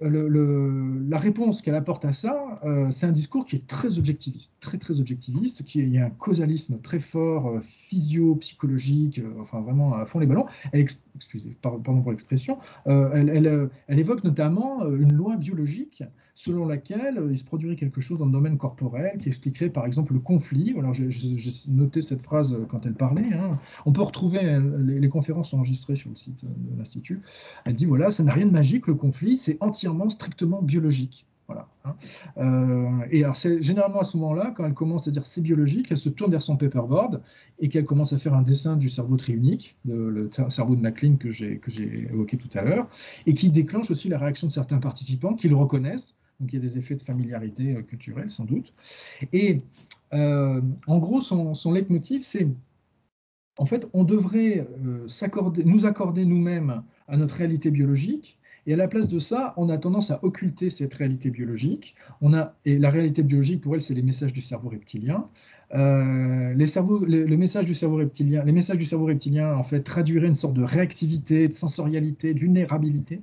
la réponse qu'elle apporte à ça, euh, c'est un discours qui est très objectiviste, très très objectiviste, qui a un causalisme très fort, euh, physio-psychologique, euh, enfin vraiment à fond les ballons. Excusez, pardon pour l'expression, elle, elle, évoque notamment une loi biologique selon laquelle il se produirait quelque chose dans le domaine corporel qui expliquerait par exemple le conflit. Alors j'ai noté cette phrase quand elle parlait. Hein. On peut retrouver les, les, conférences enregistrées sur le site de l'Institut. Elle dit voilà, ça n'a rien de magique, le conflit, c'est entièrement strictement biologique. Voilà. Hein. Euh, et alors, c'est généralement à ce moment-là, quand elle commence à dire c'est biologique, elle se tourne vers son paperboard et qu'elle commence à faire un dessin du cerveau triunique, le cerveau de MacLean que j'ai évoqué tout à l'heure, et qui déclenche aussi la réaction de certains participants qui le reconnaissent. Donc, il y a des effets de familiarité euh, culturelle, sans doute. Et euh, en gros, son, leitmotiv, c'est en fait, on devrait nous accorder nous-mêmes à notre réalité biologique et à la place de ça, on a tendance à occulter cette réalité biologique. On a, et la réalité biologique, pour elle, c'est les messages du cerveau reptilien. Euh, les cerveaux, le, message du cerveau reptilien, les messages du cerveau reptilien, en fait, traduiraient une sorte de réactivité, de sensorialité, de vulnérabilité.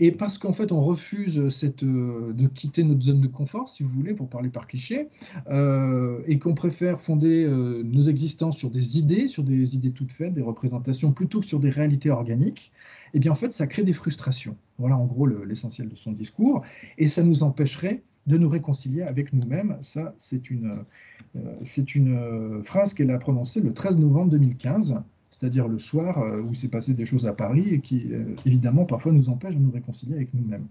Et parce qu'en fait, on refuse euh, de quitter notre zone de confort, si vous voulez, pour parler par cliché, euh, et qu'on préfère fonder nos existences sur des idées, sur des idées toutes faites, des représentations, plutôt que sur des réalités organiques, eh bien en fait, ça crée des frustrations. Voilà en gros l'essentiel de son discours, et ça nous empêcherait de nous réconcilier avec nous-mêmes. Ça, c'est une, euh, euh, phrase qu'elle a prononcée le 13 novembre 2015, c'est-à-dire le soir euh, où s'est passé des choses à Paris et qui, évidemment, parfois nous empêchent de nous réconcilier avec nous-mêmes.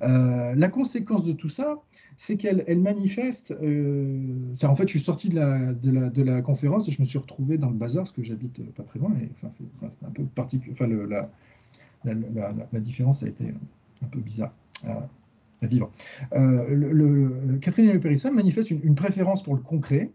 la conséquence de tout ça, c'est qu'elle elle manifeste. en fait, je suis sorti de la, conférence et je me suis retrouvé dans le bazar, parce que j'habite pas très loin, enfin, c'est un peu particulier. Enfin, le, la, différence a été un peu bizarre à, vivre. Euh, le, Catherine manifeste une, préférence pour le concret,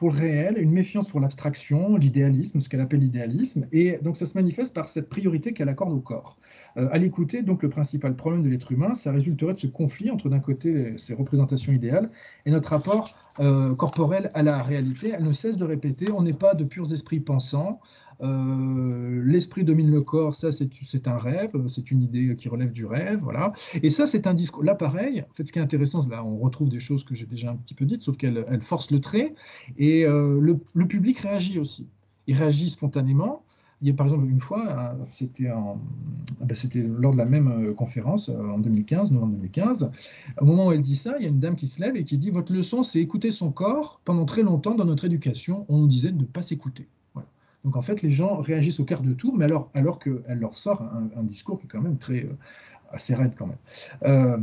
pour le réel, une méfiance pour l'abstraction, l'idéalisme, ce qu'elle appelle l'idéalisme, et donc ça se manifeste par cette priorité qu'elle accorde au corps. Euh, à l'écouter, donc le principal problème de l'être humain, ça résulterait de ce conflit entre d'un côté ces représentations idéales et notre rapport euh, corporel à la réalité. Elle ne cesse de répéter, on n'est pas de purs esprits pensants, euh, l'esprit domine le corps, ça c'est un rêve, c'est une idée qui relève du rêve, voilà. Et ça c'est un discours. Là pareil, en fait ce qui est intéressant, là on retrouve des choses que j'ai déjà un petit peu dites, sauf qu'elle elle force le trait et euh, le, public réagit aussi. Il réagit spontanément. il y a par exemple une fois, c'était ben, c'était lors de la même conférence en 2015, novembre 2015, au moment où elle dit ça, il y a une dame qui se lève et qui dit Votre leçon, c'est écouter son corps. Pendant très longtemps, dans notre éducation, on nous disait de ne pas s'écouter. Donc en fait, les gens réagissent au quart de tour, mais alors, alors qu'elle leur sort un, discours qui est quand même très, euh, assez raide quand même. Euh,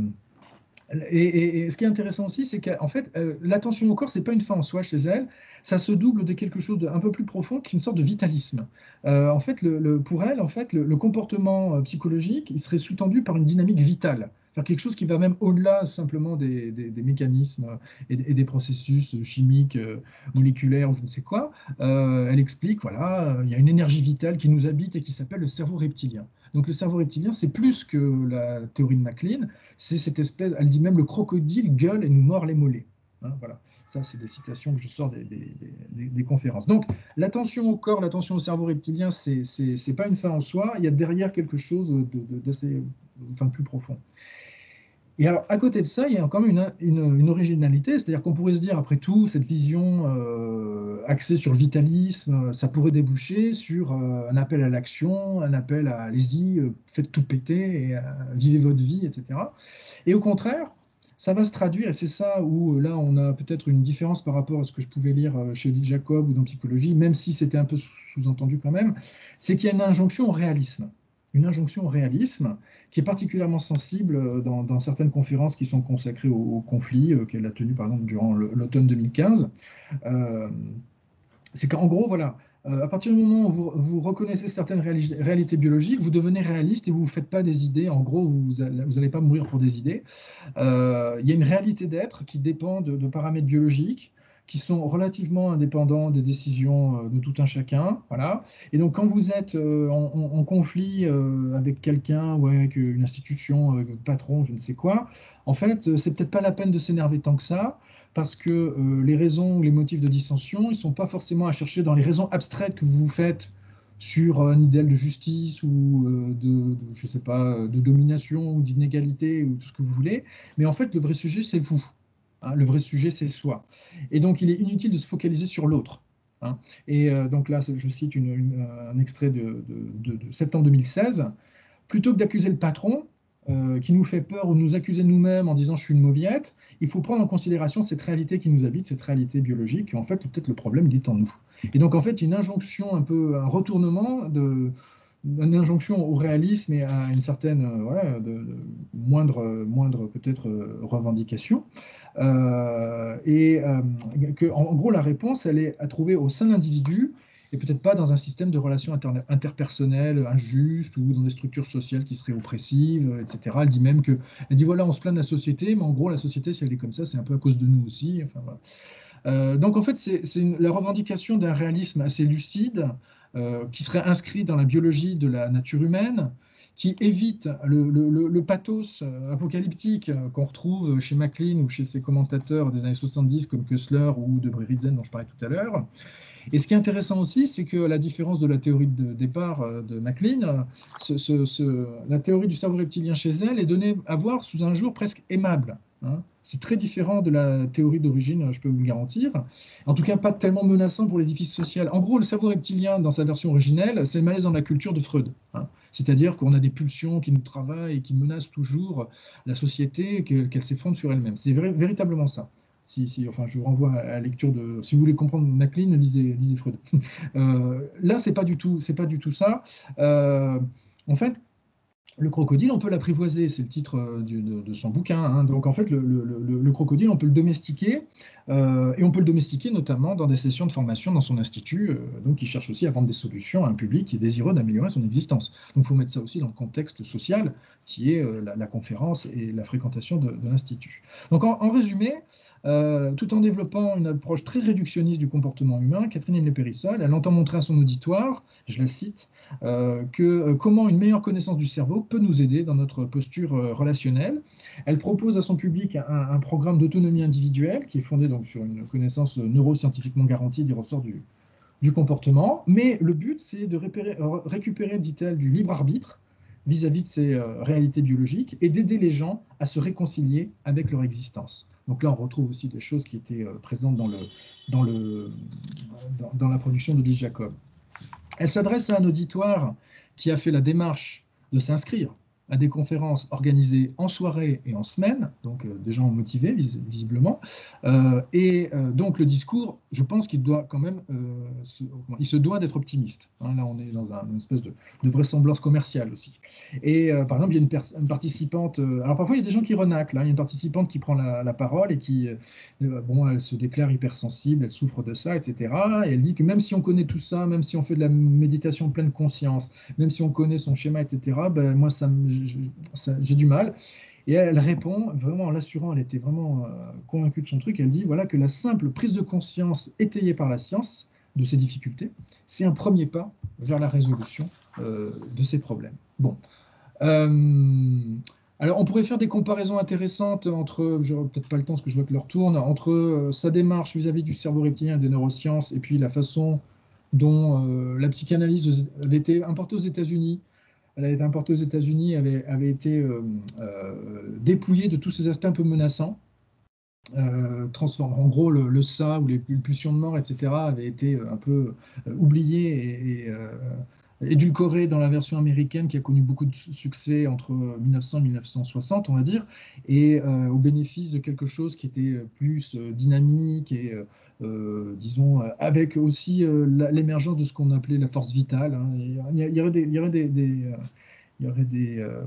et, ce qui est intéressant aussi, c'est qu'en fait, euh, l'attention au corps, c'est pas une fin en soi chez elle, ça se double de quelque chose d'un peu plus profond, qui est une sorte de vitalisme. en fait, le, pour elle, en fait, le comportement psychologique, il serait sous-tendu par une dynamique vitale quelque chose qui va même au-delà simplement des, mécanismes et, des processus chimiques, euh, moléculaires ou je ne sais quoi. Euh, elle explique, voilà, euh, il y a une énergie vitale qui nous habite et qui s'appelle le cerveau reptilien. Donc le cerveau reptilien, c'est plus que la théorie de MacLean, c'est cette espèce, elle dit même le crocodile gueule et nous mord les mollets. Hein, voilà, ça c'est des citations que je sors des, conférences. Donc l'attention au corps, l'attention au cerveau reptilien, c'est pas une fin en soi, il y a derrière quelque chose d'assez, enfin plus profond. Et alors, à côté de ça, il y a quand même une, originalité, c'est-à-dire qu'on pourrait se dire, après tout, cette vision euh, axée sur le vitalisme, ça pourrait déboucher sur euh, un appel à l'action, un appel à allez-y, euh, faites tout péter, et, vivez votre vie, etc. Et au contraire, ça va se traduire, et c'est ça où là on a peut-être une différence par rapport à ce que je pouvais lire chez Lee Jacob ou dans Psychologie, même si c'était un peu sous-entendu quand même, c'est qu'il y a une injonction au réalisme une injonction au réalisme qui est particulièrement sensible euh, dans, certaines conférences qui sont consacrées au, conflit euh, qu'elle a tenu par exemple durant l'automne 2015. Euh, c'est qu'en gros, voilà, à partir du moment où vous, reconnaissez certaines réalités biologiques, vous devenez réaliste et vous ne faites pas des idées. En gros, vous n'allez pas mourir pour des idées. il y a une réalité d'être qui dépend de paramètres biologiques qui sont relativement indépendants des décisions euh, de tout un chacun. Voilà. Et donc, quand vous êtes euh, en, conflit euh, avec quelqu'un ou avec une institution, avec votre patron, je ne sais quoi, en fait, c'est peut-être pas la peine de s'énerver tant que ça, parce que les raisons ou les motifs de dissension, ils ne sont pas forcément à chercher dans les raisons abstraites que vous vous faites sur un idéal de justice ou de, je sais pas, de domination ou d'inégalité ou tout ce que vous voulez. Mais en fait, le vrai sujet, c'est vous. Hein, le vrai sujet, c'est soi. Et donc, il est inutile de se focaliser sur l'autre. Hein. Et euh, donc là, je cite un extrait de, septembre 2016. Plutôt que d'accuser le patron, euh, qui nous fait peur ou nous accuser nous-mêmes en disant je suis une mauviette, il faut prendre en considération cette réalité qui nous habite, cette réalité biologique, et en fait, peut-être le problème, il est en nous. Et donc, en fait, une injonction, un peu un retournement de, une injonction au réalisme et à une certaine euh, voilà, de, moindre, moindre peut-être revendication. Euh, et euh, que, en, gros, la réponse, elle est à trouver au sein de l'individu et peut-être pas dans un système de relations interpersonnelles injustes ou dans des structures sociales qui seraient oppressives, etc. Elle dit même que, elle dit voilà, on se plaint de la société, mais en gros, la société, si elle est comme ça, c'est un peu à cause de nous aussi. Euh, donc en fait, c'est la revendication d'un réalisme assez lucide qui serait inscrit dans la biologie de la nature humaine, qui évite le, pathos euh, apocalyptique euh, qu'on retrouve chez MacLean ou chez ses commentateurs des années 70 comme Kessler ou de Brizen dont je parlais tout à l'heure. Et ce qui est intéressant aussi, c'est que la différence de la théorie de départ euh, de MacLean, la théorie du cerveau reptilien chez elle est donnée à voir sous un jour presque aimable. Hein. C'est très différent de la théorie d'origine, je peux vous le garantir. En tout cas, pas tellement menaçant pour l'édifice social. En gros, le cerveau reptilien, dans sa version originelle, c'est le malaise dans la culture de Freud. Hein. C'est-à-dire qu'on a des pulsions qui nous travaillent et qui menacent toujours la société, qu'elle s'effondre sur elle-même. C'est véritablement ça. Si, enfin, je vous renvoie à la lecture de. Si vous voulez comprendre MacLean, lisez, Freud. Euh, là, c'est pas du tout, pas du tout ça. Euh, en fait, le crocodile, on peut l'apprivoiser, c'est le titre euh, de, son bouquin. Hein. Donc en fait, le, crocodile, on peut le domestiquer, euh, et on peut le domestiquer notamment dans des sessions de formation dans son institut, euh, donc qui cherche aussi à vendre des solutions à un public qui est désireux d'améliorer son existence. Donc il faut mettre ça aussi dans le contexte social, qui est la, conférence et la fréquentation de, l'institut. Donc en, résumé, tout en développant une approche très réductionniste du comportement humain, Catherine Lepérissol, elle entend montrer à son auditoire, je la cite, euh, que euh, comment une meilleure connaissance du cerveau peut nous aider dans notre posture euh, relationnelle. Elle propose à son public un, programme d'autonomie individuelle qui est fondé donc sur une connaissance neuroscientifiquement garantie des ressorts du comportement. Mais le but, c'est de récupérer, dit-elle, du libre arbitre vis-à-vis de ces réalités biologiques et d'aider les gens à se réconcilier avec leur existence. Donc là, on retrouve aussi des choses qui étaient présentes dans, le, dans, la production de Lise Jacob. Elle s'adresse à un auditoire qui a fait la démarche de s'inscrire à des conférences organisées en soirée et en semaine, donc euh, des gens motivés visiblement. Euh, et euh, donc le discours, je pense qu'il doit quand même, il se doit d'être optimiste. Hein. là, on est dans une espèce de, vraisemblance commerciale aussi. Et par exemple, il y a une, participante, alors parfois il y a des gens qui renaclent, hein. il y a une participante qui prend la, parole et qui, bon, elle se déclare hypersensible, elle souffre de ça, etc. Et elle dit que même si on connaît tout ça, même si on fait de la méditation pleine conscience, même si on connaît son schéma, etc., ben, moi, ça me j'ai du mal. Et elle répond, vraiment en l'assurant, elle était vraiment euh, convaincue de son truc, elle dit voilà que la simple prise de conscience étayée par la science de ces difficultés, c'est un premier pas vers la résolution euh, de ces problèmes. Bon. Euh, alors, on pourrait faire des comparaisons intéressantes entre, je peut-être pas le temps parce que je vois que l'heure tourne, entre sa démarche vis-à-vis du cerveau reptilien et des neurosciences, et puis la façon dont la psychanalyse avait été importée aux États-Unis elle a été importée aux États-Unis, avait, avait été euh, euh, dépouillée de tous ces aspects un peu menaçants. Euh, En gros, le, le, ça ou les pulsions de mort, etc., avaient été euh, un peu oubliés et, édulcoré dans la version américaine qui a connu beaucoup de succès entre 1900 et 1960, on va dire, et euh, au bénéfice de quelque chose qui était euh, plus euh, dynamique et, disons, avec aussi l'émergence de ce qu'on appelait la force vitale. Hein. Il, y aurait des, il y aurait des, il y aurait des, euh,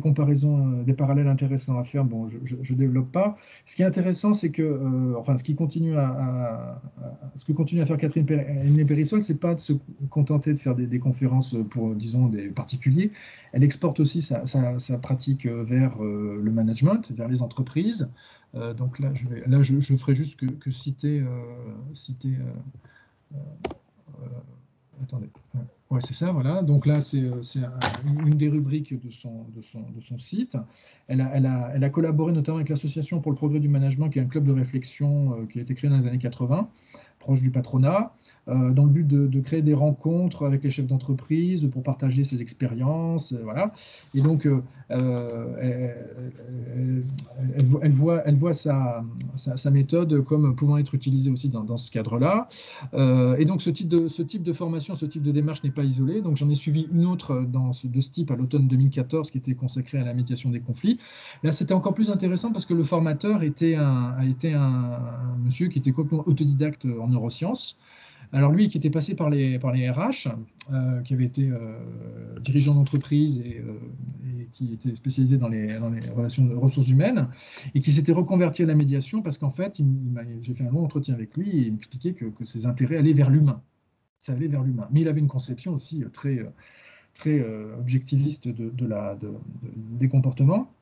comparaisons, euh, des parallèles intéressants à faire. Bon, je ne développe pas. Ce qui est intéressant, c'est que, euh, enfin, ce que continue à faire Catherine Périssol, c'est pas de se contenter de faire des, conférences pour, disons, des particuliers. Elle exporte aussi sa, pratique vers le management, vers les entreprises. donc là, je, vais, ferai juste que, citer attendez. Ouais, c'est ça, voilà. Donc là, c'est euh, une des rubriques de son, site. Elle a, collaboré notamment avec l'Association pour le progrès du management, qui est un club de réflexion euh, qui a été créé dans les années 80 proche du patronat, dans le but de, créer des rencontres avec les chefs d'entreprise pour partager ses expériences. Euh, voilà. Et donc, euh, elle, voit, sa, méthode comme pouvant être utilisée aussi dans, ce cadre-là. et donc, ce type, de, formation, ce type de démarche n'est pas isolé. Donc, j'en ai suivi une autre de ce type à l'automne 2014 qui était consacrée à la médiation des conflits. Là, c'était encore plus intéressant parce que le formateur était a été un monsieur qui était complètement autodidacte en neurosciences. Alors lui, qui était passé par les, par RH, euh, qui avait été euh, dirigeant d'entreprise et, euh, qui était spécialisé dans les, relations de ressources humaines, et qui s'était reconverti à la médiation parce qu'en fait, j'ai fait un long entretien avec lui et il m'expliquait que, ses intérêts allaient vers l'humain. Ça allait vers l'humain. Mais il avait une conception aussi très, très objectiviste de, la, de, des comportements.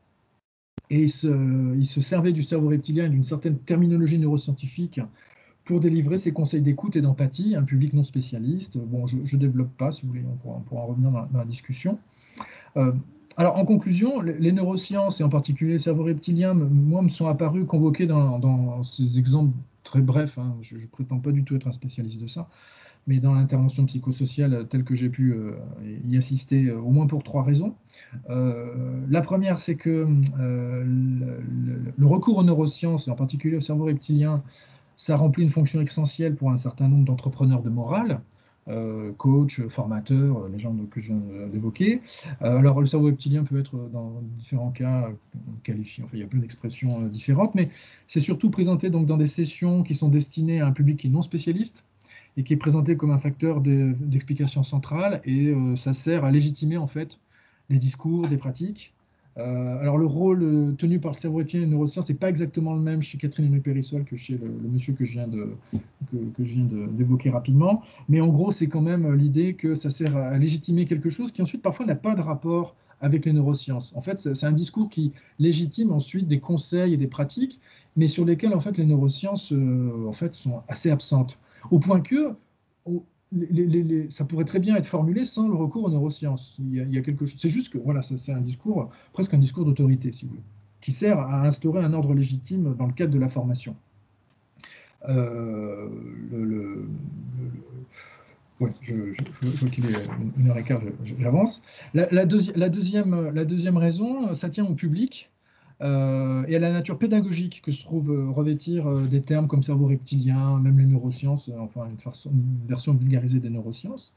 Et il se, il se, servait du cerveau reptilien et d'une certaine terminologie neuroscientifique pour délivrer ses conseils d'écoute et d'empathie à un public non spécialiste. Bon, je ne développe pas, si vous voulez, on pourra, en revenir dans, la discussion. Euh, alors, en conclusion, les neurosciences, et en particulier les cerveaux reptiliens, moi, me sont apparus convoqués dans, ces exemples très brefs. Hein. je ne prétends pas du tout être un spécialiste de ça, mais dans l'intervention psychosociale telle que j'ai pu euh, y assister, euh, au moins pour trois raisons. la première, c'est que le, le, recours aux neurosciences, et en particulier au cerveau reptilien, ça remplit une fonction essentielle pour un certain nombre d'entrepreneurs de morale, euh, coach, formateur, les gens que je viens d'évoquer. Euh, alors, le cerveau reptilien peut être dans différents cas qualifié, enfin, il y a plein d'expressions euh, différentes, mais c'est surtout présenté donc, dans des sessions qui sont destinées à un public qui est non spécialiste et qui est présenté comme un facteur d'explication centrale, et ça sert à légitimer en fait les discours, des pratiques, euh, alors le rôle euh, tenu par le cerveau et les neurosciences n'est pas exactement le même chez Catherine Aimé Périssol que chez le, monsieur que je viens de que, je viens d'évoquer rapidement. Mais en gros, c'est quand même l'idée que ça sert à légitimer quelque chose qui ensuite parfois n'a pas de rapport avec les neurosciences. En fait, c'est un discours qui légitime ensuite des conseils et des pratiques, mais sur lesquels en fait les neurosciences euh, en fait sont assez absentes. Au point que ça pourrait très bien être formulé sans le recours aux neurosciences. Il y a, quelque chose. C'est juste que voilà, c'est un discours, presque un discours d'autorité, si vous voulez, qui sert à instaurer un ordre légitime dans le cadre de la formation. Euh, je, vois qu'il est une heure et quart, j'avance. La deuxième raison, ça tient au public. Euh, et à la nature pédagogique que se trouve euh, revêtir euh, des termes comme cerveau reptilien, même les neurosciences, enfin une, version vulgarisée des neurosciences.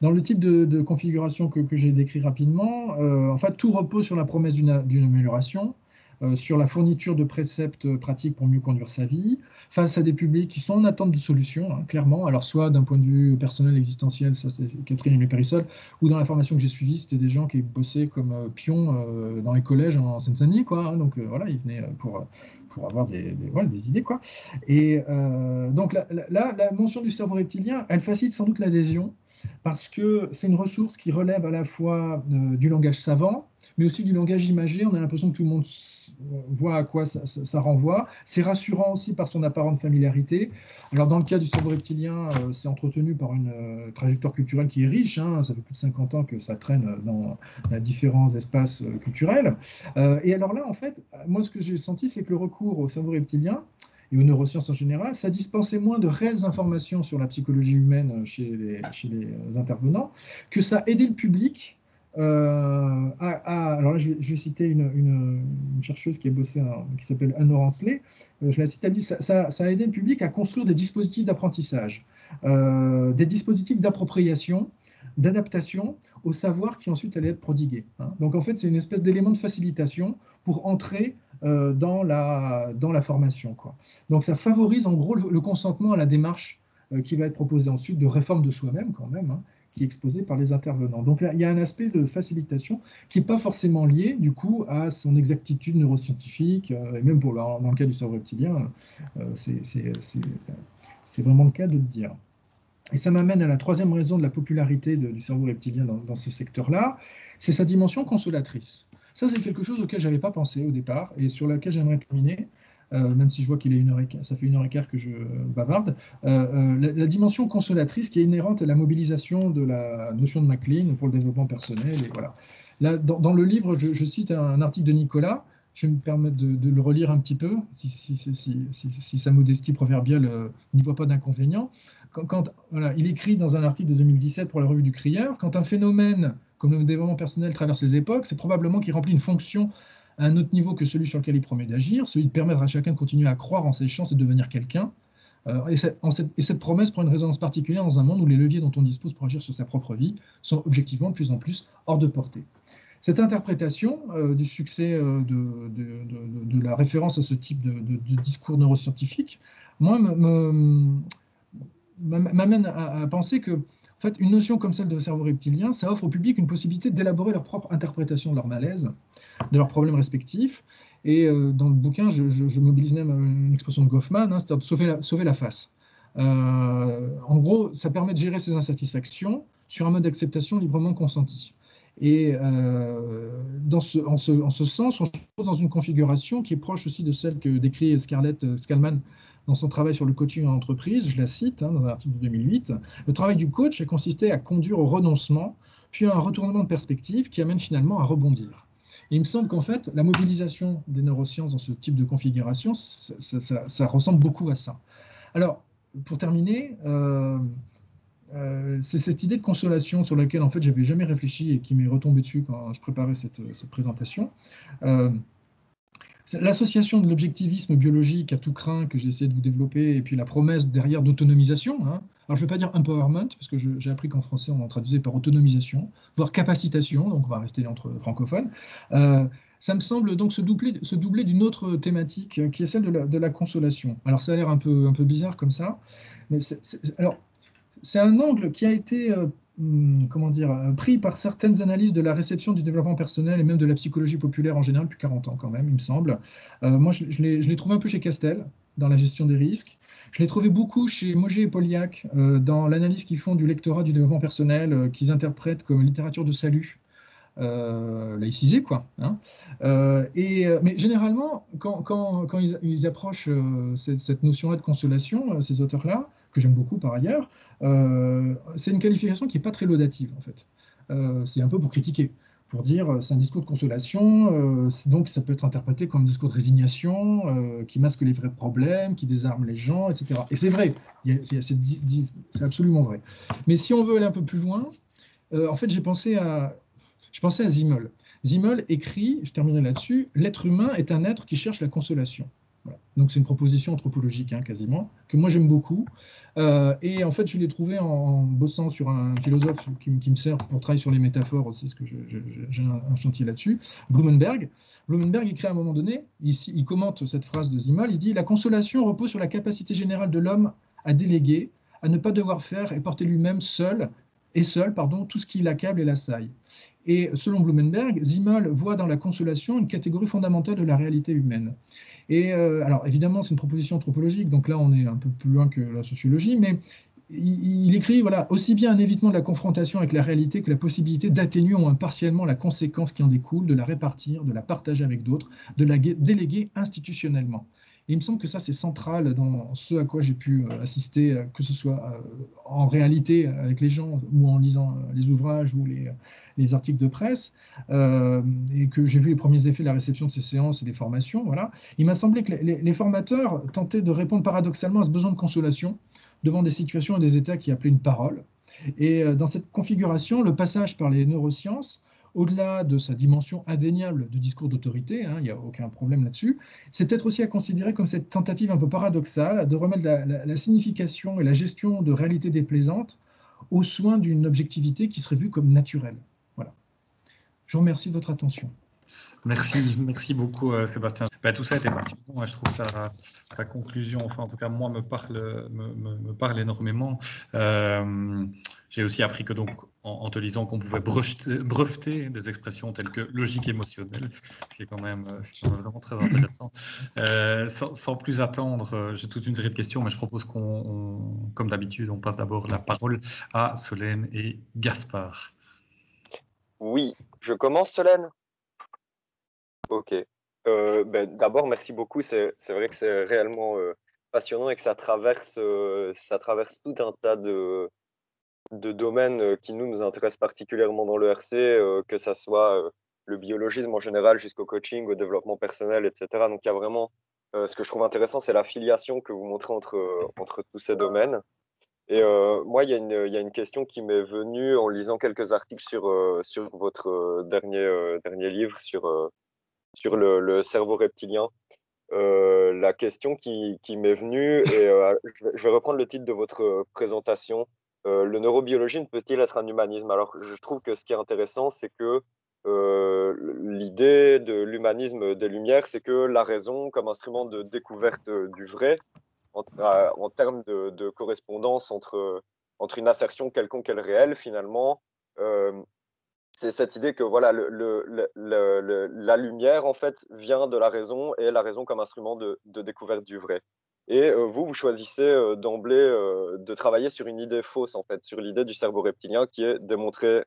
Dans le type de, configuration que, que j'ai décrit rapidement, en fait, tout repose sur la promesse d'une amélioration, sur la fourniture de préceptes pratiques pour mieux conduire sa vie, face à des publics qui sont en attente de solutions, hein, clairement. Alors, soit d'un point de vue personnel, existentiel, ça c'est Catherine et Périssol, ou dans la formation que j'ai suivie, c'était des gens qui bossaient comme euh, pions euh, dans les collèges en Seine-Saint-Denis, quoi. Hein. donc, euh, voilà, ils venaient pour, pour avoir des, des, idées, quoi. Et donc, là, la mention du cerveau reptilien, elle facilite sans doute l'adhésion, parce que c'est une ressource qui relève à la fois du langage savant, mais aussi du langage imagé. On a l'impression que tout le monde voit à quoi ça, renvoie. C'est rassurant aussi par son apparente familiarité. Alors, dans le cas du cerveau reptilien, euh, c'est entretenu par une euh, trajectoire culturelle qui est riche. Hein. Ça fait plus de 50 ans que ça traîne dans, différents espaces euh, culturels. et alors là, en fait, moi, ce que j'ai senti, c'est que le recours au cerveau reptilien, et aux neurosciences en général, ça dispensait moins de réelles informations sur la psychologie humaine chez les, chez les intervenants, que ça aidait le public euh, alors là, je, vais citer une, chercheuse qui a bossé, qui s'appelle Anne-Laurence Lay. Euh, je la cite, elle dit ça, ça, a aidé le public à construire des dispositifs d'apprentissage, euh, des dispositifs d'appropriation, d'adaptation au savoir qui ensuite allait être prodigué. Hein. Donc en fait, c'est une espèce d'élément de facilitation pour entrer dans, la, dans la formation. Donc ça favorise en gros le, consentement à la démarche qui va être proposée ensuite de réforme de soi-même quand même, hein, qui est exposé par les intervenants. Donc là, il y a un aspect de facilitation qui n'est pas forcément lié du coup à son exactitude neuroscientifique, euh, et même pour dans le cas du cerveau reptilien, euh, c'est vraiment le cas de le dire. Et ça m'amène à la troisième raison de la popularité du cerveau reptilien dans ce secteur-là, c'est sa dimension consolatrice. Ça, c'est quelque chose auquel je n'avais pas pensé au départ et sur laquelle j'aimerais terminer. Euh, même si je vois qu'il est une heure et ça fait une heure et quart que je bavarde, euh, euh, la, dimension consolatrice qui est inhérente à la mobilisation de la notion de MacLean pour le développement personnel. Et voilà. Là, dans, le livre, je, cite un, article de Nicolas. Je vais me permettre de, le relire un petit peu, si, si, sa modestie proverbiale n'y voit pas d'inconvénient. Quand, voilà, il écrit dans un article de 2017 pour la revue du Crieur, quand un phénomène comme le développement personnel traverse les époques, c'est probablement qu'il remplit une fonction à un autre niveau que celui sur lequel il promet d'agir, celui de permettre à chacun de continuer à croire en ses chances et de devenir quelqu'un. Euh, et, cette, promesse prend une résonance particulière dans un monde où les leviers dont on dispose pour agir sur sa propre vie sont objectivement de plus en plus hors de portée. Cette interprétation euh, du succès euh, de, la référence à ce type de, discours neuroscientifique, moi, m'amène à, à, penser que en fait, une notion comme celle de cerveau reptilien, ça offre au public une possibilité d'élaborer leur propre interprétation de leur malaise de leurs problèmes respectifs. Et euh, dans le bouquin, je, mobilise même une expression de Goffman, hein, c'est-à-dire sauver la, face. Euh, en gros, ça permet de gérer ces insatisfactions sur un mode d'acceptation librement consenti. Et euh, dans ce, en, ce, en, ce, sens, on se trouve dans une configuration qui est proche aussi de celle que décrit Scarlett Scalman dans son travail sur le coaching en entreprise. Je la cite hein, dans un article de 2008. Le travail du coach a consisté à conduire au renoncement, puis à un retournement de perspective qui amène finalement à rebondir il me semble qu'en fait, la mobilisation des neurosciences dans ce type de configuration, ça, ressemble beaucoup à ça. Alors, pour terminer, euh, euh, c'est cette idée de consolation sur laquelle en fait j'avais jamais réfléchi et qui m'est retombée dessus quand je préparais cette, présentation. Euh, L'association de l'objectivisme biologique à tout craint que j'ai essayé de vous développer, et puis la promesse derrière d'autonomisation. Hein. Alors, je ne vais pas dire empowerment, parce que j'ai appris qu'en français, on en traduisait par autonomisation, voire capacitation, donc on va rester entre francophones. Euh, ça me semble donc se doubler, d'une autre thématique euh, qui est celle de la, consolation. Alors, ça a l'air un peu, bizarre comme ça, mais alors, c'est un angle qui a été euh, Hmm, comment dire, pris par certaines analyses de la réception du développement personnel et même de la psychologie populaire en général depuis 40 ans quand même, il me semble. Moi, je, je l'ai trouvé un peu chez Castel dans la gestion des risques. Je l'ai trouvé beaucoup chez Moget et Poliac euh, dans l'analyse qu'ils font du lectorat du développement personnel, qu'ils interprètent comme littérature de salut. laïcisée, quoi. Hein. et, mais généralement, quand, ils, approchent cette, cette notion-là de consolation, ces auteurs-là, que j'aime beaucoup par ailleurs, euh, c'est une qualification qui n'est pas très laudative en fait. Euh, c'est un peu pour critiquer, pour dire euh, c'est un discours de consolation, donc ça peut être interprété comme un discours de résignation qui masque les vrais problèmes, qui désarme les gens, etc. Et c'est vrai, c'est absolument vrai. Mais si on veut aller un peu plus loin, en fait j'ai pensé à, je pensais à Zimmel. Zimmel écrit, je terminerai là-dessus, l'être humain est un être qui cherche la consolation. Donc c'est une proposition anthropologique hein, quasiment, que moi j'aime beaucoup. Euh, et en fait, je l'ai trouvé en, bossant sur un philosophe qui, me sert pour travailler sur les métaphores aussi, parce que j'ai un, chantier là-dessus, Blumenberg. Blumenberg écrit à un moment donné, ici, il commente cette phrase de Zimmel, il dit « La consolation repose sur la capacité générale de l'homme à déléguer, à ne pas devoir faire et porter lui-même seul, et seul, pardon, tout ce qui l'accable et l'assaille. Et selon Blumenberg, Zimmel voit dans la consolation une catégorie fondamentale de la réalité humaine. Et euh, alors évidemment, c'est une proposition anthropologique, donc là on est un peu plus loin que la sociologie, mais il, écrit voilà, aussi bien un évitement de la confrontation avec la réalité que la possibilité d'atténuer au moins la conséquence qui en découle, de la répartir, de la partager avec d'autres, de la déléguer institutionnellement. Il me semble que ça, c'est central dans ce à quoi j'ai pu euh, assister, euh, que ce soit en réalité avec les gens ou en lisant les ouvrages ou les, les articles de presse, et que j'ai vu les premiers effets de la réception de ces séances et des formations. Voilà. Il m'a semblé que les, formateurs tentaient de répondre paradoxalement à ce besoin de consolation devant des situations et des états qui appelaient une parole. Et dans cette configuration, le passage par les neurosciences au-delà de sa dimension indéniable de discours d'autorité, hein, il n'y a aucun problème là-dessus, c'est peut-être aussi à considérer comme cette tentative un peu paradoxale de remettre la, signification et la gestion de réalités déplaisantes aux soins d'une objectivité qui serait vue comme naturelle. Je vous remercie de votre attention. Merci, merci beaucoup euh, Sébastien. Bah, tout ça était passionnant. Je trouve ta, ta, conclusion, enfin en tout cas moi, me parle, me, me, parle énormément. Euh, j'ai aussi appris que donc en, te lisant qu'on pouvait breveter, des expressions telles que logique émotionnelle, ce qui est quand même, euh, vraiment très intéressant. sans, plus attendre, j'ai toute une série de questions, mais je propose qu'on, comme d'habitude, on passe d'abord la parole à Solène et Gaspard. Oui, je commence Solène? Ok. Euh, ben, d'abord, merci beaucoup. C'est vrai que c'est réellement euh, passionnant et que ça traverse, euh, ça traverse tout un tas de, domaines qui nous, nous intéressent particulièrement dans le RC, que ça soit le biologisme en général jusqu'au coaching, au développement personnel, etc. Donc, il y a vraiment, ce que je trouve intéressant, c'est la filiation que vous montrez entre tous ces domaines. Et moi, il y, a une, question qui m'est venue en lisant quelques articles sur, sur votre dernier, dernier livre sur sur le, cerveau reptilien. Euh, la question qui, m'est venue, et euh, je, vais, reprendre le titre de votre présentation, euh, le neurobiologie peut-il être un humanisme? Alors, je trouve que ce qui est intéressant, c'est que l'idée de l'humanisme des Lumières, c'est que la raison, comme instrument de découverte du vrai, en, termes de, correspondance entre, entre une assertion quelconque et le réel, finalement, c'est cette idée que voilà, la lumière en fait vient de la raison et la raison comme instrument de, découverte du vrai. Et euh, vous, vous choisissez euh, d'emblée euh, de travailler sur une idée fausse en fait, sur l'idée du cerveau reptilien qui est démontrée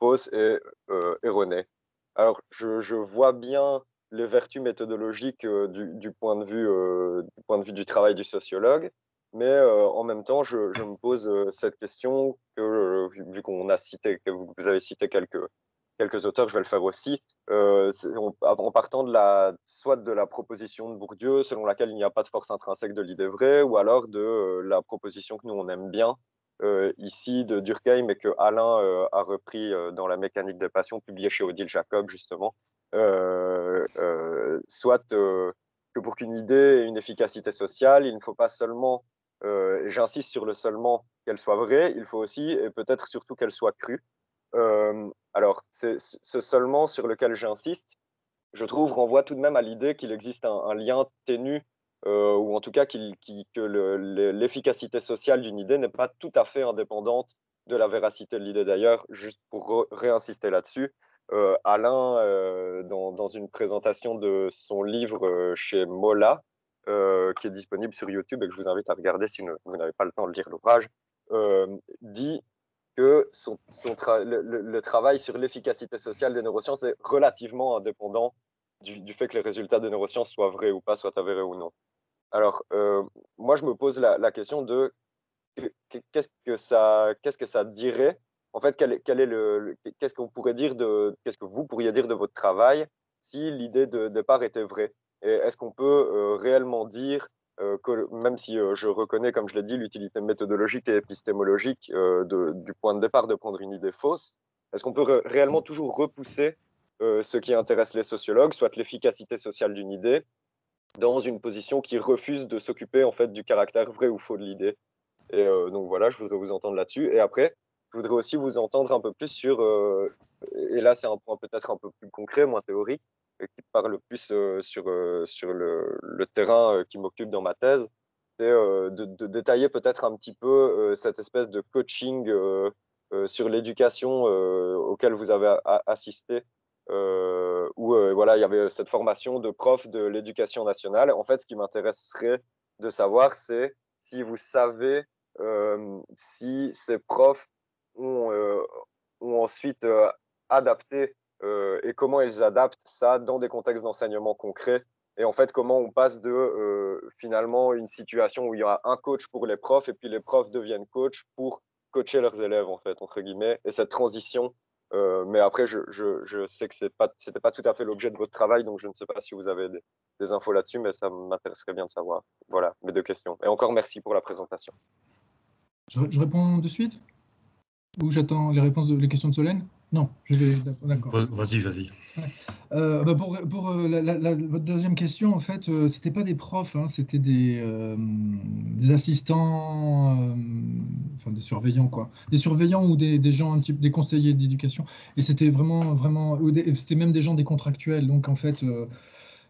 fausse et erronée. Alors, je, vois bien les vertus méthodologiques du, point de vue, du point de vue du travail du sociologue, mais euh, en même temps, je, me pose euh, cette question que, euh, vu qu'on a cité, que vous, avez cité quelques, quelques auteurs, je vais le faire aussi, en, partant de la, soit de la proposition de Bourdieu, selon laquelle il n'y a pas de force intrinsèque de l'idée vraie, ou alors de la proposition que nous on aime bien, ici de Durkheim, et que Alain a repris dans La mécanique des passions, publié chez Odile Jacob, justement, soit que pour qu'une idée ait une efficacité sociale, il ne faut pas seulement euh, j'insiste sur le seulement qu'elle soit vraie, il faut aussi, et peut-être surtout qu'elle soit crue. Euh, alors, ce seulement sur lequel j'insiste, je trouve, renvoie tout de même à l'idée qu'il existe un, lien ténu, euh, ou en tout cas que l'efficacité sociale d'une idée n'est pas tout à fait indépendante de la véracité de l'idée. D'ailleurs, juste pour réinsister là-dessus, Alain, dans, dans, une présentation de son livre chez Mola, euh, qui est disponible sur YouTube et que je vous invite à regarder si vous n'avez pas le temps de lire l'ouvrage, euh, dit que son, le, travail sur l'efficacité sociale des neurosciences est relativement indépendant du, fait que les résultats des neurosciences soient vrais ou pas, soient avérés ou non. Alors, euh, moi, je me pose la, question de qu'est-ce que ça dirait En fait, quel, quel est le, qu'est-ce qu'on pourrait dire de, qu'est-ce que vous pourriez dire de votre travail si l'idée de départ était vraie? Est-ce qu'on peut euh, réellement dire euh, que même si euh, je reconnais, comme je l'ai dit, l'utilité méthodologique et épistémologique du point de départ de prendre une idée fausse, est-ce qu'on peut réellement toujours repousser ce qui intéresse les sociologues, soit l'efficacité sociale d'une idée, dans une position qui refuse de s'occuper en fait du caractère vrai ou faux de l'idée? Et donc voilà, je voudrais vous entendre là-dessus. Et après, je voudrais aussi vous entendre un peu plus sur, et là c'est un point peut-être un peu plus concret, moins théorique, qui parle plus sur, sur le, le terrain qui m'occupe dans ma thèse, c'est de, détailler peut-être un petit peu cette espèce de coaching sur l'éducation auquel vous avez assisté, où voilà, il y avait cette formation de prof de l'éducation nationale. En fait, ce qui m'intéresserait de savoir, c'est si vous savez si ces profs ont, ont ensuite adapté et comment ils adaptent ça dans des contextes d'enseignement concrets et en fait, comment on passe de euh, finalement une situation où il y a un coach pour les profs et puis les profs deviennent coach pour coacher leurs élèves, en fait, entre guillemets, et cette transition. Euh, mais après, je, je, sais que ce n'était pas tout à fait l'objet de votre travail, donc je ne sais pas si vous avez des, des infos là-dessus, mais ça m'intéresserait bien de savoir. Voilà, mes deux questions. Et encore merci pour la présentation. Je, je réponds de suite? Ou j'attends les réponses de les questions de Solène? Non, je vais. D'accord. Vas-y, vas-y. Euh, bah, pour, pour euh, la, votre deuxième question, en fait, euh, c'était pas des profs, hein, c'était des, des assistants, enfin des surveillants, quoi. Des surveillants ou des, des gens, un type, des conseillers d'éducation. Et c'était vraiment, vraiment, c'était même des gens des contractuels. Donc, en fait,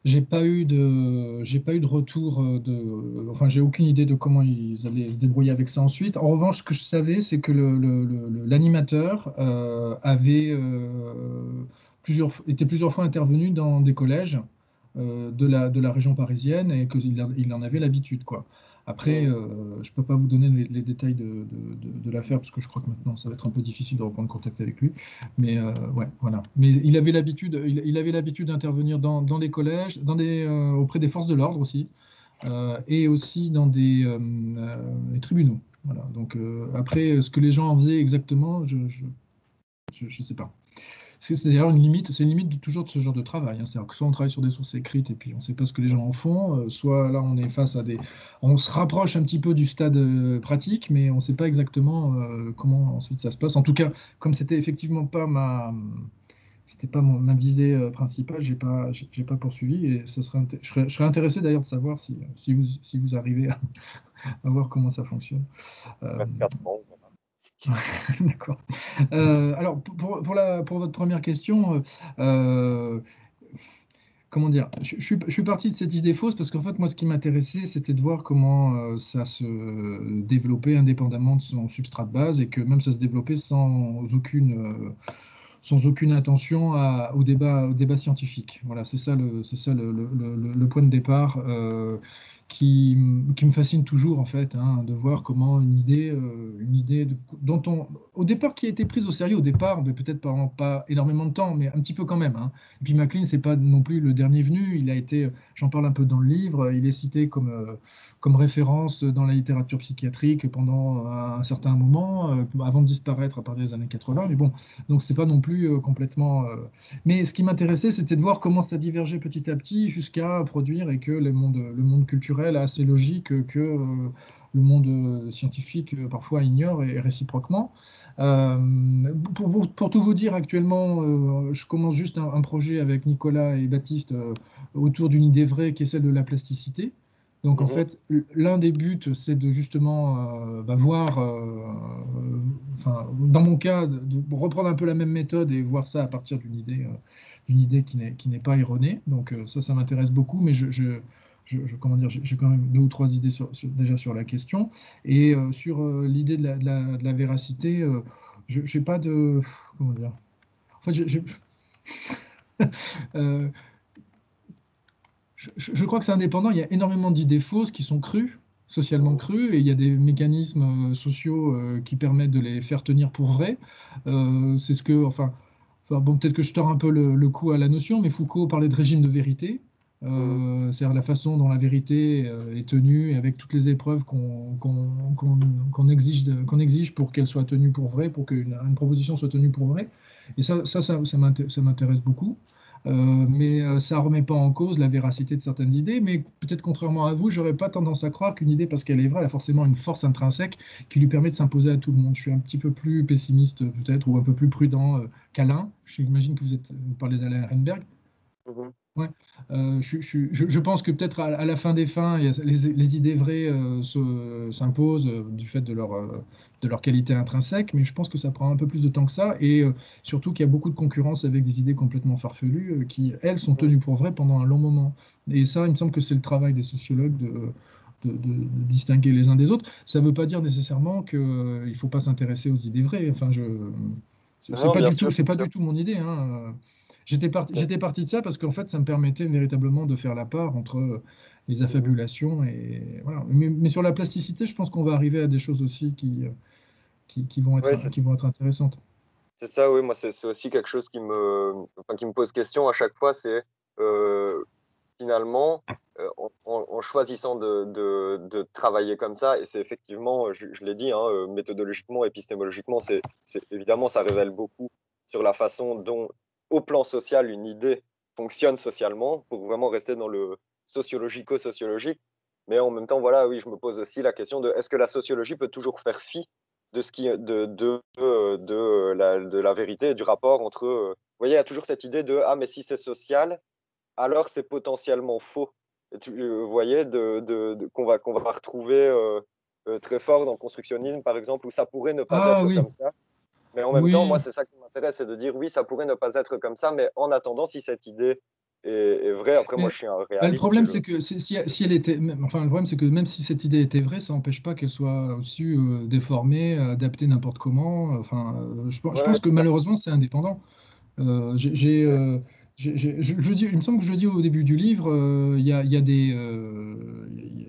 j'ai pas eu de, j'ai pas eu de retour euh, de, enfin j'ai aucune idée de comment ils allaient se débrouiller avec ça ensuite. En revanche, ce que je savais, c'est que l'animateur euh, avait euh, plusieurs, était plusieurs fois intervenu dans des collèges de la de la région parisienne et qu'il il en avait l'habitude, quoi. Après, euh, je ne peux pas vous donner les, détails de, l'affaire parce que je crois que maintenant ça va être un peu difficile de reprendre contact avec lui. Mais euh, ouais, voilà. Mais il avait l'habitude, il, avait l'habitude d'intervenir dans, les collèges, dans euh, auprès des forces de l'ordre aussi, et aussi dans des tribunaux. Voilà. Donc après, ce que les gens en faisaient exactement, je ne sais pas. C'est d'ailleurs une limite, c'est une limite de, toujours de ce genre de travail. Hein. C'est-à-dire que soit on travaille sur des sources écrites et puis on ne sait pas ce que les gens en font, euh, soit là on est face à des, on se rapproche un petit peu du stade euh, pratique, mais on ne sait pas exactement euh, comment ensuite ça se passe. En tout cas, comme c'était effectivement pas ma, c'était pas ma visée principale, j'ai pas, j'ai pas poursuivi et ça serait, je, serais, intéressé d'ailleurs de savoir si, si, vous, si vous arrivez à, voir comment ça fonctionne. D'accord. Euh, alors, pour, pour, la, pour, votre première question, euh, comment dire, je, je, suis parti de cette idée fausse parce qu'en fait, moi, ce qui m'intéressait, c'était de voir comment euh, ça se développait indépendamment de son substrat de base et que même ça se développait sans aucune sans aucune intention au, débat, au débat scientifique. Voilà, c'est ça le, ça le, le, point de départ qui, me fascine toujours en fait, hein, de voir comment une idée, euh, une idée dont on, au départ qui a été prise au sérieux au départ, peut-être pas, pas énormément de temps, mais un petit peu quand même. Hein. Et puis MacLean, c'est pas non plus le dernier venu. Il a été, j'en parle un peu dans le livre, il est cité comme euh, comme référence dans la littérature psychiatrique pendant un certain moment, euh, avant de disparaître à partir des années 80. Mais bon, donc c'est pas non plus complètement. Mais ce qui m'intéressait, c'était de voir comment ça divergeait petit à petit jusqu'à produire et que le monde, le monde culturel assez logique que euh, le monde euh, scientifique euh, parfois ignore et réciproquement. pour, pour, tout vous dire, actuellement, je commence juste un, projet avec Nicolas et Baptiste autour d'une idée vraie qui est celle de la plasticité. Donc en mhm. fait, l'un des buts, c'est de justement bah, voir, enfin, dans mon cas, de, reprendre un peu la même méthode et voir ça à partir d'une idée, d'une idée qui n'est pas erronée. Donc ça, ça m'intéresse beaucoup, mais je, je, comment dire, j'ai quand même deux ou trois idées déjà sur la question. Et euh, sur euh, l'idée de, la, véracité, euh, je n'ai pas de. Comment dire En fait, je, crois que c'est indépendant. Il y a énormément d'idées fausses qui sont crues, socialement crues, et il y a des mécanismes sociaux qui permettent de les faire tenir pour vraies. c'est ce que. Enfin, bon, peut-être que je tords un peu le, le coup à la notion, mais Foucault parlait de régime de vérité. Euh, c'est-à-dire la façon dont la vérité euh, est tenue avec toutes les épreuves qu'on exige, pour qu'elle soit tenue pour vraie, pour qu'une une proposition soit tenue pour vraie. Et ça, ça, ça, ça m'intéresse beaucoup. mais ça ne remet pas en cause la véracité de certaines idées. Mais peut-être contrairement à vous, je n'aurais pas tendance à croire qu'une idée, parce qu'elle est vraie, elle a forcément une force intrinsèque qui lui permet de s'imposer à tout le monde. Je suis un petit peu plus pessimiste peut-être, ou un peu plus prudent qu'Alain. J'imagine que vous, êtes, vous parlez d'Alain Ehrenberg. Mm-hmm. Ouais. Euh, je, je, je, pense que peut-être à, la fin des fins, les, les idées vraies euh, s'imposent euh, du fait de leur, de leur qualité intrinsèque, mais je pense que ça prend un peu plus de temps que ça, et surtout qu'il y a beaucoup de concurrence avec des idées complètement farfelues qui, elles, sont tenues pour vraies pendant un long moment. Et ça, il me semble que c'est le travail des sociologues de, de, de, distinguer les uns des autres. Ça ne veut pas dire nécessairement qu'il ne faut pas s'intéresser aux idées vraies. Enfin, je... C'est pas, du tout, pas du tout mon idée. Hein. J'étais parti, j'étais parti de ça parce qu'en fait, ça me permettait véritablement de faire la part entre euh, les affabulations et voilà. Mais, sur la plasticité, je pense qu'on va arriver à des choses aussi qui, euh, qui, vont, être, qui vont être intéressantes. C'est ça, oui. Moi, c'est aussi quelque chose qui me, enfin, qui me pose question à chaque fois. C'est euh, finalement, en, choisissant de, de, de, travailler comme ça, et c'est effectivement, je, je l'ai dit, hein, méthodologiquement, épistémologiquement, c'est évidemment, ça révèle beaucoup sur la façon dont au plan social, une idée fonctionne socialement pour vraiment rester dans le sociologico-sociologique. Mais en même temps, voilà, oui, je me pose aussi la question de est-ce que la sociologie peut toujours faire fi de ce qui, de, de, de, la, de la vérité, du rapport entre. Vous voyez, il y a toujours cette idée de ah, mais si c'est social, alors c'est potentiellement faux. Vous voyez, de, de, qu'on va, qu'on va retrouver euh, euh, très fort dans le constructionnisme, par exemple, où ça pourrait ne pas ah être comme ça. Mais en même temps, moi, c'est ça qui m'intéresse, c'est de dire oui, ça pourrait ne pas être comme ça, mais en attendant, si cette idée est, vraie, après, moi, je suis un réaliste. Bah, le problème, c'est que si, si, elle était, enfin, le problème, c'est que même si cette idée était vraie, ça n'empêche pas qu'elle soit aussi euh, déformée, adaptée n'importe comment. Enfin, euh, je, pense que malheureusement, c'est indépendant. Euh, j'ai je, il me semble que je le dis au début du livre, euh, il y, a, des,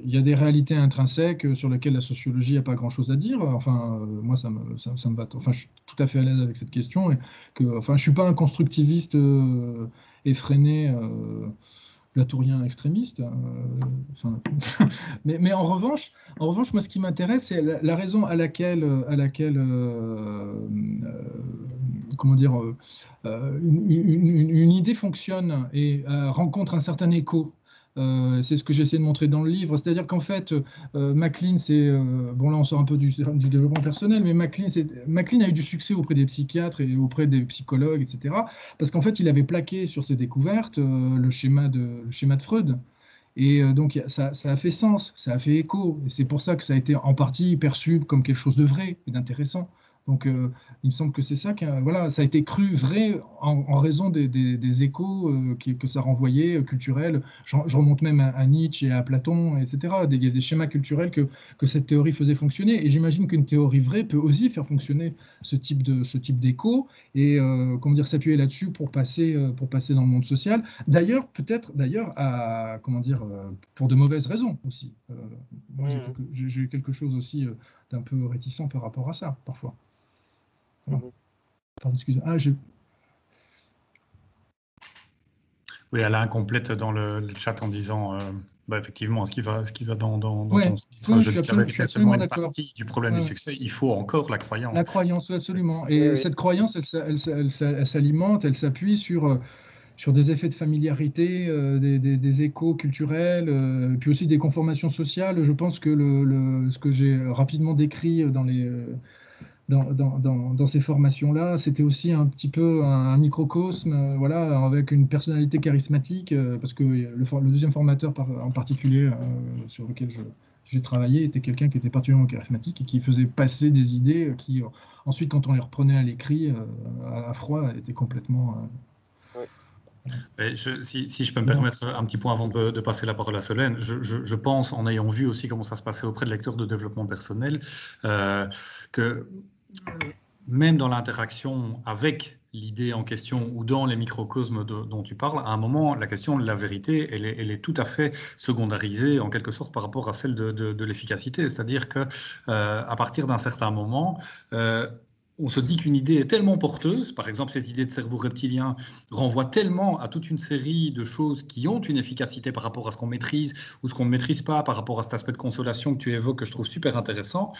euh, y a des réalités intrinsèques sur lesquelles la sociologie n'a pas grand-chose à dire. Enfin, euh, moi, ça me, ça, me va. Enfin, je suis tout à fait à l'aise avec cette question. Enfin, je suis pas un constructiviste effréné latourien extrémiste. Euh, mais, mais, en revanche, en revanche, moi, ce qui m'intéresse, c'est la, raison à laquelle, à laquelle euh, euh, comment dire, une, idée fonctionne et rencontre un certain écho euh, c'est ce que j'essaie de montrer dans le livre. C'est-à-dire qu'en fait, euh, MacLean, c'est. Euh, bon, là, on sort un peu du, développement personnel, mais MacLean, a eu du succès auprès des psychiatres et auprès des psychologues, etc. Parce qu'en fait, il avait plaqué sur ses découvertes le, schéma de, le schéma de Freud. Et donc, ça, ça, a fait sens, ça a fait écho. Et c'est pour ça que ça a été en partie perçu comme quelque chose de vrai et d'intéressant. Donc, euh, il me semble que c'est ça, que voilà, ça a été cru vrai en, raison des, échos euh, que ça renvoyait, euh, culturels. Je, remonte même à, Nietzsche et à Platon, etc. il y a des schémas culturels que, que cette théorie faisait fonctionner. Et j'imagine qu'une théorie vraie peut aussi faire fonctionner ce type de ce type d'écho et comment dire s'appuyer là-dessus pour passer pour passer dans le monde social. D'ailleurs, peut-être d'ailleurs à comment dire pour de mauvaises raisons aussi. Moi, j'ai mmh. quelque chose aussi d'un peu réticent par rapport à ça parfois. Mhm. Ah, oui, Alain complète dans le, chat en disant euh, bah, effectivement ce qui va, ce qui va dans, dans, dans ton je, suis absolument, d'accord. du problème du succès. Il faut encore la croyance. La croyance, absolument. Et cette croyance, elle, elle, s'alimente, elle s'appuie sur, euh, sur des effets de familiarité, euh, des, des, échos culturels, puis aussi des conformations sociales. Je pense que le, ce que j'ai rapidement décrit dans les dans, ces formations-là. C'était aussi un petit peu un, microcosme, euh, voilà, avec une personnalité charismatique, euh, parce que le, le, deuxième formateur en particulier euh, sur lequel j'ai travaillé était quelqu'un qui était particulièrement charismatique et qui faisait passer des idées qui, ensuite, quand on les reprenait à l'écrit, à, froid, étaient complètement... si, si, je peux me permettre un petit point avant de, passer la parole à Solène, je, je, pense, en ayant vu aussi comment ça se passait auprès de lecteurs de développement personnel, que même dans l'interaction avec l'idée en question ou dans les microcosmes dont tu parles, à un moment, la question de la vérité, elle est, tout à fait secondarisée en quelque sorte par rapport à celle de, l'efficacité. C'est-à-dire que euh, à partir d'un certain moment, euh, on se dit qu'une idée est tellement porteuse, par exemple cette idée de cerveau reptilien renvoie tellement à toute une série de choses qui ont une efficacité par rapport à ce qu'on maîtrise ou ce qu'on ne maîtrise pas, par rapport à cet aspect de consolation que tu évoques que je trouve super intéressant,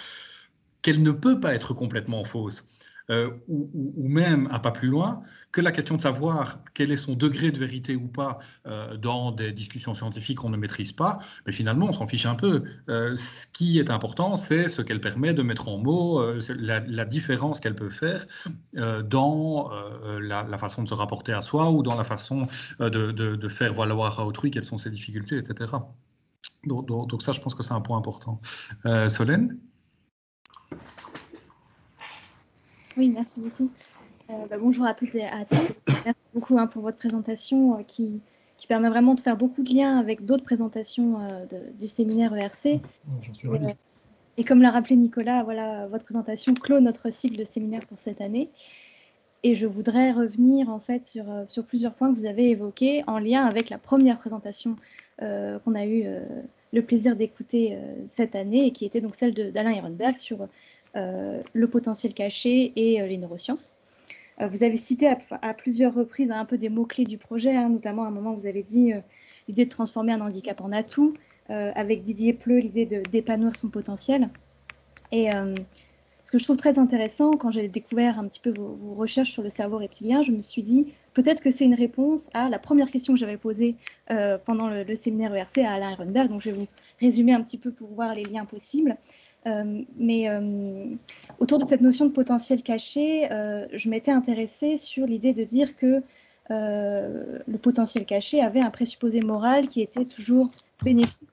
qu'elle ne peut pas être complètement fausse. euh, ou, même un pas plus loin, que la question de savoir quel est son degré de vérité ou pas euh, dans des discussions scientifiques qu'on ne maîtrise pas, mais finalement, on s'en fiche un peu. Euh, ce qui est important, c'est ce qu'elle permet de mettre en mots, la, différence qu'elle peut faire dans la, façon de se rapporter à soi ou dans la façon de, faire valoir à autrui quelles sont ses difficultés, etc. Donc, ça, je pense que c'est un point important. Solène? Oui, merci beaucoup. Euh, bah, bonjour à toutes et à tous. Merci beaucoup hein, pour votre présentation euh, qui, qui, permet vraiment de faire beaucoup de liens avec d'autres présentations du séminaire ERC. J'en suis. Et comme l'a rappelé Nicolas, voilà, votre présentation clôt notre cycle de séminaire pour cette année. Et je voudrais revenir en fait sur, sur plusieurs points que vous avez évoqués en lien avec la première présentation qu'on a eue le plaisir d'écouter euh, cette année et qui était donc celle d'Alain Ehrenberg sur euh, le potentiel caché et euh, les neurosciences. vous avez cité à, plusieurs reprises un peu des mots-clés du projet, hein, notamment à un moment vous avez dit l'idée de transformer un handicap en atout, avec Didier Pleu l'idée d'épanouir son potentiel. Et ce que je trouve très intéressant, quand j'ai découvert un petit peu vos, recherches sur le cerveau reptilien, je me suis dit, peut-être que c'est une réponse à la première question que j'avais posée euh, pendant le, séminaire ERC à Alain Ehrenberg. Donc, je vais vous résumer un petit peu pour voir les liens possibles. Euh, mais euh, autour de cette notion de potentiel caché, je m'étais intéressée sur l'idée de dire que le potentiel caché avait un présupposé moral qui était toujours bénéfique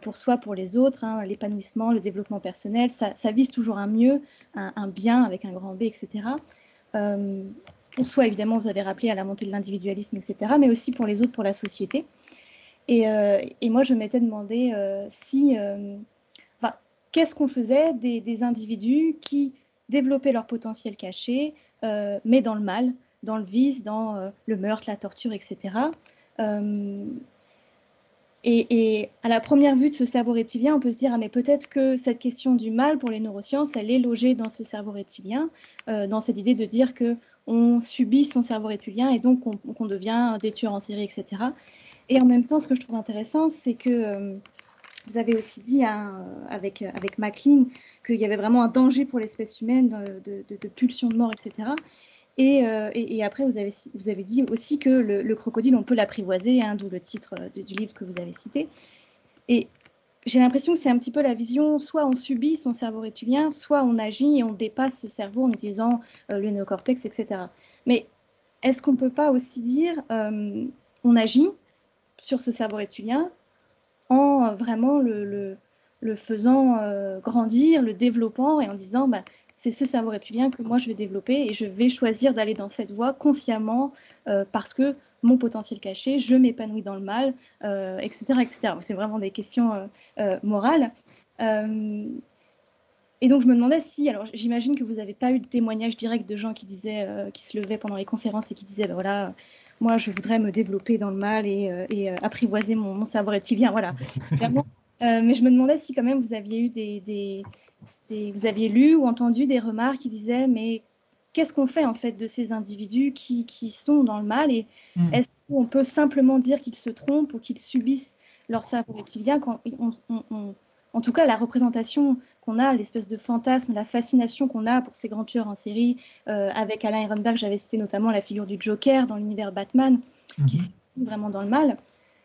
pour soi, pour les autres, hein, l'épanouissement, le développement personnel, ça, vise toujours un mieux, un, bien avec un grand B, etc. pour soi, évidemment, vous avez rappelé à la montée de l'individualisme, etc., mais aussi pour les autres, pour la société. Et, euh, moi, je m'étais demandé si, qu'est-ce qu'on faisait des, individus qui développaient leur potentiel caché, mais dans le mal, dans le vice, dans le meurtre, la torture, etc. Et, à la première vue de ce cerveau reptilien, on peut se dire, ah, mais peut-être que cette question du mal pour les neurosciences, elle est logée dans ce cerveau reptilien, euh, dans cette idée de dire que on subit son cerveau reptilien et donc qu'on devient des tueurs en série, etc. Et en même temps, ce que je trouve intéressant, c'est que euh, vous avez aussi dit hein, avec, avec MacLean qu'il y avait vraiment un danger pour l'espèce humaine de, de, de, pulsion de mort, etc. Euh, et, après, vous avez, vous avez dit aussi que le, crocodile, on peut l'apprivoiser, hein, d'où le titre euh, du livre que vous avez cité. Et j'ai l'impression que c'est un petit peu la vision, soit on subit son cerveau reptilien, soit on agit et on dépasse ce cerveau en utilisant euh, le néocortex, etc. Mais est-ce qu'on ne peut pas aussi dire, on agit sur ce cerveau reptilien en vraiment le, faisant grandir, le développant et en disant, bah, c'est ce cerveau reptilien que moi je vais développer et je vais choisir d'aller dans cette voie consciemment euh, parce que mon potentiel caché, je m'épanouis dans le mal, etc. Euh, etc. C'est vraiment des questions euh, morales. et donc je me demandais si, alors j'imagine que vous n'avez pas eu de témoignage direct de gens qui disaient, qui se levaient pendant les conférences et qui disaient, ben voilà, moi je voudrais me développer dans le mal et, apprivoiser mon, cerveau reptilien, voilà. mais je me demandais si quand même vous aviez eu des, vous aviez lu ou entendu des remarques qui disaient mais qu'est-ce qu'on fait en fait de ces individus qui, qui sont dans le mal et hmm. est-ce qu'on peut simplement dire qu'ils se trompent ou qu'ils subissent leur cerveau reptilien quand on, en tout cas la représentation qu'on a, l'espèce de fantasme, la fascination qu'on a pour ces grands tueurs en série, euh, avec Alain Ehrenberg, j'avais cité notamment la figure du Joker dans l'univers Batman, qui est hmm. vraiment dans le mal.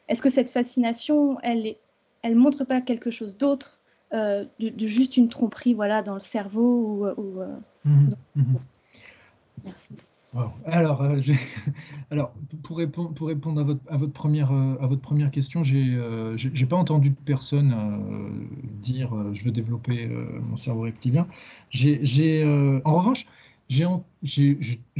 Est-ce que cette fascination, elle, est, elle montre pas quelque chose d'autre euh, de, juste une tromperie voilà, dans le cerveau ou, euh, mhm, mhm. Merci. Alors, euh, alors pour, répondre, répondre à votre, première, question, j'ai n'ai pas entendu de personne dire je veux développer mon cerveau reptilien. J'ai en revanche, j'ai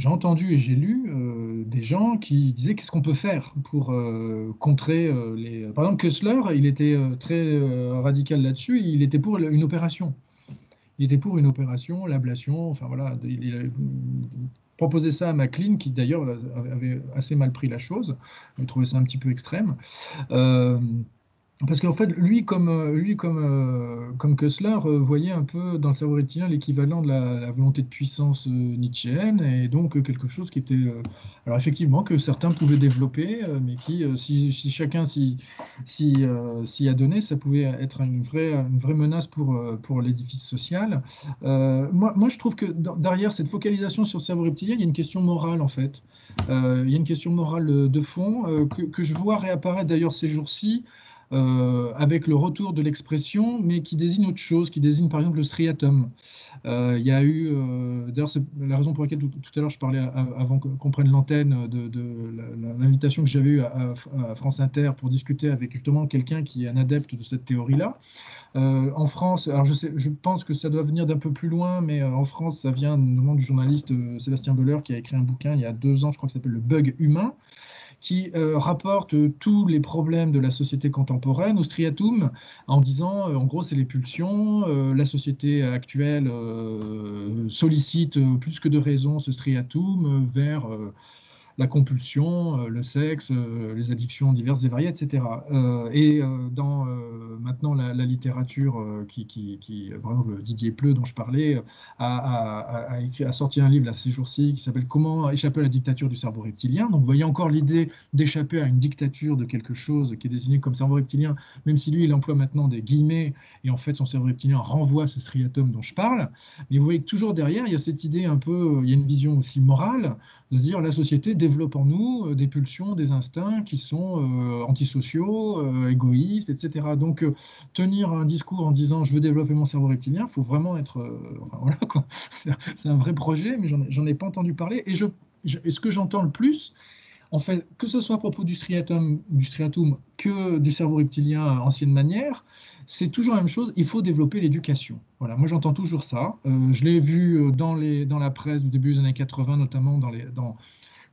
entendu et j'ai lu euh, des gens qui disaient qu'est-ce qu'on peut faire pour euh, contrer euh, les. Par exemple, Kessler, il était très radical là-dessus, il était pour une opération. Il était pour une opération, l'ablation, enfin voilà, il, a proposé ça à MacLean, qui d'ailleurs avait assez mal pris la chose, il trouvait ça un petit peu extrême. Parce qu'en fait, lui, comme, euh, lui, comme, euh, comme Kessler, euh, voyait un peu dans le cerveau reptilien l'équivalent de la, volonté de puissance nietzschéenne, et donc quelque chose qui était, alors effectivement, que certains pouvaient développer, mais qui, si, chacun s'y si, si, a donné, ça pouvait être une vraie, une vraie menace pour, pour l'édifice social. moi, moi, je trouve que derrière cette focalisation sur le cerveau reptilien, il y a une question morale, en fait. il y a une question morale de fond que, que, je vois réapparaître d'ailleurs ces jours-ci. Euh, avec le retour de l'expression, mais qui désigne autre chose, qui désigne par exemple le striatum. Euh, il y a eu, euh, d'ailleurs, c'est la raison pour laquelle tout, à l'heure je parlais avant qu'on prenne l'antenne de, l'invitation que j'avais eue à, France Inter pour discuter avec justement quelqu'un qui est un adepte de cette théorie-là. en France, alors je, pense que ça doit venir d'un peu plus loin, mais en France, ça vient notamment du journaliste Sébastien Beller qui a écrit un bouquin il y a deux ans, je crois ça s'appelle Le bug humain qui euh, rapporte tous les problèmes de la société contemporaine au striatum en disant, euh, en gros, c'est les pulsions, euh, la société actuelle sollicite plus que de raison ce striatum vers la compulsion, euh, le sexe, euh, les addictions diverses et variées, etc. et euh, dans maintenant la, littérature qui, qui, qui, Didier Pleu dont je parlais, a, sorti un livre là, ces jours-ci qui s'appelle Comment échapper à la dictature du cerveau reptilien. Donc vous voyez encore l'idée d'échapper à une dictature de quelque chose qui est désigné comme cerveau reptilien, même si lui il emploie maintenant des guillemets et en fait son cerveau reptilien renvoie ce striatum dont je parle. Mais vous voyez que toujours derrière il y a cette idée un peu, il y a une vision aussi morale de se dire la société développe en nous euh, des pulsions, des instincts qui sont euh, antisociaux, euh, égoïstes, etc. Donc, tenir un discours en disant je veux développer mon cerveau reptilien, il faut vraiment être. Voilà, C'est un vrai projet, mais j'en ai pas entendu parler. Et, ce que j'entends le plus, en fait, que ce soit à propos du striatum, du striatum que du cerveau reptilien ancienne manière, c'est toujours la même chose, il faut développer l'éducation. Voilà, moi j'entends toujours ça. je l'ai vu dans, les, dans la presse du début des années 80, notamment dans, les, dans,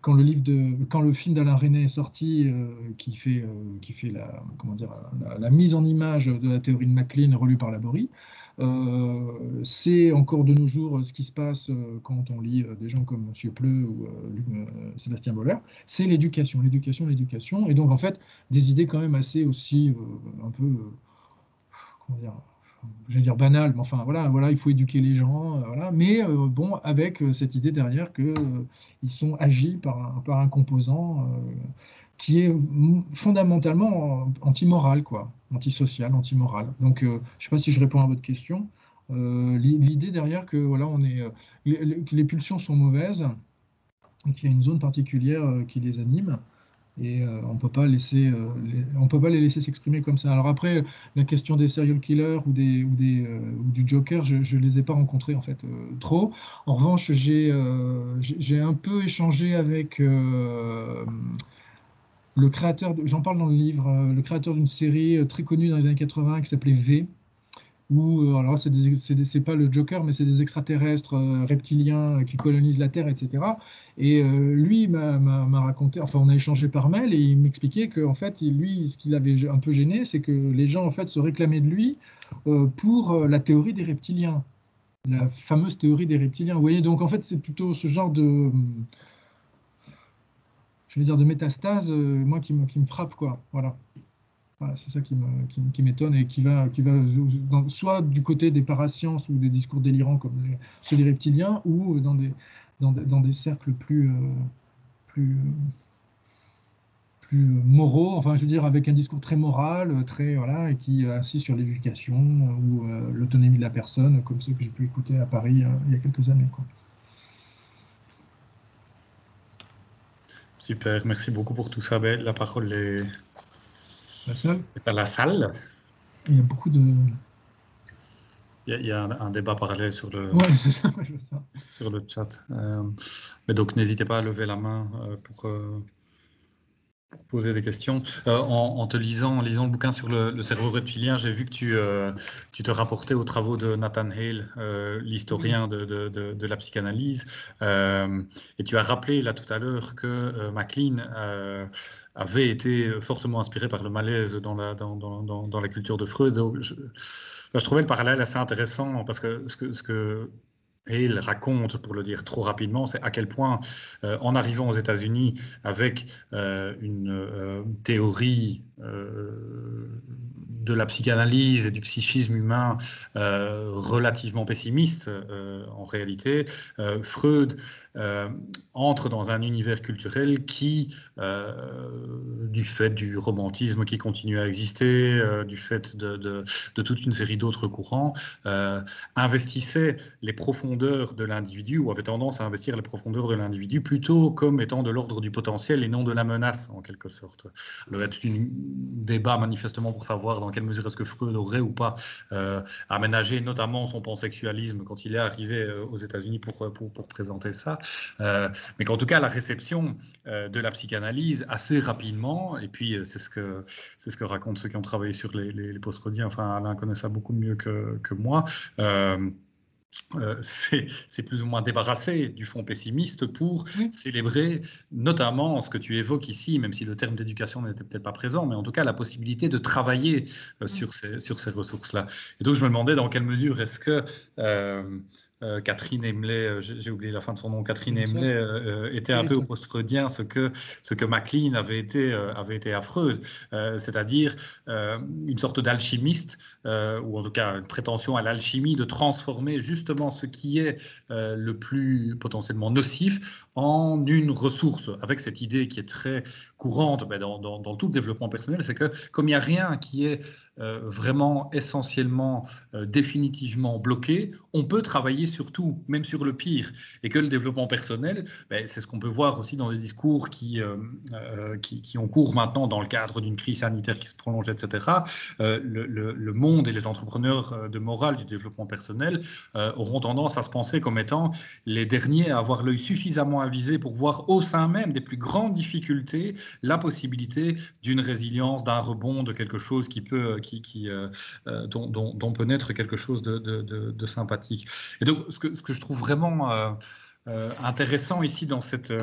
quand le film d'Alain René est sorti, euh, qui fait, euh, la, mise en image de la théorie de MacLean relue par Laborie, euh, c'est encore de nos jours ce qui se passe quand on lit des gens comme M. Pleu ou Sébastien Boller, c'est l'éducation, l'éducation, l'éducation, et donc en fait des idées quand même assez aussi un peu, comment dire, je vais dire banal, mais enfin voilà, voilà, il faut éduquer les gens, euh, voilà, mais euh, bon, avec euh, cette idée derrière qu'ils ils sont agis par un, par un composant qui est fondamentalement antimoral, quoi, antisocial, antimoral. Donc, je ne sais pas si je réponds à votre question. L'idée derrière que voilà, on est, les, les, pulsions sont mauvaises, et qu'il y a une zone particulière qui les anime et euh, on peut pas laisser, euh, on peut pas les laisser s'exprimer comme ça. Alors après, la question des serial killers ou des ou des euh, ou du Joker, je, ne les ai pas rencontrés en fait trop. En revanche, j'ai j'ai un peu échangé avec le créateur, j'en parle dans le livre, le créateur d'une série très connue dans les années 80 qui s'appelait V où, euh, alors c'est pas le Joker, mais c'est des extraterrestres euh, reptiliens qui colonisent la Terre, etc. Et euh, lui m'a raconté, enfin on a échangé par mail et il m'expliquait que en fait, lui, ce qu'il avait un peu gêné, c'est que les gens en fait se réclamaient de lui pour la théorie des reptiliens, la fameuse théorie des reptiliens. Vous voyez, donc en fait, c'est plutôt ce genre de je vais dire de métastase, moi qui me, qui me frappe quoi. Voilà c'est ça qui m'étonne et qui va, qui va soit du côté des parasciences ou des discours délirants comme ceux des reptiliens, ou dans des, dans, des cercles plus, euh, plus, plus moraux, enfin je veux dire avec un discours très moral, très voilà, et qui insiste sur l'éducation ou euh, l'autonomie de la personne, comme ceux que j'ai pu écouter à Paris euh, il y a quelques années. Super, merci beaucoup pour tout ça. Ben, la parole est la salle à la salle? Il y a beaucoup de. Il y a, un, débat parallèle sur le, ça, sur le chat. Euh, mais donc, n'hésitez pas à lever la main euh, pour, euh, pour, poser des questions. En, te lisant, lisant le bouquin sur le, cerveau reptilien, j'ai vu que tu, tu te rapportais aux travaux de Nathan Hale, l'historien de, de, de, la psychanalyse. et tu as rappelé là tout à l'heure que MacLean avait été fortement inspiré par le malaise dans la, dans, dans, dans la culture de Freud. je, trouvais le parallèle assez intéressant parce que ce que, ce que et il raconte, pour le dire trop rapidement, c'est à quel point, euh, en arrivant aux États-Unis avec euh, une euh, théorie de la psychanalyse et du psychisme humain relativement pessimiste, en réalité, Freud entre dans un univers culturel qui, du fait du romantisme qui continue à exister, du fait de, toute une série d'autres courants, investissait les profondeurs de l'individu ou avait tendance à investir les profondeurs de l'individu plutôt comme étant de l'ordre du potentiel et non de la menace en quelque sorte. Il y a tout un débat manifestement pour savoir dans quelle mesure est-ce que Freud aurait ou pas euh, aménagé notamment son pansexualisme quand il est arrivé euh, aux États-Unis pour, pour, présenter ça. Euh, mais qu'en tout cas, la réception de la psychanalyse assez rapidement, et puis c'est ce que c'est ce que racontent ceux qui ont travaillé sur les, les, post-freudiens, enfin Alain connaît ça beaucoup mieux que, que moi. Euh, c'est plus ou moins débarrassé du fond pessimiste pour célébrer notamment ce que tu évoques ici, même si le terme d'éducation n'était peut-être pas présent, mais en tout cas la possibilité de travailler euh, sur ces, sur ces ressources-là. Et donc je me demandais dans quelle mesure est-ce que euh, euh, Catherine Emlet, euh, j'ai oublié la fin de son nom, Catherine Emlet euh, était un peu au post-freudien ce que, ce que MacLean avait été, avait été à Freud, c'est-à-dire une sorte d'alchimiste, ou en tout cas une prétention à l'alchimie de transformer justement ce qui est le plus potentiellement nocif en une ressource, avec cette idée qui est très courante ben, dans, dans, dans, tout le développement personnel, c'est que comme il n'y a rien qui est euh, vraiment essentiellement euh, définitivement bloqué, on peut travailler sur tout, même sur le pire. Et que le développement personnel, ben, c'est ce qu'on peut voir aussi dans les discours qui, euh, qui, qui, ont cours maintenant dans le cadre d'une crise sanitaire qui se prolonge, etc. Le, le, monde et les entrepreneurs de morale du développement personnel auront tendance à se penser comme étant les derniers à avoir l'œil suffisamment avisé pour voir au sein même des plus grandes difficultés la possibilité d'une résilience, d'un rebond, de quelque chose qui peut, euh, euh, dont, peut naître quelque chose de, sympathique. Et donc, ce que, ce que je trouve vraiment euh, intéressant ici dans cette,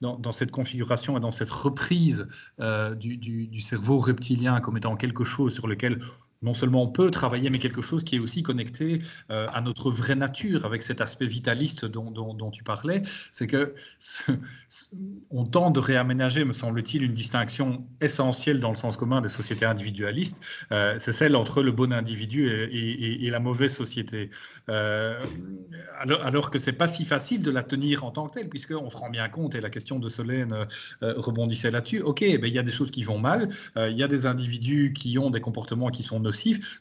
dans, cette configuration et dans cette reprise du, du, cerveau reptilien comme étant quelque chose sur lequel non seulement on peut travailler, mais quelque chose qui est aussi connecté euh, à notre vraie nature, avec cet aspect vitaliste dont, tu parlais, c'est que on tente de réaménager, me semble-t-il, une distinction essentielle dans le sens commun des sociétés individualistes, euh, c'est celle entre le bon individu et, la mauvaise société. Euh, alors, alors, que c'est pas si facile de la tenir en tant que telle, puisqu'on se rend bien compte, et la question de Solène rebondissait là-dessus, ok, ben, il y a des choses qui vont mal, il y a des individus qui ont des comportements qui sont nocifs.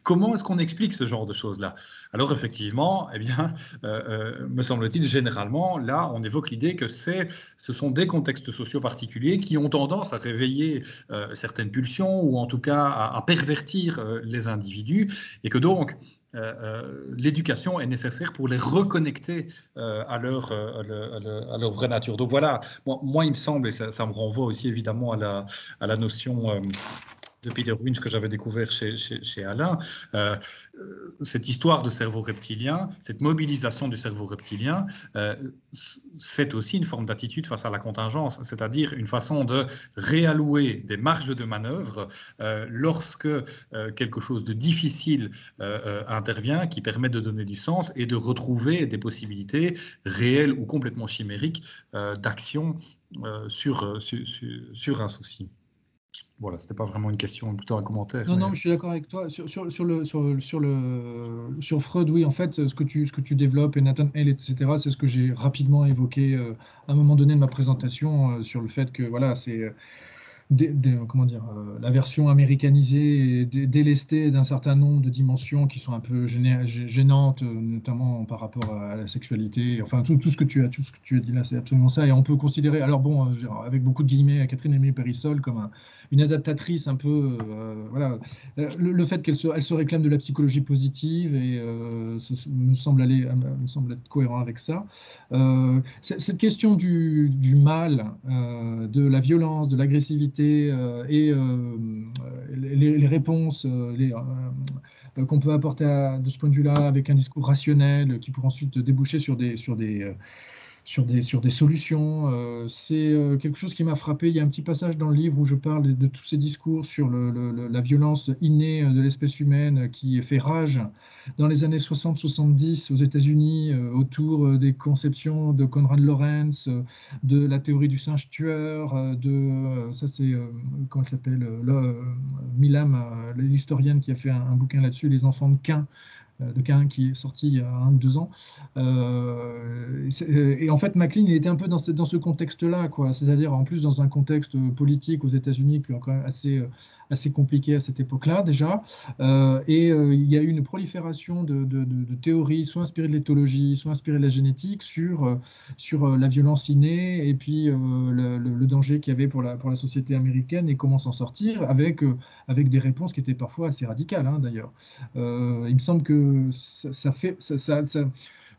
Comment est-ce qu'on explique ce genre de choses-là? Alors effectivement, eh bien, euh, euh, me semble-t-il, généralement, là, on évoque l'idée que c'est, ce sont des contextes sociaux particuliers qui ont tendance à réveiller euh, certaines pulsions ou en tout cas à, pervertir les individus et que donc l'éducation est nécessaire pour les reconnecter à, leur, vraie nature. Donc voilà, moi, il me semble, et ça, me renvoie aussi évidemment à la notion de Peter Winch que j'avais découvert chez, chez, Alain, euh, euh, cette histoire de cerveau reptilien, cette mobilisation du cerveau reptilien, euh, c'est aussi une forme d'attitude face à la contingence, c'est-à-dire une façon de réallouer des marges de manœuvre lorsque quelque chose de difficile intervient, qui permet de donner du sens et de retrouver des possibilités réelles ou complètement chimériques d'action sur, sur, sur un souci. Voilà, ce n'était pas vraiment une question, plutôt un commentaire. Non, non, je suis d'accord avec toi. Sur, sur, sur, le, sur, sur, le, sur Freud, oui, en fait, ce que tu, ce que tu développes, et Nathan Hale, etc., c'est ce que j'ai rapidement évoqué euh, à un moment donné de ma présentation euh, sur le fait que, voilà, c'est comment dire, euh, la version américanisée et délestée d'un certain nombre de dimensions qui sont un peu gênantes, euh, notamment par rapport à la sexualité. Enfin, tout, ce que tu as, tout ce que tu as dit là, c'est absolument ça. Et on peut considérer, alors bon, euh, avec beaucoup de guillemets, Catherine Aimée Périssol comme une adaptatrice un peu, voilà, le, fait qu'elle se, elle se réclame de la psychologie positive et me semble aller, me semble être cohérent avec ça. cette question du, du mal, de la violence, de l'agressivité euh, et euh, les, réponses euh, qu'on peut apporter de ce point de vue-là avec un discours rationnel qui pourrait ensuite déboucher sur des, sur des sur des, sur des solutions. Euh, c'est euh, quelque chose qui m'a frappé. Il y a un petit passage dans le livre où je parle de, tous ces discours sur le, la violence innée de l'espèce humaine qui fait rage dans les années 60-70 aux États-Unis autour des conceptions de Conrad Lorenz, de la théorie du singe tueur, de ça c'est comment elle s'appelle, Milam, l'historienne qui a fait un, bouquin là-dessus, Les enfants de euh, de Cain qui est sorti il y a un ou deux ans. Euh, et en fait, McLean, il était un peu dans ce, dans ce contexte-là, quoi. C'est-à-dire en plus dans un contexte politique aux États-Unis qui est quand même assez assez compliqué à cette époque-là déjà. Euh, et euh, il y a eu une prolifération de, théories, soit inspirées de l'éthologie, soit inspirées de la génétique, sur, euh, sur la violence innée et puis le, danger qu'il y avait pour la, pour la société américaine et comment s'en sortir, avec, avec des réponses qui étaient parfois assez radicales hein, d'ailleurs. il me semble que ça, fait... ça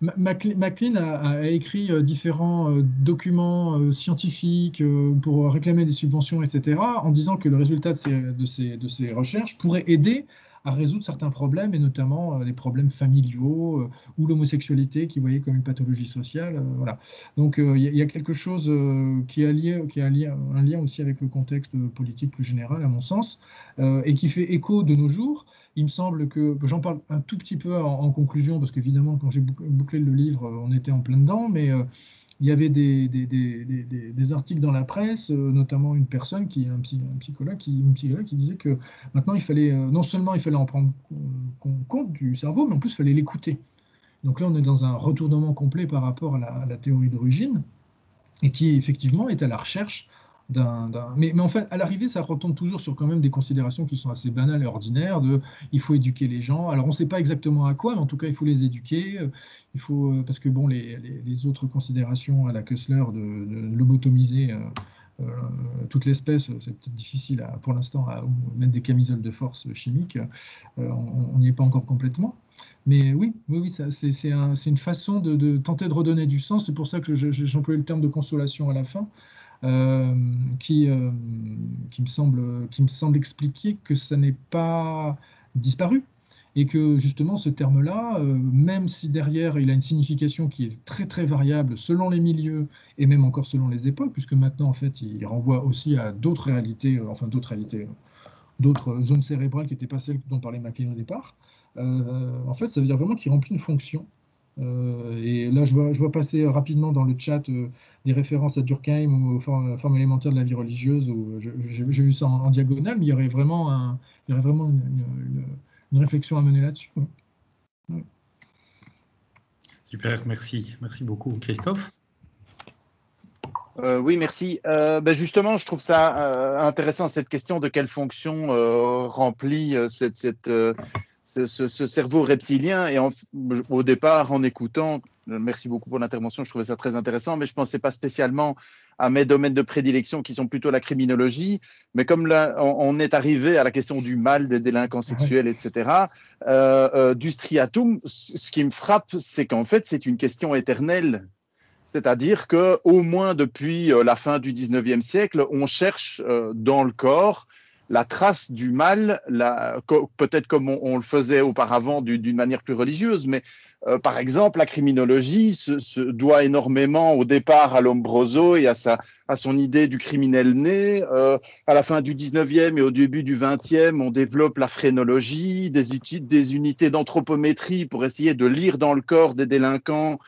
MacLean a, écrit euh, différents euh, documents euh, scientifiques pour réclamer des subventions, etc., en disant que le résultat de ces, recherches pourrait aider à résoudre certains problèmes, et notamment les problèmes familiaux ou l'homosexualité qui voyait comme une pathologie sociale. voilà. Donc il y, a quelque chose qui a, lié, qui a un lien aussi avec le contexte politique plus général, à mon sens, et qui fait écho de nos jours. Il me semble que, j'en parle un tout petit peu en, conclusion, parce qu'évidemment, quand j'ai bouclé le livre, on était en plein dedans, mais euh, il y avait des, des, articles dans la presse, euh, notamment une personne, qui, un, un, psychologue, qui, qui disait que maintenant, il fallait, euh, non seulement il fallait en prendre compte du cerveau, mais en plus, il fallait l'écouter. Donc là, on est dans un retournement complet par rapport à la théorie d'origine, et qui effectivement est à la recherche mais, en fait, à l'arrivée, ça retombe toujours sur quand même des considérations qui sont assez banales et ordinaires. De, il faut éduquer les gens. Alors, on ne sait pas exactement à quoi, mais en tout cas, il faut les éduquer. Il faut, euh, parce que bon, les, autres considérations à la Kessler de, lobotomiser euh, euh, toute l'espèce, c'est difficile pour l'instant à mettre des camisoles de force chimiques. on n'y est pas encore complètement. Mais oui, oui, c'est un, une façon de, tenter de redonner du sens. C'est pour ça que j'employais le terme de consolation à la fin. Euh, qui, euh, qui, me semble, qui me semble expliquer que ça n'est pas disparu et que justement ce terme-là, euh, même si derrière il a une signification qui est très très variable selon les milieux et même encore selon les époques, puisque maintenant en fait il renvoie aussi à d'autres réalités, enfin d'autres réalités, d'autres zones cérébrales qui n'étaient pas celles dont parlait McLean au départ, en fait ça veut dire vraiment qu'il remplit une fonction. Et là je vois, je vois passer rapidement dans le chat des références à Durkheim ou aux formes, élémentaires de la vie religieuse. J'ai vu ça en, diagonale, mais il y aurait vraiment, un, il y aurait vraiment une, réflexion à mener là-dessus. Super, merci. Merci beaucoup. Christophe euh, oui, merci. Euh, ben justement, je trouve ça euh, intéressant cette question de quelle fonction remplit cette, cette ce, cerveau reptilien. Et au départ, en écoutant, merci beaucoup pour l'intervention, je trouvais ça très intéressant, mais je ne pensais pas spécialement à mes domaines de prédilection qui sont plutôt la criminologie. Mais comme là, on, est arrivé à la question du mal, des délinquants sexuels, etc., euh, euh, du striatum, ce qui me frappe, c'est qu'en fait, c'est une question éternelle. C'est-à-dire que au moins depuis euh, la fin du 19e siècle, on cherche dans le corps la trace du mal, peut-être comme on, le faisait auparavant d'une manière plus religieuse, mais euh, par exemple, la criminologie se, doit énormément au départ à Lombroso et à, sa, à son idée du criminel né. Euh, à la fin du 19e et au début du 20e, on développe la phrénologie, des, des unités d'anthropométrie pour essayer de lire dans le corps des délinquants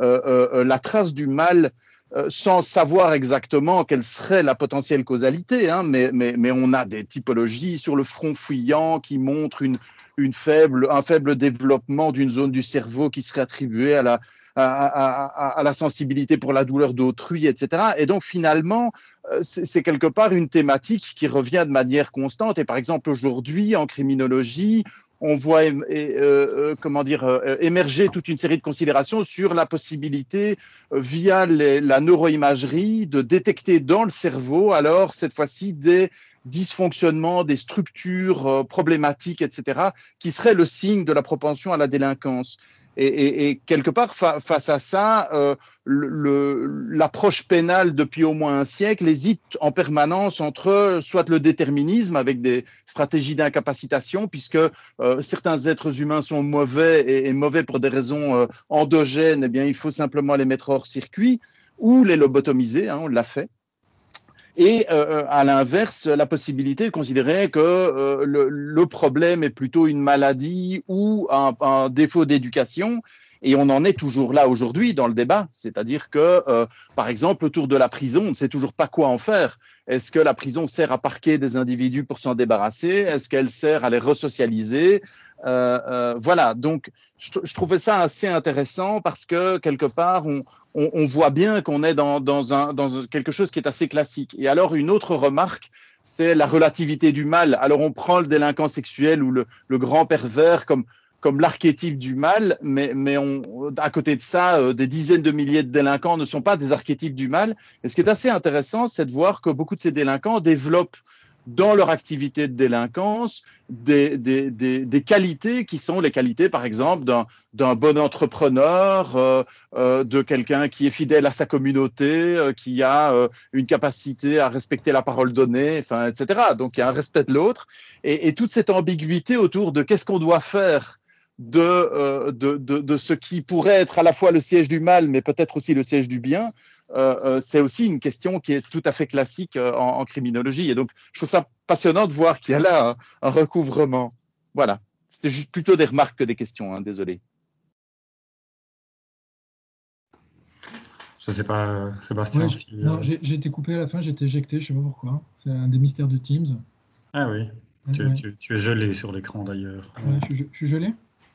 euh, la trace du mal euh, sans savoir exactement quelle serait la potentielle causalité, hein, mais, mais, mais, on a des typologies sur le front fuyant qui montrent une, une faible, un faible développement d'une zone du cerveau qui serait attribuée à la, à, la sensibilité pour la douleur d'autrui, etc. Et donc finalement, euh, c'est quelque part une thématique qui revient de manière constante. Et par exemple, aujourd'hui, en criminologie, on voit euh, euh, comment dire, émerger toute une série de considérations sur la possibilité, via la neuroimagerie, de détecter dans le cerveau, alors cette fois-ci, des dysfonctionnements, des structures problématiques, etc., qui seraient le signe de la propension à la délinquance. Et, quelque part, face à ça, euh, l'approche pénale depuis au moins un siècle hésite en permanence entre soit le déterminisme avec des stratégies d'incapacitation, puisque euh, certains êtres humains sont mauvais et, mauvais pour des raisons euh, endogènes, eh bien, il faut simplement les mettre hors circuit, ou les lobotomiser, hein, on l'a fait et euh, à l'inverse, la possibilité de considérer que euh, le, problème est plutôt une maladie ou un défaut d'éducation. Et on en est toujours là aujourd'hui dans le débat, c'est-à-dire que, euh, par exemple, autour de la prison, on ne sait toujours pas quoi en faire. Est-ce que la prison sert à parquer des individus pour s'en débarrasser? Est-ce qu'elle sert à les resocialiser? Euh, euh, Voilà, donc je, trouvais ça assez intéressant parce que quelque part, on, voit bien qu'on est dans, quelque chose qui est assez classique. Et alors, une autre remarque, c'est la relativité du mal. Alors, on prend le délinquant sexuel ou le grand pervers comme comme l'archétype du mal, mais, mais on, à côté de ça, euh, des dizaines de milliers de délinquants ne sont pas des archétypes du mal. Et ce qui est assez intéressant, c'est de voir que beaucoup de ces délinquants développent dans leur activité de délinquance des, des, des, des qualités qui sont les qualités, par exemple, d'un bon entrepreneur, euh, euh, de quelqu'un qui est fidèle à sa communauté, qui a une capacité à respecter la parole donnée, enfin, etc. Donc, il y a un respect de l'autre. Et toute cette ambiguïté autour de qu'est-ce qu'on doit faire euh, de, de, de, ce qui pourrait être à la fois le siège du mal, mais peut-être aussi le siège du bien, euh, euh, c'est aussi une question qui est tout à fait classique en, criminologie. Et donc, je trouve ça passionnant de voir qu'il y a là un, recouvrement. Voilà. C'était juste plutôt des remarques que des questions, hein, désolé. Je ne sais pas, Sébastien. non, j'ai été coupé à la fin, j'ai été éjecté, je ne sais pas pourquoi. C'est un des mystères de Teams. Ah oui, tu, tu, es gelé sur l'écran d'ailleurs. je, je, suis gelé?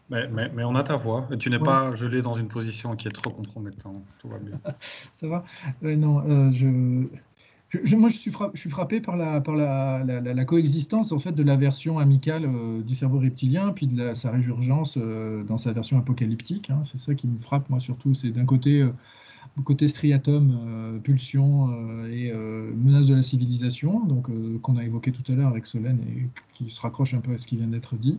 Mais, mais, mais, on a ta voix. tu n'es pas gelé dans une position qui est trop compromettante. Tout va bien. Ça va Non, euh, je... Je, moi, je suis, frappé, je suis frappé par, la, par la, la, la, coexistence en fait de la version amicale euh, du cerveau reptilien, puis de sa résurgence euh, dans sa version apocalyptique. Hein. C'est ça qui me frappe, moi, surtout. C'est d'un côté, côté striatum, pulsion et menace de la civilisation, donc qu'on a évoqué tout à l'heure avec Solène et qui se raccroche un peu à ce qui vient d'être dit.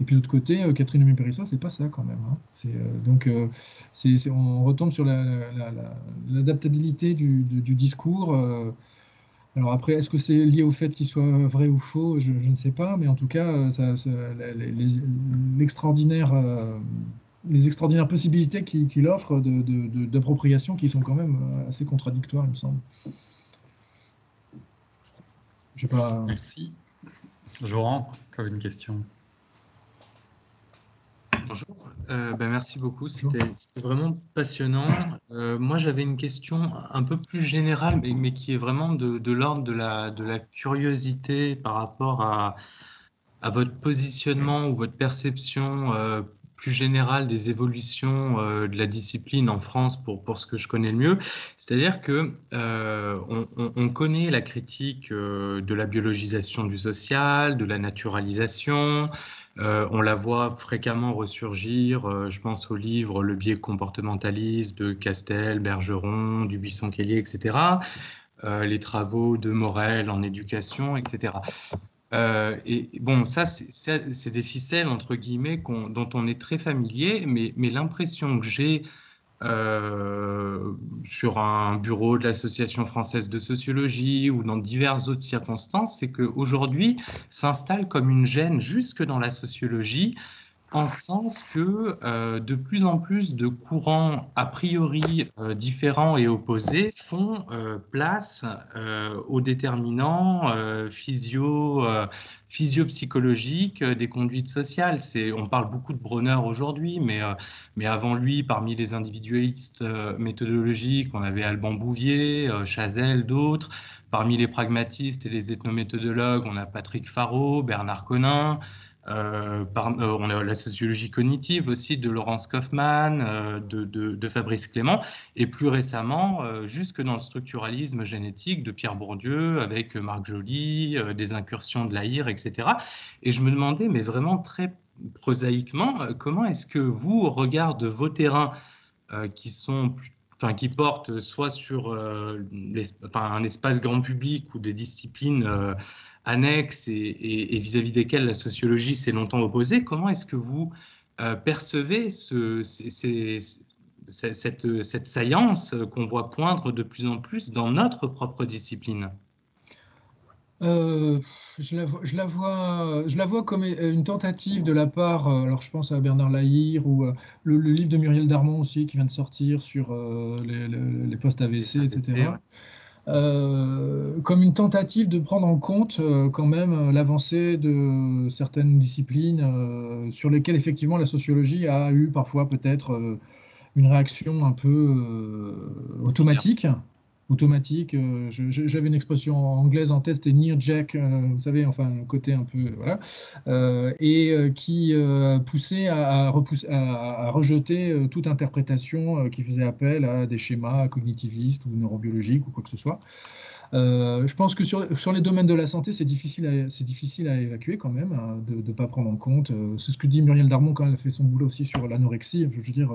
Et puis de l'autre côté, euh, Catherine Méperissa, c'est pas ça quand même. Hein. Euh, donc, euh, on retombe sur l'adaptabilité du, discours. alors après, est-ce que c'est lié au fait qu'il soit vrai ou faux je, ne sais pas, mais en tout cas, les extraordinaires possibilités qu'il, offre de, d'appropriation qui sont quand même assez contradictoires, il me semble. Merci. Joran, tu avais une question euh, ben merci beaucoup, c'était vraiment passionnant. Euh, moi j'avais une question un peu plus générale, mais, mais qui est vraiment de, de l'ordre de la, de la, curiosité par rapport à, à, votre positionnement ou votre perception euh, plus générale des évolutions de la discipline en France pour, pour ce que je connais le mieux. C'est-à-dire que euh, on, on, on, connaît la critique de la biologisation du social, de la naturalisation, euh, on la voit fréquemment ressurgir. Euh, je pense au livre Le biais comportementaliste de Castel, Bergeron, Dubuisson-Kelly, etc. Euh, les travaux de Morel en éducation, etc. et bon, ça, c'est des ficelles, entre guillemets, dont on est très familier, mais l'impression que j'ai euh, sur un bureau de l'Association française de sociologie ou dans diverses autres circonstances, c'est qu'aujourd'hui s'installe comme une gêne jusque dans la sociologie en sens que euh, de plus en plus de courants a priori euh, différents et opposés font euh, place euh, aux déterminants euh, physio, physiopsychologiques des conduites sociales. C'est, on parle beaucoup de Bronner aujourd'hui, mais, mais avant lui, parmi les individualistes méthodologiques, on avait Alban Bouvier, Chazelle, d'autres. Parmi les pragmatistes et les ethnométhodologues, on a Patrick Faro, Bernard Conin. Euh, euh, on a la sociologie cognitive aussi de Laurence Kaufmann, euh, de, Fabrice Clément, et plus récemment, jusque dans le structuralisme génétique de Pierre Bourdieu, avec Marc Joly, des incursions de l'AIR, etc. Et je me demandais, mais vraiment très prosaïquement, comment est-ce que vous, au regard de vos terrains qui sont Enfin, qui portent soit sur un espace grand public ou des disciplines annexes et vis-à-vis desquelles la sociologie s'est longtemps opposée, comment est-ce que vous percevez ce, cette, cette saillance qu'on voit poindre de plus en plus dans notre propre discipline? Euh, je, la vois, je, la vois, je la vois comme une tentative de la part, euh, alors je pense à Bernard Lahire ou euh, le, livre de Muriel Darmon aussi qui vient de sortir sur les, les, postes AVC, etc. comme une tentative de prendre en compte quand même l'avancée de certaines disciplines sur lesquelles effectivement la sociologie a eu parfois peut-être une réaction un peu automatique automatique. Euh, j'avais une expression anglaise en tête, c'était near jack, euh, vous savez, enfin, un côté un peu. Voilà. Euh, et qui poussait à, à, rejeter toute interprétation qui faisait appel à des schémas cognitivistes ou neurobiologiques ou quoi que ce soit. Je pense que sur, les domaines de la santé, c'est difficile, à, évacuer quand même, hein, de ne pas prendre en compte. c'est ce que dit Muriel Darmon quand elle a fait son boulot aussi sur l'anorexie. Je veux dire,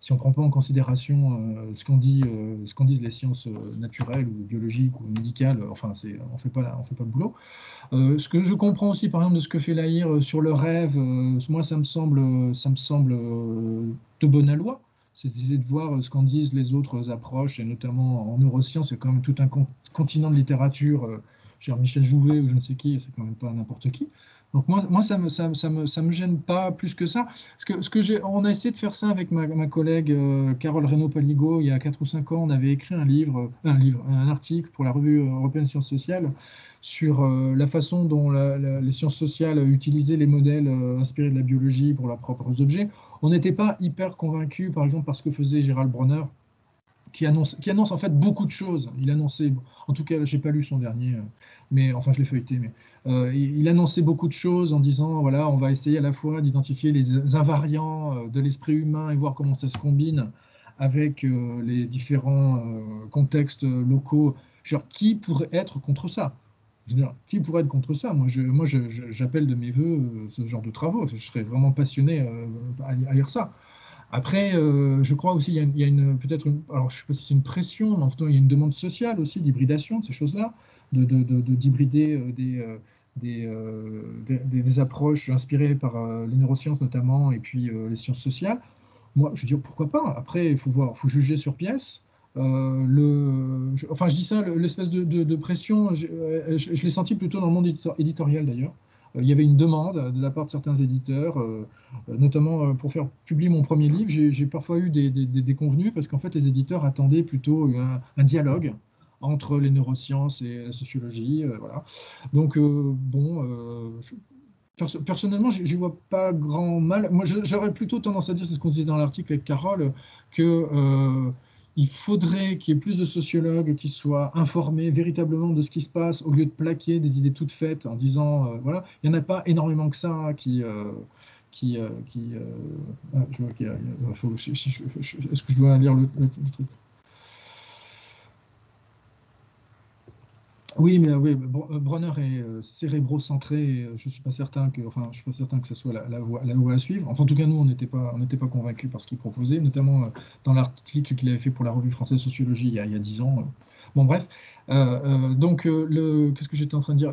si on ne prend pas en considération euh, ce qu'on dit, euh, ce qu'on disent les sciences euh, naturelles ou biologiques ou médicales, enfin, on fait pas, on fait pas le boulot. ce que je comprends aussi, par exemple, de ce que fait Lahir sur le rêve, moi, ça me semble, ça me semble de bonne loi. C'est d'essayer de voir ce qu'en disent les autres approches, et notamment en neurosciences, a quand même tout un continent de littérature. Genre Michel Jouvet ou je ne sais qui, c'est quand même pas n'importe qui. Donc moi, moi ça ne me, ça, ça me, ça me, gêne pas plus que ça. Parce que, ce que on a essayé de faire ça avec ma, ma collègue euh, Carole Reynaud-Paligo il y a 4 ou 5 ans. On avait écrit un livre, un livre, un article pour la revue européenne Sciences Sociales sur euh, la façon dont les sciences sociales utilisaient les modèles euh, inspirés de la biologie pour leurs propres objets. On n'était pas hyper convaincus, par exemple, par ce que faisait Gérald Bronner, qui annonce, qui annonce en fait beaucoup de choses. Il annonçait, en tout cas, j'ai pas lu son dernier, mais enfin je l'ai feuilleté, mais euh, il, annonçait beaucoup de choses en disant voilà, on va essayer à la fois d'identifier les invariants euh, de l'esprit humain et voir comment ça se combine avec euh, les différents contextes locaux. Genre, qui pourrait être contre ça? Qui pourrait être contre ça? Moi, j'appelle de mes voeux ce genre de travaux. Je serais vraiment passionné à, lire ça. Après, je crois aussi qu'il y a, une, peut-être, alors je ne sais pas si c'est une pression, mais en fait, il y a une demande sociale aussi d'hybridation ces choses-là, de, d'hybrider des, euh, approches inspirées par euh, les neurosciences notamment et puis euh, les sciences sociales. Moi, je veux dire, pourquoi pas? Après, il faut voir, faut juger sur pièce. Le, enfin, je dis ça, l'espèce de, pression, je, je, l'ai senti plutôt dans le monde éditorial d'ailleurs. il y avait une demande de la part de certains éditeurs, notamment pour faire publier mon premier livre. J'ai parfois eu des, des, convenus parce qu'en fait, les éditeurs attendaient plutôt un dialogue entre les neurosciences et la sociologie. Euh, voilà. Donc, euh, bon, euh, personnellement, je ne vois pas grand mal. Moi, j'aurais plutôt tendance à dire, c'est ce qu'on disait dans l'article avec Carole, que il faudrait qu'il y ait plus de sociologues qui soient informés véritablement de ce qui se passe au lieu de plaquer des idées toutes faites en disant voilà, il n'y en a pas énormément que ça qui. qui, qui ah, je vois Est-ce que je dois lire le truc? Oui, mais oui, euh, Bronner est euh, cérébro-centré. Euh, je suis pas certain que, enfin, je suis pas certain que ce soit la, voie, à suivre. Enfin, en tout cas, nous, on n'était pas, on convaincus par ce qu'il proposait, notamment dans l'article qu'il avait fait pour la revue française sociologie il y a, dix ans. Bon, bref. donc, qu'est-ce que j'étais en train de dire?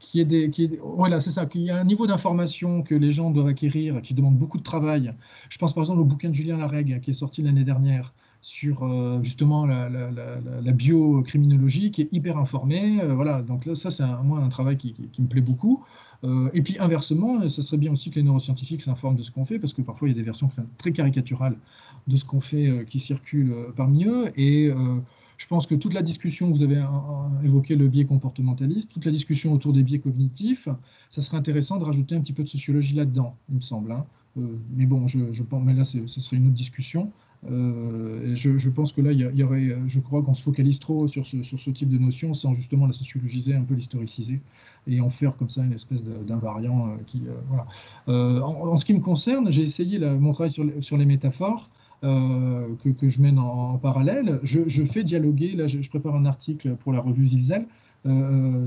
Qui est, voilà, c'est ça. Qu'il y a un niveau d'information que les gens doivent acquérir, qui demande beaucoup de travail. Je pense par exemple au bouquin de Julien Larègue qui est sorti l'année dernière sur euh, justement la, la, biocriminologie qui est hyper informée. Euh, voilà, donc là, ça, c'est un, moi un travail qui, me plaît beaucoup. Euh, et puis inversement, ce serait bien aussi que les neuroscientifiques s'informent de ce qu'on fait, parce que parfois il y a des versions très caricaturales de ce qu'on fait qui circulent parmi eux. Et je pense que toute la discussion, vous avez évoqué le biais comportementaliste, toute la discussion autour des biais cognitifs, ça serait intéressant de rajouter un petit peu de sociologie là-dedans, il me semble. Hein. mais bon, je, je pense, mais là, ce serait une autre discussion. Euh, je, pense que là, il y, aurait, je crois qu'on se focalise trop sur ce, type de notion sans justement la sociologiser, un peu l'historiciser et en faire comme ça une espèce d'invariant euh, euh. En, ce qui me concerne, j'ai essayé mon travail sur, les métaphores. que, je mène en, parallèle, je, je, fais dialoguer, là je, je, prépare un article pour la revue Zilzel, euh,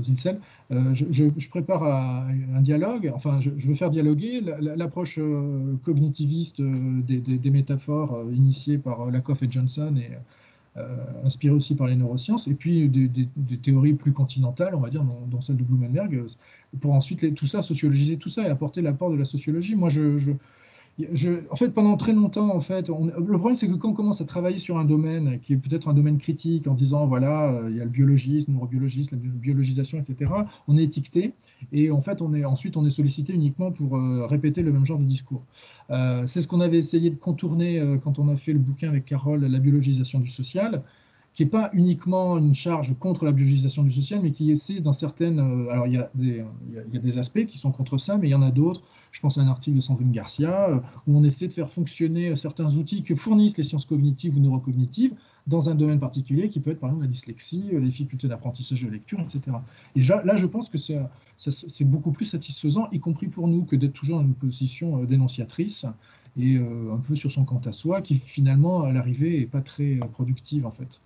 euh je, prépare un dialogue, enfin, je, veux faire dialoguer l'approche euh, cognitiviste euh, des, métaphores initiées par Lakoff et Johnson et inspiré aussi par les neurosciences, et puis des, théories plus continentales, on va dire, dans, celle de Blumenberg, pour ensuite tout ça, sociologiser tout ça et apporter l'apport de la sociologie. Moi, je en fait, pendant très longtemps, en fait, le problème, c'est que quand on commence à travailler sur un domaine qui est peut-être un domaine critique, en disant, voilà, euh, il y a le biologisme, le neurobiologisme, la biologisation, etc., on est étiqueté et en fait, on est, ensuite, on est sollicité uniquement pour euh, répéter le même genre de discours. Euh, c'est ce qu'on avait essayé de contourner quand on a fait le bouquin avec Carole, La biologisation du social qui n'est pas uniquement une charge contre la biologisation du social, mais qui essaie dans certaines... alors, il y, a des, y a des aspects qui sont contre ça, mais il y en a d'autres je pense à un article de Sandrine Garcia, euh, où on essaie de faire fonctionner euh, certains outils que fournissent les sciences cognitives ou neurocognitives dans un domaine particulier, qui peut être par exemple la dyslexie, euh, les difficultés d'apprentissage de lecture, etc. Et là, je pense que c'est beaucoup plus satisfaisant, y compris pour nous, que d'être toujours dans une position dénonciatrice et un peu sur son compte à soi, qui finalement, à l'arrivée, n'est pas très productive en fait.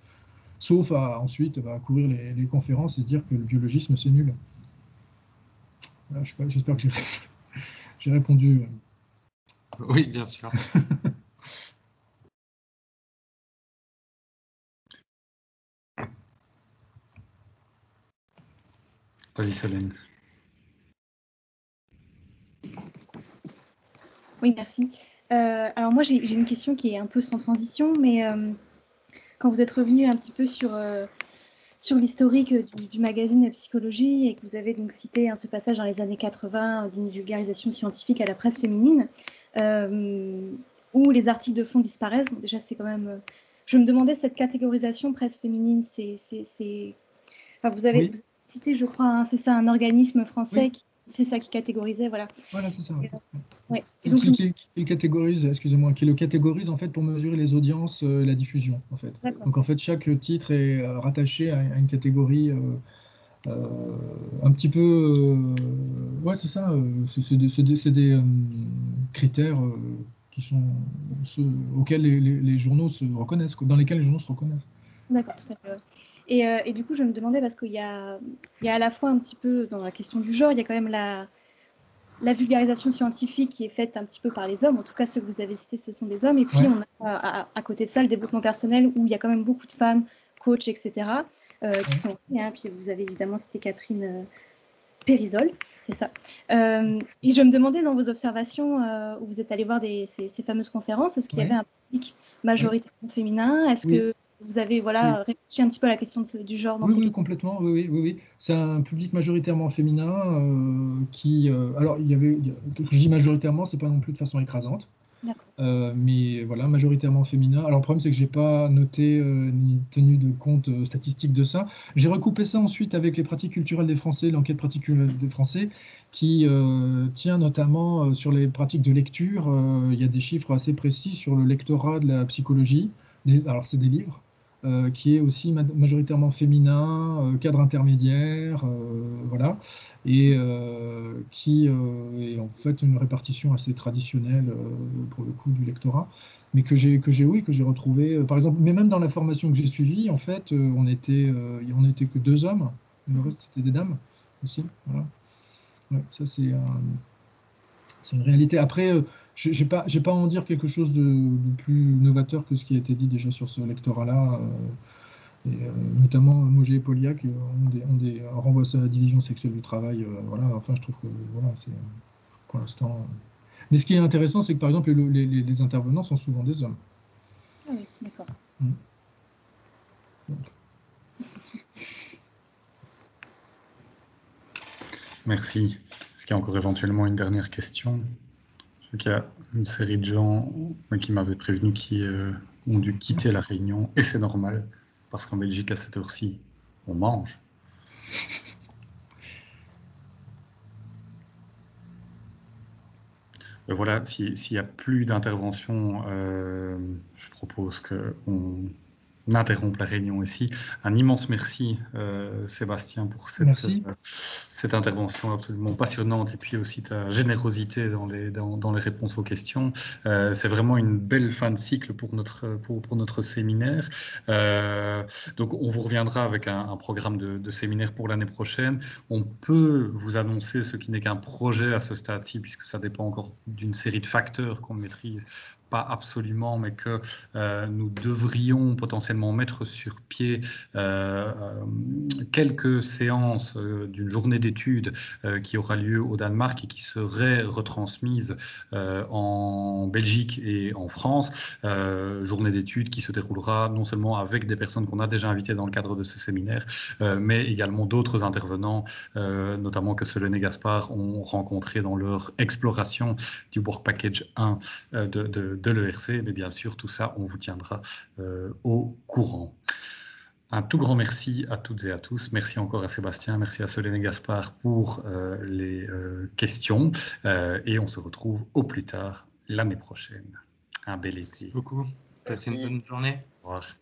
Sauf à ensuite à courir les, conférences et dire que le biologisme c'est nul. J'espère que j'ai j'ai répondu. Oui, bien sûr. Vas-y, Solène. Oui, merci. Euh, alors moi, j'ai une question qui est un peu sans transition, mais euh, quand vous êtes revenu un petit peu sur euh, sur l'historique du, magazine Psychologie et que vous avez donc cité hein, ce passage dans les années 80 d'une vulgarisation scientifique à la presse féminine, euh, où les articles de fond disparaissent. déjà, c'est quand même. Euh, je me demandais cette catégorisation presse féminine, c'est. Enfin, vous, avez, cité, je crois, hein, c'est ça, un organisme français qui c'est ça qui catégorisait, voilà. Voilà, c'est ça. ouais. qui, catégorise, excusez-moi, qui le catégorise en fait pour mesurer les audiences euh, la diffusion, en fait. Donc en fait, chaque titre est euh, rattaché à, une catégorie euh, un petit peu, ouais, c'est ça. c'est des, critères qui sont ceux auxquels les, les, journaux se reconnaissent, dans lesquels les journaux se reconnaissent. D'accord, tout à fait. Euh, et, du coup, je me demandais, parce qu'il y a, il y a à la fois un petit peu, dans la question du genre, il y a quand même la, la vulgarisation scientifique qui est faite un petit peu par les hommes. En tout cas, ceux que vous avez cités, ce sont des hommes. Et puis, on a à, côté de ça le développement personnel où il y a quand même beaucoup de femmes, coachs, etc., euh, qui sont. Hein, puis vous avez évidemment cité Catherine euh, Périsol, c'est ça. et je me demandais dans vos observations où vous êtes allé voir des, ces, fameuses conférences, est-ce qu'il y avait un public majoritairement féminin? Est-ce que vous avez voilà, réfléchi un petit peu à la question du genre dans Oui, complètement. Oui, oui, oui, C'est un public majoritairement féminin euh, qui. Euh, alors, il y avait. Je dis majoritairement, c'est pas non plus de façon écrasante. Euh, mais voilà, majoritairement féminin. Alors le problème, c'est que j'ai pas noté ni tenu de compte statistique de ça. J'ai recoupé ça ensuite avec les pratiques culturelles des Français, l'enquête pratique culturelle des Français, qui tient notamment sur les pratiques de lecture. il y a des chiffres assez précis sur le lectorat de la psychologie. alors c'est des livres. Euh, qui est aussi majoritairement féminin, euh, cadre intermédiaire, euh, voilà, et qui est en fait une répartition assez traditionnelle pour le coup du lectorat, mais que j'ai que j'ai oui que j'ai retrouvé, par exemple, mais même dans la formation que j'ai suivie, en fait, on était on n'était que deux hommes, le reste c'était des dames aussi, voilà. ça c'est c'est une réalité. Après je n'ai pas, pas à en dire quelque chose de, plus novateur que ce qui a été dit déjà sur ce lectorat-là. Euh, euh, notamment Mogé et Poliac ont des, ont des, renvoient ça à la division sexuelle du travail. Euh, voilà, enfin, je trouve que voilà, c'est pour l'instant. Mais ce qui est intéressant, c'est que par exemple, les, les, intervenants sont souvent des hommes. Ah oui, d'accord. Mmh. Merci. Est-ce qu'il y a encore éventuellement une dernière question? Il y a une série de gens qui m'avaient prévenu qui euh, ont dû quitter la Réunion, et c'est normal, parce qu'en Belgique, à cette heure-ci, on mange. Euh, voilà, s'il n'y a plus d'intervention, euh, je propose qu'on on la réunion ici. Un immense merci, euh, Sébastien, pour cette, euh, cette, intervention absolument passionnante et puis aussi ta générosité dans les, dans, les réponses aux questions. Euh, c'est vraiment une belle fin de cycle pour notre, pour, pour notre séminaire. donc, on vous reviendra avec un, programme de, de, séminaire pour l'année prochaine. On peut vous annoncer ce qui n'est qu'un projet à ce stade-ci, puisque ça dépend encore d'une série de facteurs qu'on maîtrise pas absolument, mais que nous devrions potentiellement mettre sur pied quelques séances d'une journée d'études qui aura lieu au Danemark et qui serait retransmise en Belgique et en France. journée d'études qui se déroulera non seulement avec des personnes qu'on a déjà invitées dans le cadre de ce séminaire, mais également d'autres intervenants, notamment que Solène et Gaspard ont rencontré dans leur exploration du Work Package 1 euh, de, de, l'ERC. Mais bien sûr, tout ça, on vous tiendra euh, au courant. Un tout grand merci à toutes et à tous. Merci encore à Sébastien, merci à Solène et Gaspard pour euh, les questions. et on se retrouve au plus tard l'année prochaine. Un bel été. beaucoup. Passez une bonne journée. Au revoir.